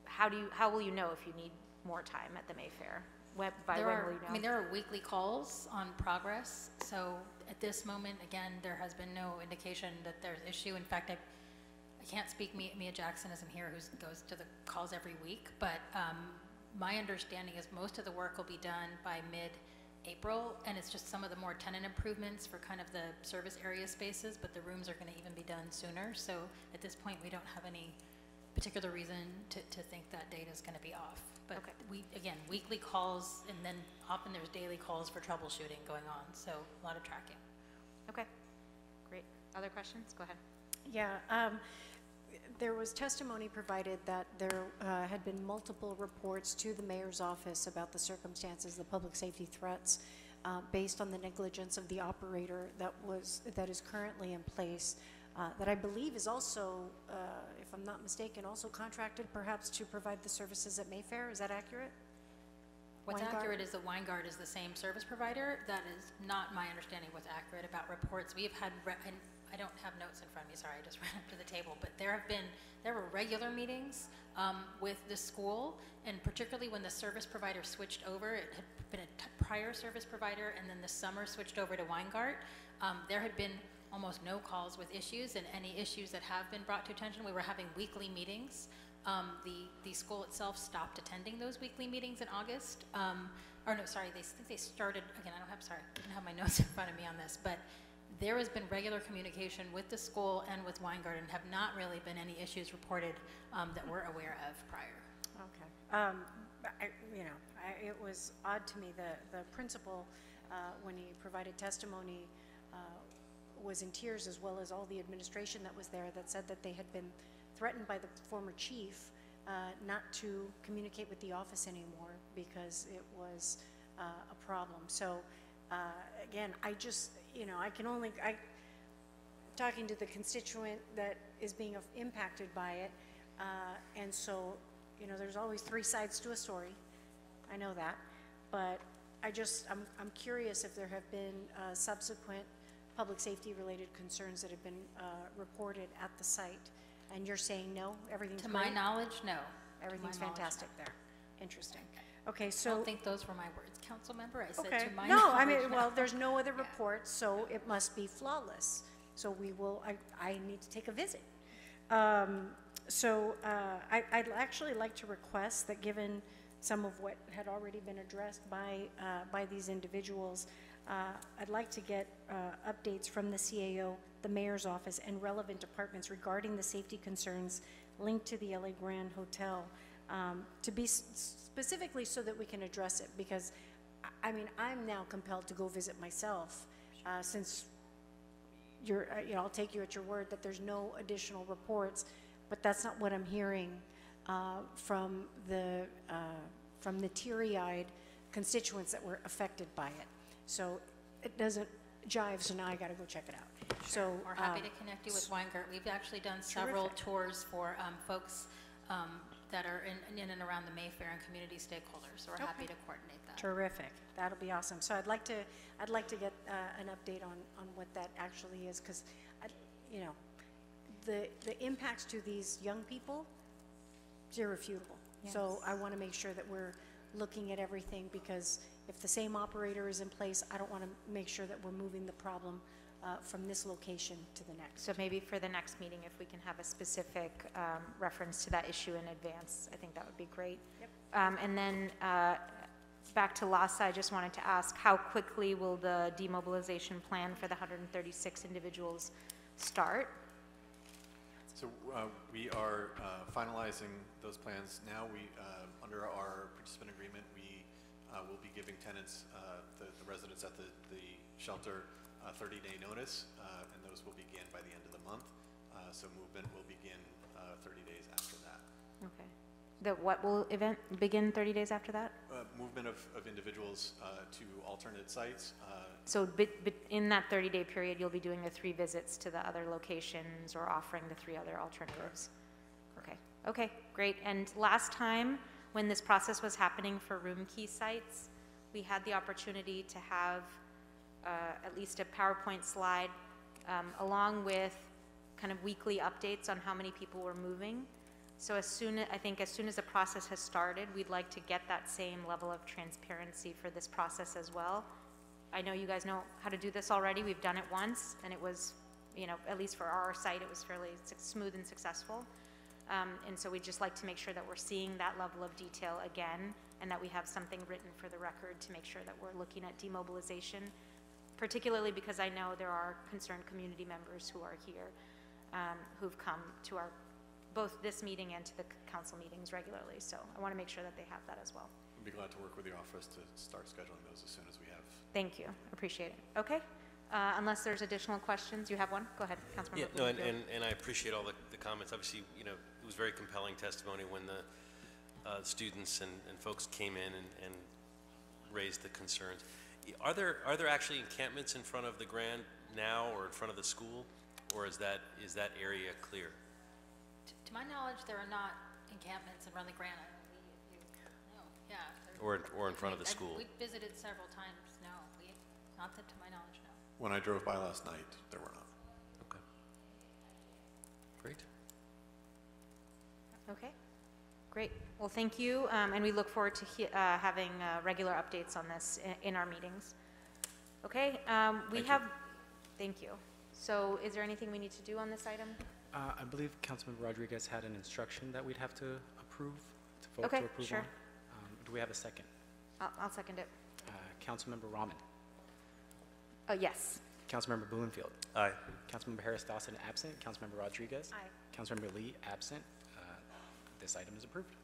Speaker 2: how do you, how will you know if you need more time at the Mayfair? When, by
Speaker 17: There
Speaker 2: when
Speaker 17: are-
Speaker 2: will you know?
Speaker 17: I mean, there are weekly calls on progress, so at this moment, again, there has been no indication that there's issue. In fact, I, I can't speak, Mia Mia Jackson isn't here, who goes to the calls every week, but um, my understanding is most of the work will be done by mid-April, and it's just some of the more tenant improvements for kind of the service area spaces, but the rooms are going to even be done sooner. So at this point, we don't have any particular reason to, to think that data is going to be off. But we, again, weekly calls, and then often there's daily calls for troubleshooting going on, so a lot of tracking.
Speaker 2: Okay, great. Other questions? Go ahead.
Speaker 19: Yeah, um, there was testimony provided that there uh, had been multiple reports to the mayor's office about the circumstances, the public safety threats, uh, based on the negligence of the operator that was, that is currently in place, uh, that I believe is also, uh, if I'm not mistaken, also contracted perhaps to provide the services at Mayfair. Is that accurate?
Speaker 17: What's accurate is that Weingart is the same service provider. That is not my understanding what's accurate about reports. We have had, re- and I don't have notes in front of me, sorry, I just ran up to the table, but there have been, there were regular meetings um, with the school, and particularly when the service provider switched over, it had been a prior service provider, and then the summer switched over to Weingart. Um, There had been almost no calls with issues, and any issues that have been brought to attention, we were having weekly meetings. Um, The, the school itself stopped attending those weekly meetings in August. Um, Or no, sorry, they, I think they started, again, I don't have, sorry, I don't have my notes in front of me on this, but there has been regular communication with the school and with Weingart, and have not really been any issues reported um, that we're aware of prior.
Speaker 19: Okay. Um, I, you know, I, it was odd to me, the, the principal, uh, when he provided testimony, uh, was in tears, as well as all the administration that was there, that said that they had been threatened by the former chief uh, not to communicate with the office anymore because it was uh, a problem. So, uh, again, I just, you know, I can only, I, talking to the constituent that is being impacted by it. Uh, And so, you know, there's always three sides to a story. I know that. But I just, I'm, I'm curious if there have been uh, subsequent public safety-related concerns that have been uh, reported at the site. And you're saying no, everything's
Speaker 17: To
Speaker 19: great?
Speaker 17: my knowledge, no.
Speaker 19: Everything's
Speaker 17: knowledge, no.
Speaker 19: fantastic there. Interesting. Okay,
Speaker 17: I
Speaker 19: so.
Speaker 17: don't think those were my words, council member. I said
Speaker 19: Okay,
Speaker 17: to my
Speaker 19: no, I mean, well, there's no other reports, so it must be flawless. So we will, I, I need to take a visit. Um, So uh, I, I'd actually like to request that, given some of what had already been addressed by, uh, by these individuals, uh, I'd like to get uh, updates from the CAO, the mayor's office, and relevant departments regarding the safety concerns linked to the LA Grand Hotel, um, to be s- specifically so that we can address it, because, I- mean, I'm now compelled to go visit myself, uh, since you're, uh, you know, I'll take you at your word that there's no additional reports, but that's not what I'm hearing uh, from the, uh, from the teary-eyed constituents that were affected by it. So it doesn't jive, so now I gotta go check it out. So.
Speaker 17: We're happy
Speaker 19: um,
Speaker 17: to connect you with Weingart. We've actually done several tours for um, folks um, that are in, in and around the Mayfair and community stakeholders, so we're happy to coordinate that.
Speaker 19: Terrific. That'll be awesome. So I'd like to, I'd like to get uh, an update on, on what that actually is, because, you know, the, the impacts to these young people, is irrefutable. So
Speaker 17: Yes.
Speaker 19: I want to make sure that we're looking at everything, because if the same operator is in place, I don't want to make sure that we're moving the problem uh, from this location to the next.
Speaker 2: So maybe for the next meeting, if we can have a specific um, reference to that issue in advance, I think that would be great.
Speaker 19: Yep.
Speaker 2: Um, And then, uh, back to LAHSA, I just wanted to ask, how quickly will the demobilization plan for the 136 individuals start?
Speaker 23: So uh, we are uh, finalizing those plans now. We, uh, under our participant agreement, we uh, will be giving tenants, uh, the the residents at the the shelter, a 30-day notice, uh, and those will begin by the end of the month. Uh, So movement will begin uh, 30 days after that.
Speaker 2: Okay. The what will event begin 30 days after that?
Speaker 23: Uh, Movement of of individuals uh, to alternate sites. uh,
Speaker 2: So in that 30-day period, you'll be doing the three visits to the other locations or offering the three other alternatives? Okay, okay, great. And last time, when this process was happening for room key sites, we had the opportunity to have at least a PowerPoint slide um, along with kind of weekly updates on how many people were moving. So as soon, as I think as soon as the process has started, we'd like to get that same level of transparency for this process as well. I know you guys know how to do this already. We've done it once, and it was, you know, at least for our site, it was fairly smooth and successful. Um, And so we'd just like to make sure that we're seeing that level of detail again, and that we have something written for the record to make sure that we're looking at demobilization, particularly because I know there are concerned community members who are here, um, who've come to our both this meeting and to the council meetings regularly, so I want to make sure that they have that as well.
Speaker 23: We'd be glad to work with your office to start scheduling those as soon as we have.
Speaker 2: Thank you, appreciate it. Okay, uh, unless there's additional questions, you have one? Go ahead, Councilmember
Speaker 15: Yeah, no, and, and, and I appreciate all the, the comments. Obviously, you know, it was very compelling testimony when the, uh, students and, and folks came in and, and raised the concerns. Are there, are there actually encampments in front of the Grand now or in front of the school? Or is that, is that area clear?
Speaker 17: T- To my knowledge, there are not encampments around the Grand Island. We- you- No, yeah. there-
Speaker 15: Or, in- or in front of the
Speaker 17: I-
Speaker 15: school?
Speaker 17: We visited several times, no, we, not that to my knowledge, no.
Speaker 23: When I drove by last night, there were not.
Speaker 15: Okay. Great.
Speaker 2: Okay, great. Well, thank you, um, and we look forward to he- uh, having uh, regular updates on this i- in our meetings. Okay, um, we
Speaker 23: Thank you.
Speaker 2: have, thank you. So is there anything we need to do on this item?
Speaker 1: Uh, I believe Councilmember Rodriguez had an instruction that we'd have to approve, to vote
Speaker 2: Okay,
Speaker 1: to approve
Speaker 2: sure.
Speaker 1: on. Um, Do we have a second?
Speaker 2: I'll I'll second it.
Speaker 1: Uh, Councilmember Raman.
Speaker 2: Oh, yes.
Speaker 1: Councilmember Blumenfield.
Speaker 15: Aye.
Speaker 1: Councilmember Harris Dawson absent. Councilmember Rodriguez.
Speaker 2: Aye.
Speaker 1: Councilmember Lee absent. This item is approved.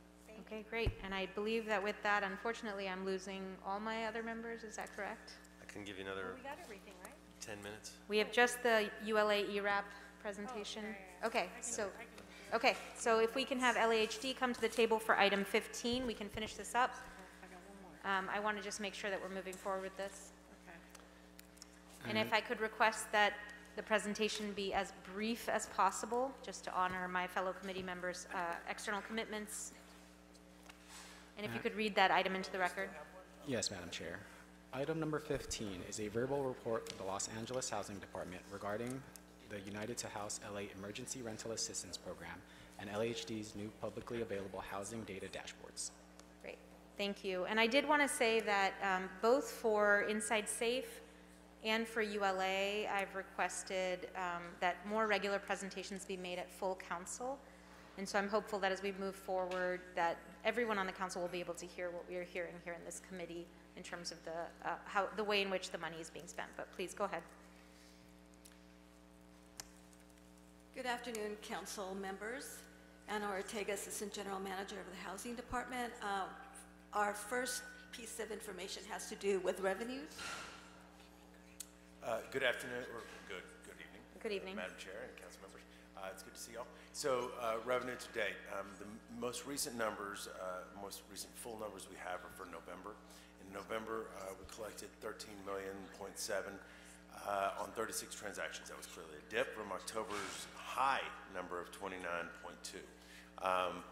Speaker 2: Okay, great. And I believe that with that, unfortunately, I'm losing all my other members, is that correct?
Speaker 15: I can give you another
Speaker 2: We got everything, right?
Speaker 15: 10 minutes.
Speaker 2: We have just the ULA ERAP presentation. Okay, so, okay, so if we can have LAHD come to the table for item 15, we can finish this up. Um, I want to just make sure that we're moving forward with this. Okay. And if I could request that the presentation be as brief as possible, just to honor my fellow committee members' uh, external commitments. And if you
Speaker 1: Uh,
Speaker 2: could read that item into the record.
Speaker 1: Yes, Madam Chair. Item number 15 is a verbal report of the Los Angeles Housing Department regarding the United to House LA Emergency Rental Assistance Program and LAHD's new publicly available housing data dashboards.
Speaker 2: Great, thank you. And I did want to say that um, both for Inside Safe and for ULA, I've requested um, that more regular presentations be made at full council. And so I'm hopeful that as we move forward, that everyone on the council will be able to hear what we are hearing here in this committee in terms of the, uh, how, the way in which the money is being spent. But please, go ahead.
Speaker 24: Good afternoon, council members. Anna Ortega, Assistant General Manager of the Housing Department. Uh, Our first piece of information has to do with revenues.
Speaker 25: Uh, Good afternoon, or good, good evening.
Speaker 2: Good evening.
Speaker 25: Madam Chair and council members. Uh, It's good to see y'all. So uh, revenue to date, um, the most recent numbers, uh, most recent full numbers we have are for November. In November, uh, we collected 13 million point seven uh, on 36 transactions. That was clearly a dip from October's high number of 29.2. Um,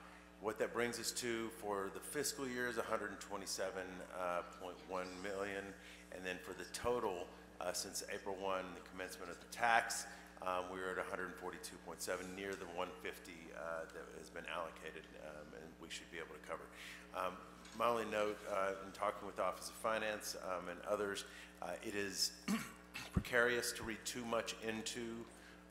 Speaker 25: What that brings us to for the fiscal year is 127.1 million. And then for the total, uh, since April 1, the commencement of the tax, um, we were at 142.7, near the 150 uh, that has been allocated, um, and we should be able to cover. Um, My only note, uh, in talking with the Office of Finance um, and others, uh, it is precarious to read too much into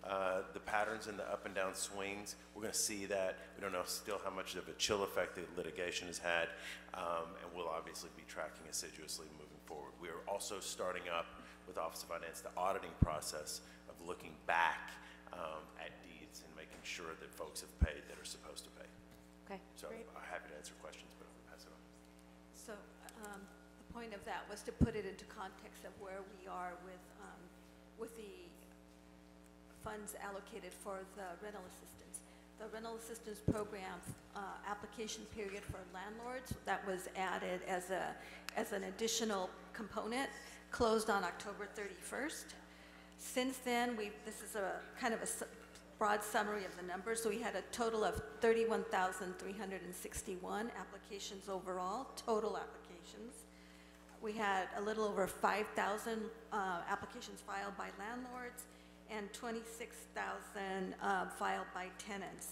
Speaker 25: uh, the patterns and the up and down swings. We're going to see that. We don't know still how much of a chill effect the litigation has had, um, and we'll obviously be tracking assiduously moving forward. We are also starting up with Office of Finance the auditing process of looking back um, at deeds and making sure that folks have paid that are supposed to pay.
Speaker 2: Okay,
Speaker 25: So
Speaker 2: great.
Speaker 25: I'm happy to answer questions, but I'll pass it on.
Speaker 24: So um, the point of that was to put it into context of where we are with, um, with the funds allocated for the rental assistance. The rental assistance program uh, application period for landlords, that was added as a, as an additional component, closed on October 31st. Since then, we, this is a kind of a broad summary of the numbers. So we had a total of 31,361 applications overall, total applications. We had a little over 5,000 uh, applications filed by landlords and 26,000 uh, filed by tenants.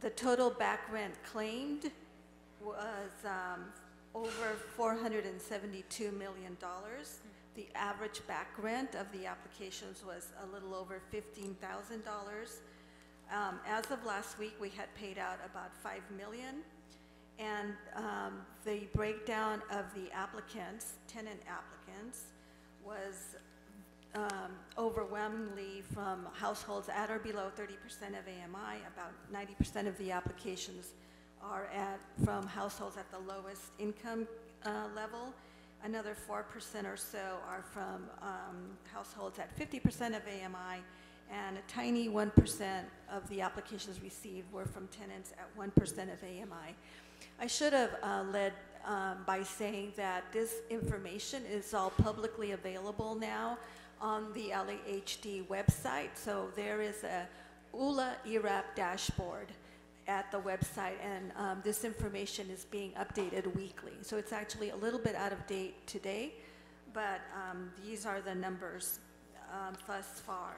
Speaker 24: The total back rent claimed was um, over $472 million. The average back rent of the applications was a little over $15,000. Um, As of last week, we had paid out about 5 million. And um, the breakdown of the applicants, tenant applicants, was um, overwhelmingly from households at or below 30% of AMI. About 90% of the applications are at, from households at the lowest income uh, level. Another 4% or so are from um, households at 50% of AMI, and a tiny 1% of the applications received were from tenants at 1% of AMI. I should have uh, led um, by saying that this information is all publicly available now on the LAHD website. So there is a ULA ERAP dashboard at the website, and um, this information is being updated weekly. So it's actually a little bit out of date today, but um, these are the numbers um, thus far.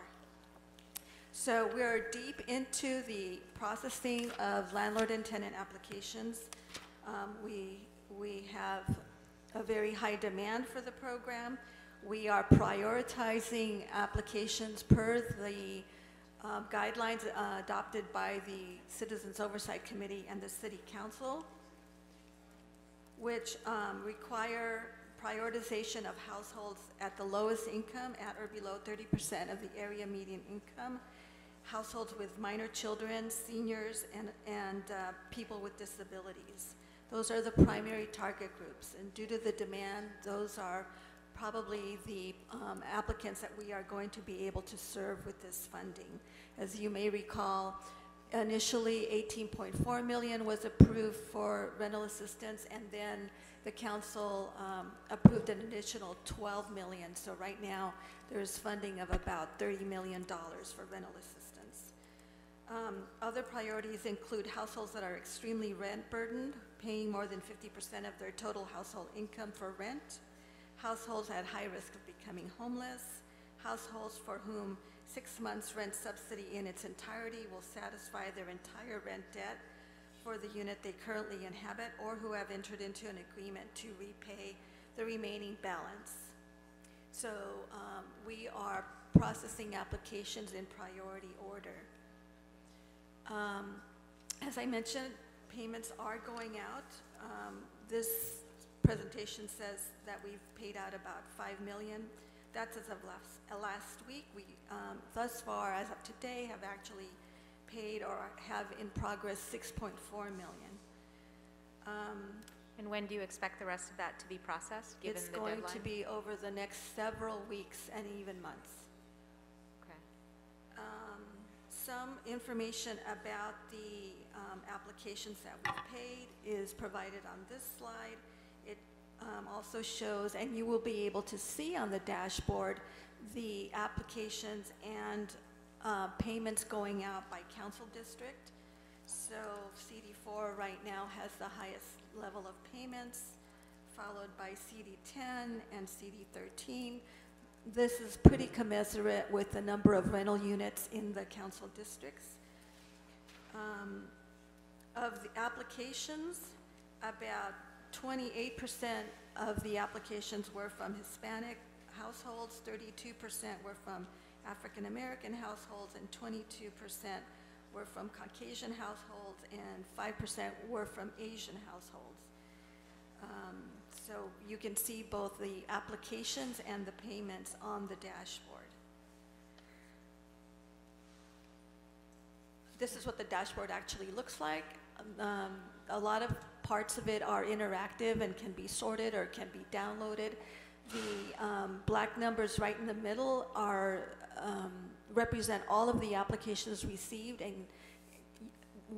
Speaker 24: So we're deep into the processing of landlord and tenant applications. Um, we, we have a very high demand for the program. We are prioritizing applications per the um, guidelines uh, adopted by the Citizens Oversight Committee and the City Council, which um, require prioritization of households at the lowest income at or below 30% of the area median income, households with minor children, seniors, and, and uh, people with disabilities. Those are the primary target groups, and due to the demand, those are probably the um, applicants that we are going to be able to serve with this funding. As you may recall, initially 18.4 million was approved for rental assistance, and then the council um, approved an additional 12 million. So right now, there's funding of about $30 million for rental assistance. Um, other priorities include households that are extremely rent burdened, paying more than 50% of their total household income for rent, households at high risk of becoming homeless, households for whom six months rent subsidy in its entirety will satisfy their entire rent debt for the unit they currently inhabit or who have entered into an agreement to repay the remaining balance. So um, we are processing applications in priority order. Um, as I mentioned, payments are going out. Um, this presentation says that we've paid out about 5 million. That's as of last, uh, last week. We, um, thus far, as of today, have actually paid or have in progress 6.4 million. Um,
Speaker 2: And when do you expect the rest of that to be processed, given
Speaker 24: It's going to be over the next several weeks and even months.
Speaker 2: Okay.
Speaker 24: Um, Some information about the um, applications that we've paid is provided on this slide. It um, also shows, and you will be able to see on the dashboard, the applications and uh, payments going out by council district. So CD4 right now has the highest level of payments, followed by CD10 and CD13. This is pretty commensurate with the number of rental units in the council districts. Um, Of the applications, about 28% of the applications were from Hispanic households, 32% were from African American households, and 22% were from Caucasian households, and 5% were from Asian households. Um, So you can see both the applications and the payments on the dashboard. This is what the dashboard actually looks like. Um, A lot of parts of it are interactive and can be sorted or can be downloaded. The um, black numbers right in the middle are, um, represent all of the applications received and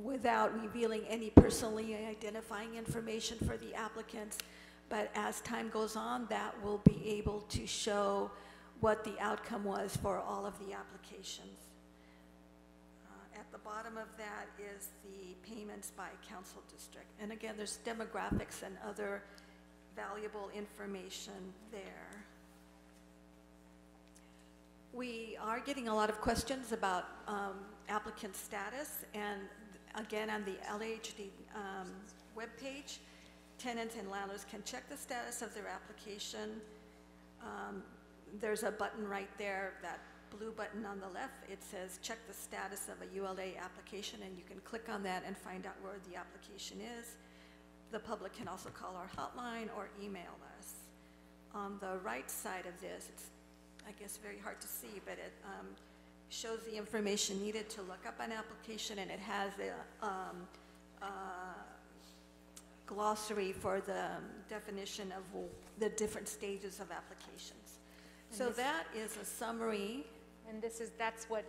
Speaker 24: without revealing any personally identifying information for the applicants. But as time goes on, that will be able to show what the outcome was for all of the applications. Bottom of that is the payments by council district. And again, there's demographics and other valuable information there. We are getting a lot of questions about um, applicant status, and again, on the LHD um, webpage, tenants and landlords can check the status of their application. Um, There's a button right there, that blue button on the left, it says, check the status of a ULA application, and you can click on that and find out where the application is. The public can also call our hotline or email us. On the right side of this, it's I guess, very hard to see, but it um, shows the information needed to look up an application, and it has a um, uh, glossary for the definition of the different stages of applications.
Speaker 2: And
Speaker 24: So that is a summary.
Speaker 2: And this is, that's what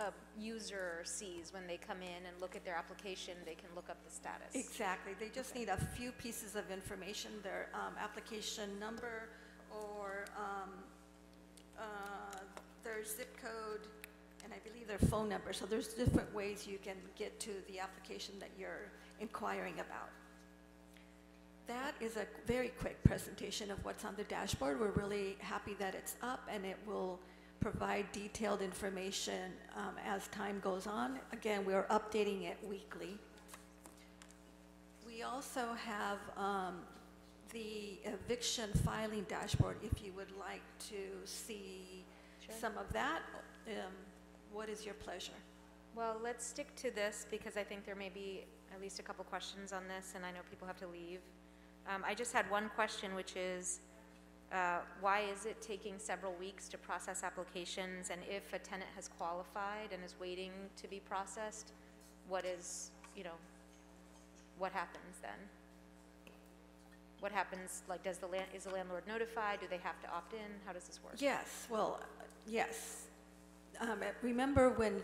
Speaker 2: a user sees when they come in and look at their application, they can look up the status.
Speaker 24: Exactly, they just need a few pieces of information, their um, application number or um, uh, their zip code, and I believe their phone number. So there's different ways you can get to the application that you're inquiring about. That is a very quick presentation of what's on the dashboard. We're really happy that it's up, and it will provide detailed information um, as time goes on. Again, we are updating it weekly. We also have um, the eviction filing dashboard, if you would like to see
Speaker 2: Sure.
Speaker 24: some of that. Um, What is your pleasure?
Speaker 2: Well, let's stick to this because I think there may be at least a couple questions on this, and I know people have to leave. Um, I just had one question, which is, uh, why is it taking several weeks to process applications? And if a tenant has qualified and is waiting to be processed, what is, you know, what happens then? What happens, like, does the land, is the landlord notified? Do they have to opt in? How does this work?
Speaker 24: Yes, well, yes. Um, Remember when,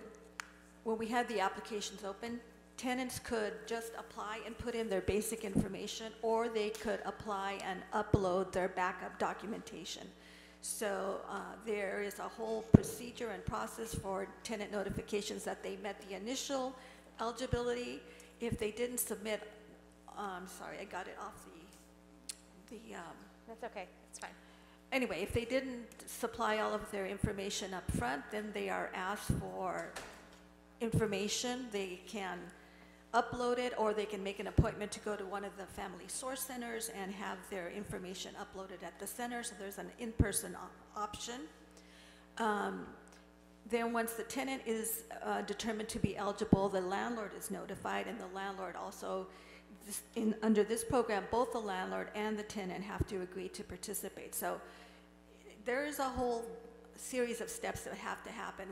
Speaker 24: when we had the applications open, tenants could just apply and put in their basic information, or they could apply and upload their backup documentation. So uh, there is a whole procedure and process for tenant notifications that they met the initial eligibility. If they didn't submit, I'm sorry, I got it off the, the, um,
Speaker 2: That's okay, it's fine.
Speaker 24: Anyway, if they didn't supply all of their information up front, then they are asked for information. They can upload it, or they can make an appointment to go to one of the family source centers and have their information uploaded at the center, so there's an in-person op- option. Um, Then, once the tenant is uh, determined to be eligible, the landlord is notified, and the landlord also, this- in, under this program, both the landlord and the tenant have to agree to participate. So there is a whole series of steps that have to happen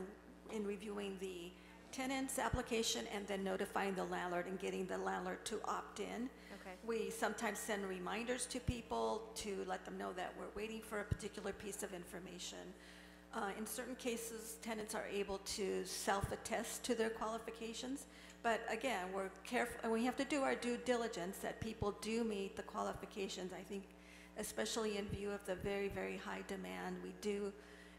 Speaker 24: in reviewing the tenant's application and then notifying the landlord and getting the landlord to opt in.
Speaker 2: Okay.
Speaker 24: We sometimes send reminders to people to let them know that we're waiting for a particular piece of information. Uh, In certain cases, tenants are able to self-attest to their qualifications, but again, we're careful, and we have to do our due diligence that people do meet the qualifications. I think especially in view of the very, very high demand, we do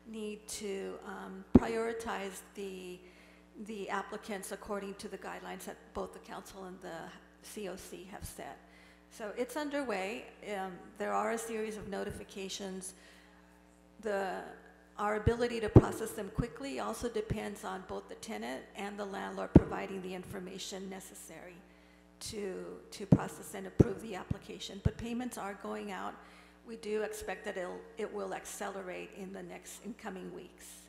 Speaker 24: need to um, prioritize the, the applicants according to the guidelines that both the council and the COC have set. So it's underway. Um, There are a series of notifications. The, our ability to process them quickly also depends on both the tenant and the landlord providing the information necessary to, to process and approve the application. But payments are going out. We do expect that it'll, it will accelerate in the next, in coming weeks.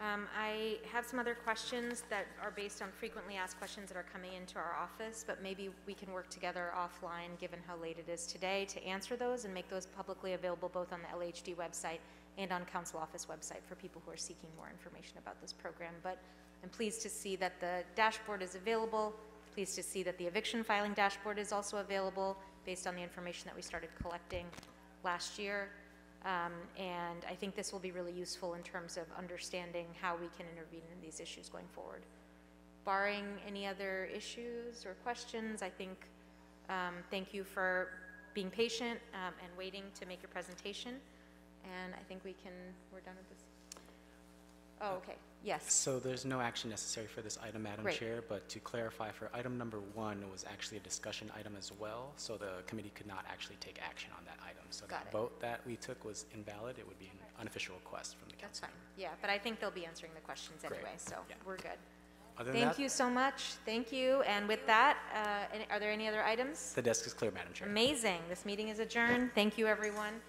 Speaker 2: Um, I have some other questions that are based on frequently asked questions that are coming into our office, but maybe we can work together offline, given how late it is today, to answer those and make those publicly available both on the LHD website and on council office website for people who are seeking more information about this program. But I'm pleased to see that the dashboard is available, pleased to see that the eviction filing dashboard is also available based on the information that we started collecting last year. Um, And I think this will be really useful in terms of understanding how we can intervene in these issues going forward. Barring any other issues or questions, I think, um, thank you for being patient um, and waiting to make your presentation. And I think we can, we're done with this. Oh, okay, yes.
Speaker 1: So there's no action necessary for this item, Madam
Speaker 2: Great.
Speaker 1: Chair, but to clarify, for item number one, it was actually a discussion item as well, so the committee could not actually take action on that item. So
Speaker 2: Got
Speaker 1: the
Speaker 2: it.
Speaker 1: vote that we took was invalid, it would be an unofficial request from the
Speaker 2: That's
Speaker 1: council.
Speaker 2: fine, yeah, but I think they'll be answering the questions
Speaker 1: Great.
Speaker 2: anyway, so
Speaker 1: Yeah.
Speaker 2: we're good.
Speaker 1: Other than
Speaker 2: Thank
Speaker 1: that-
Speaker 2: you so much, thank you. And with that, uh, any- are there any other items?
Speaker 1: The desk is clear, Madam Chair.
Speaker 2: Amazing, this meeting is adjourned. Thank you, everyone.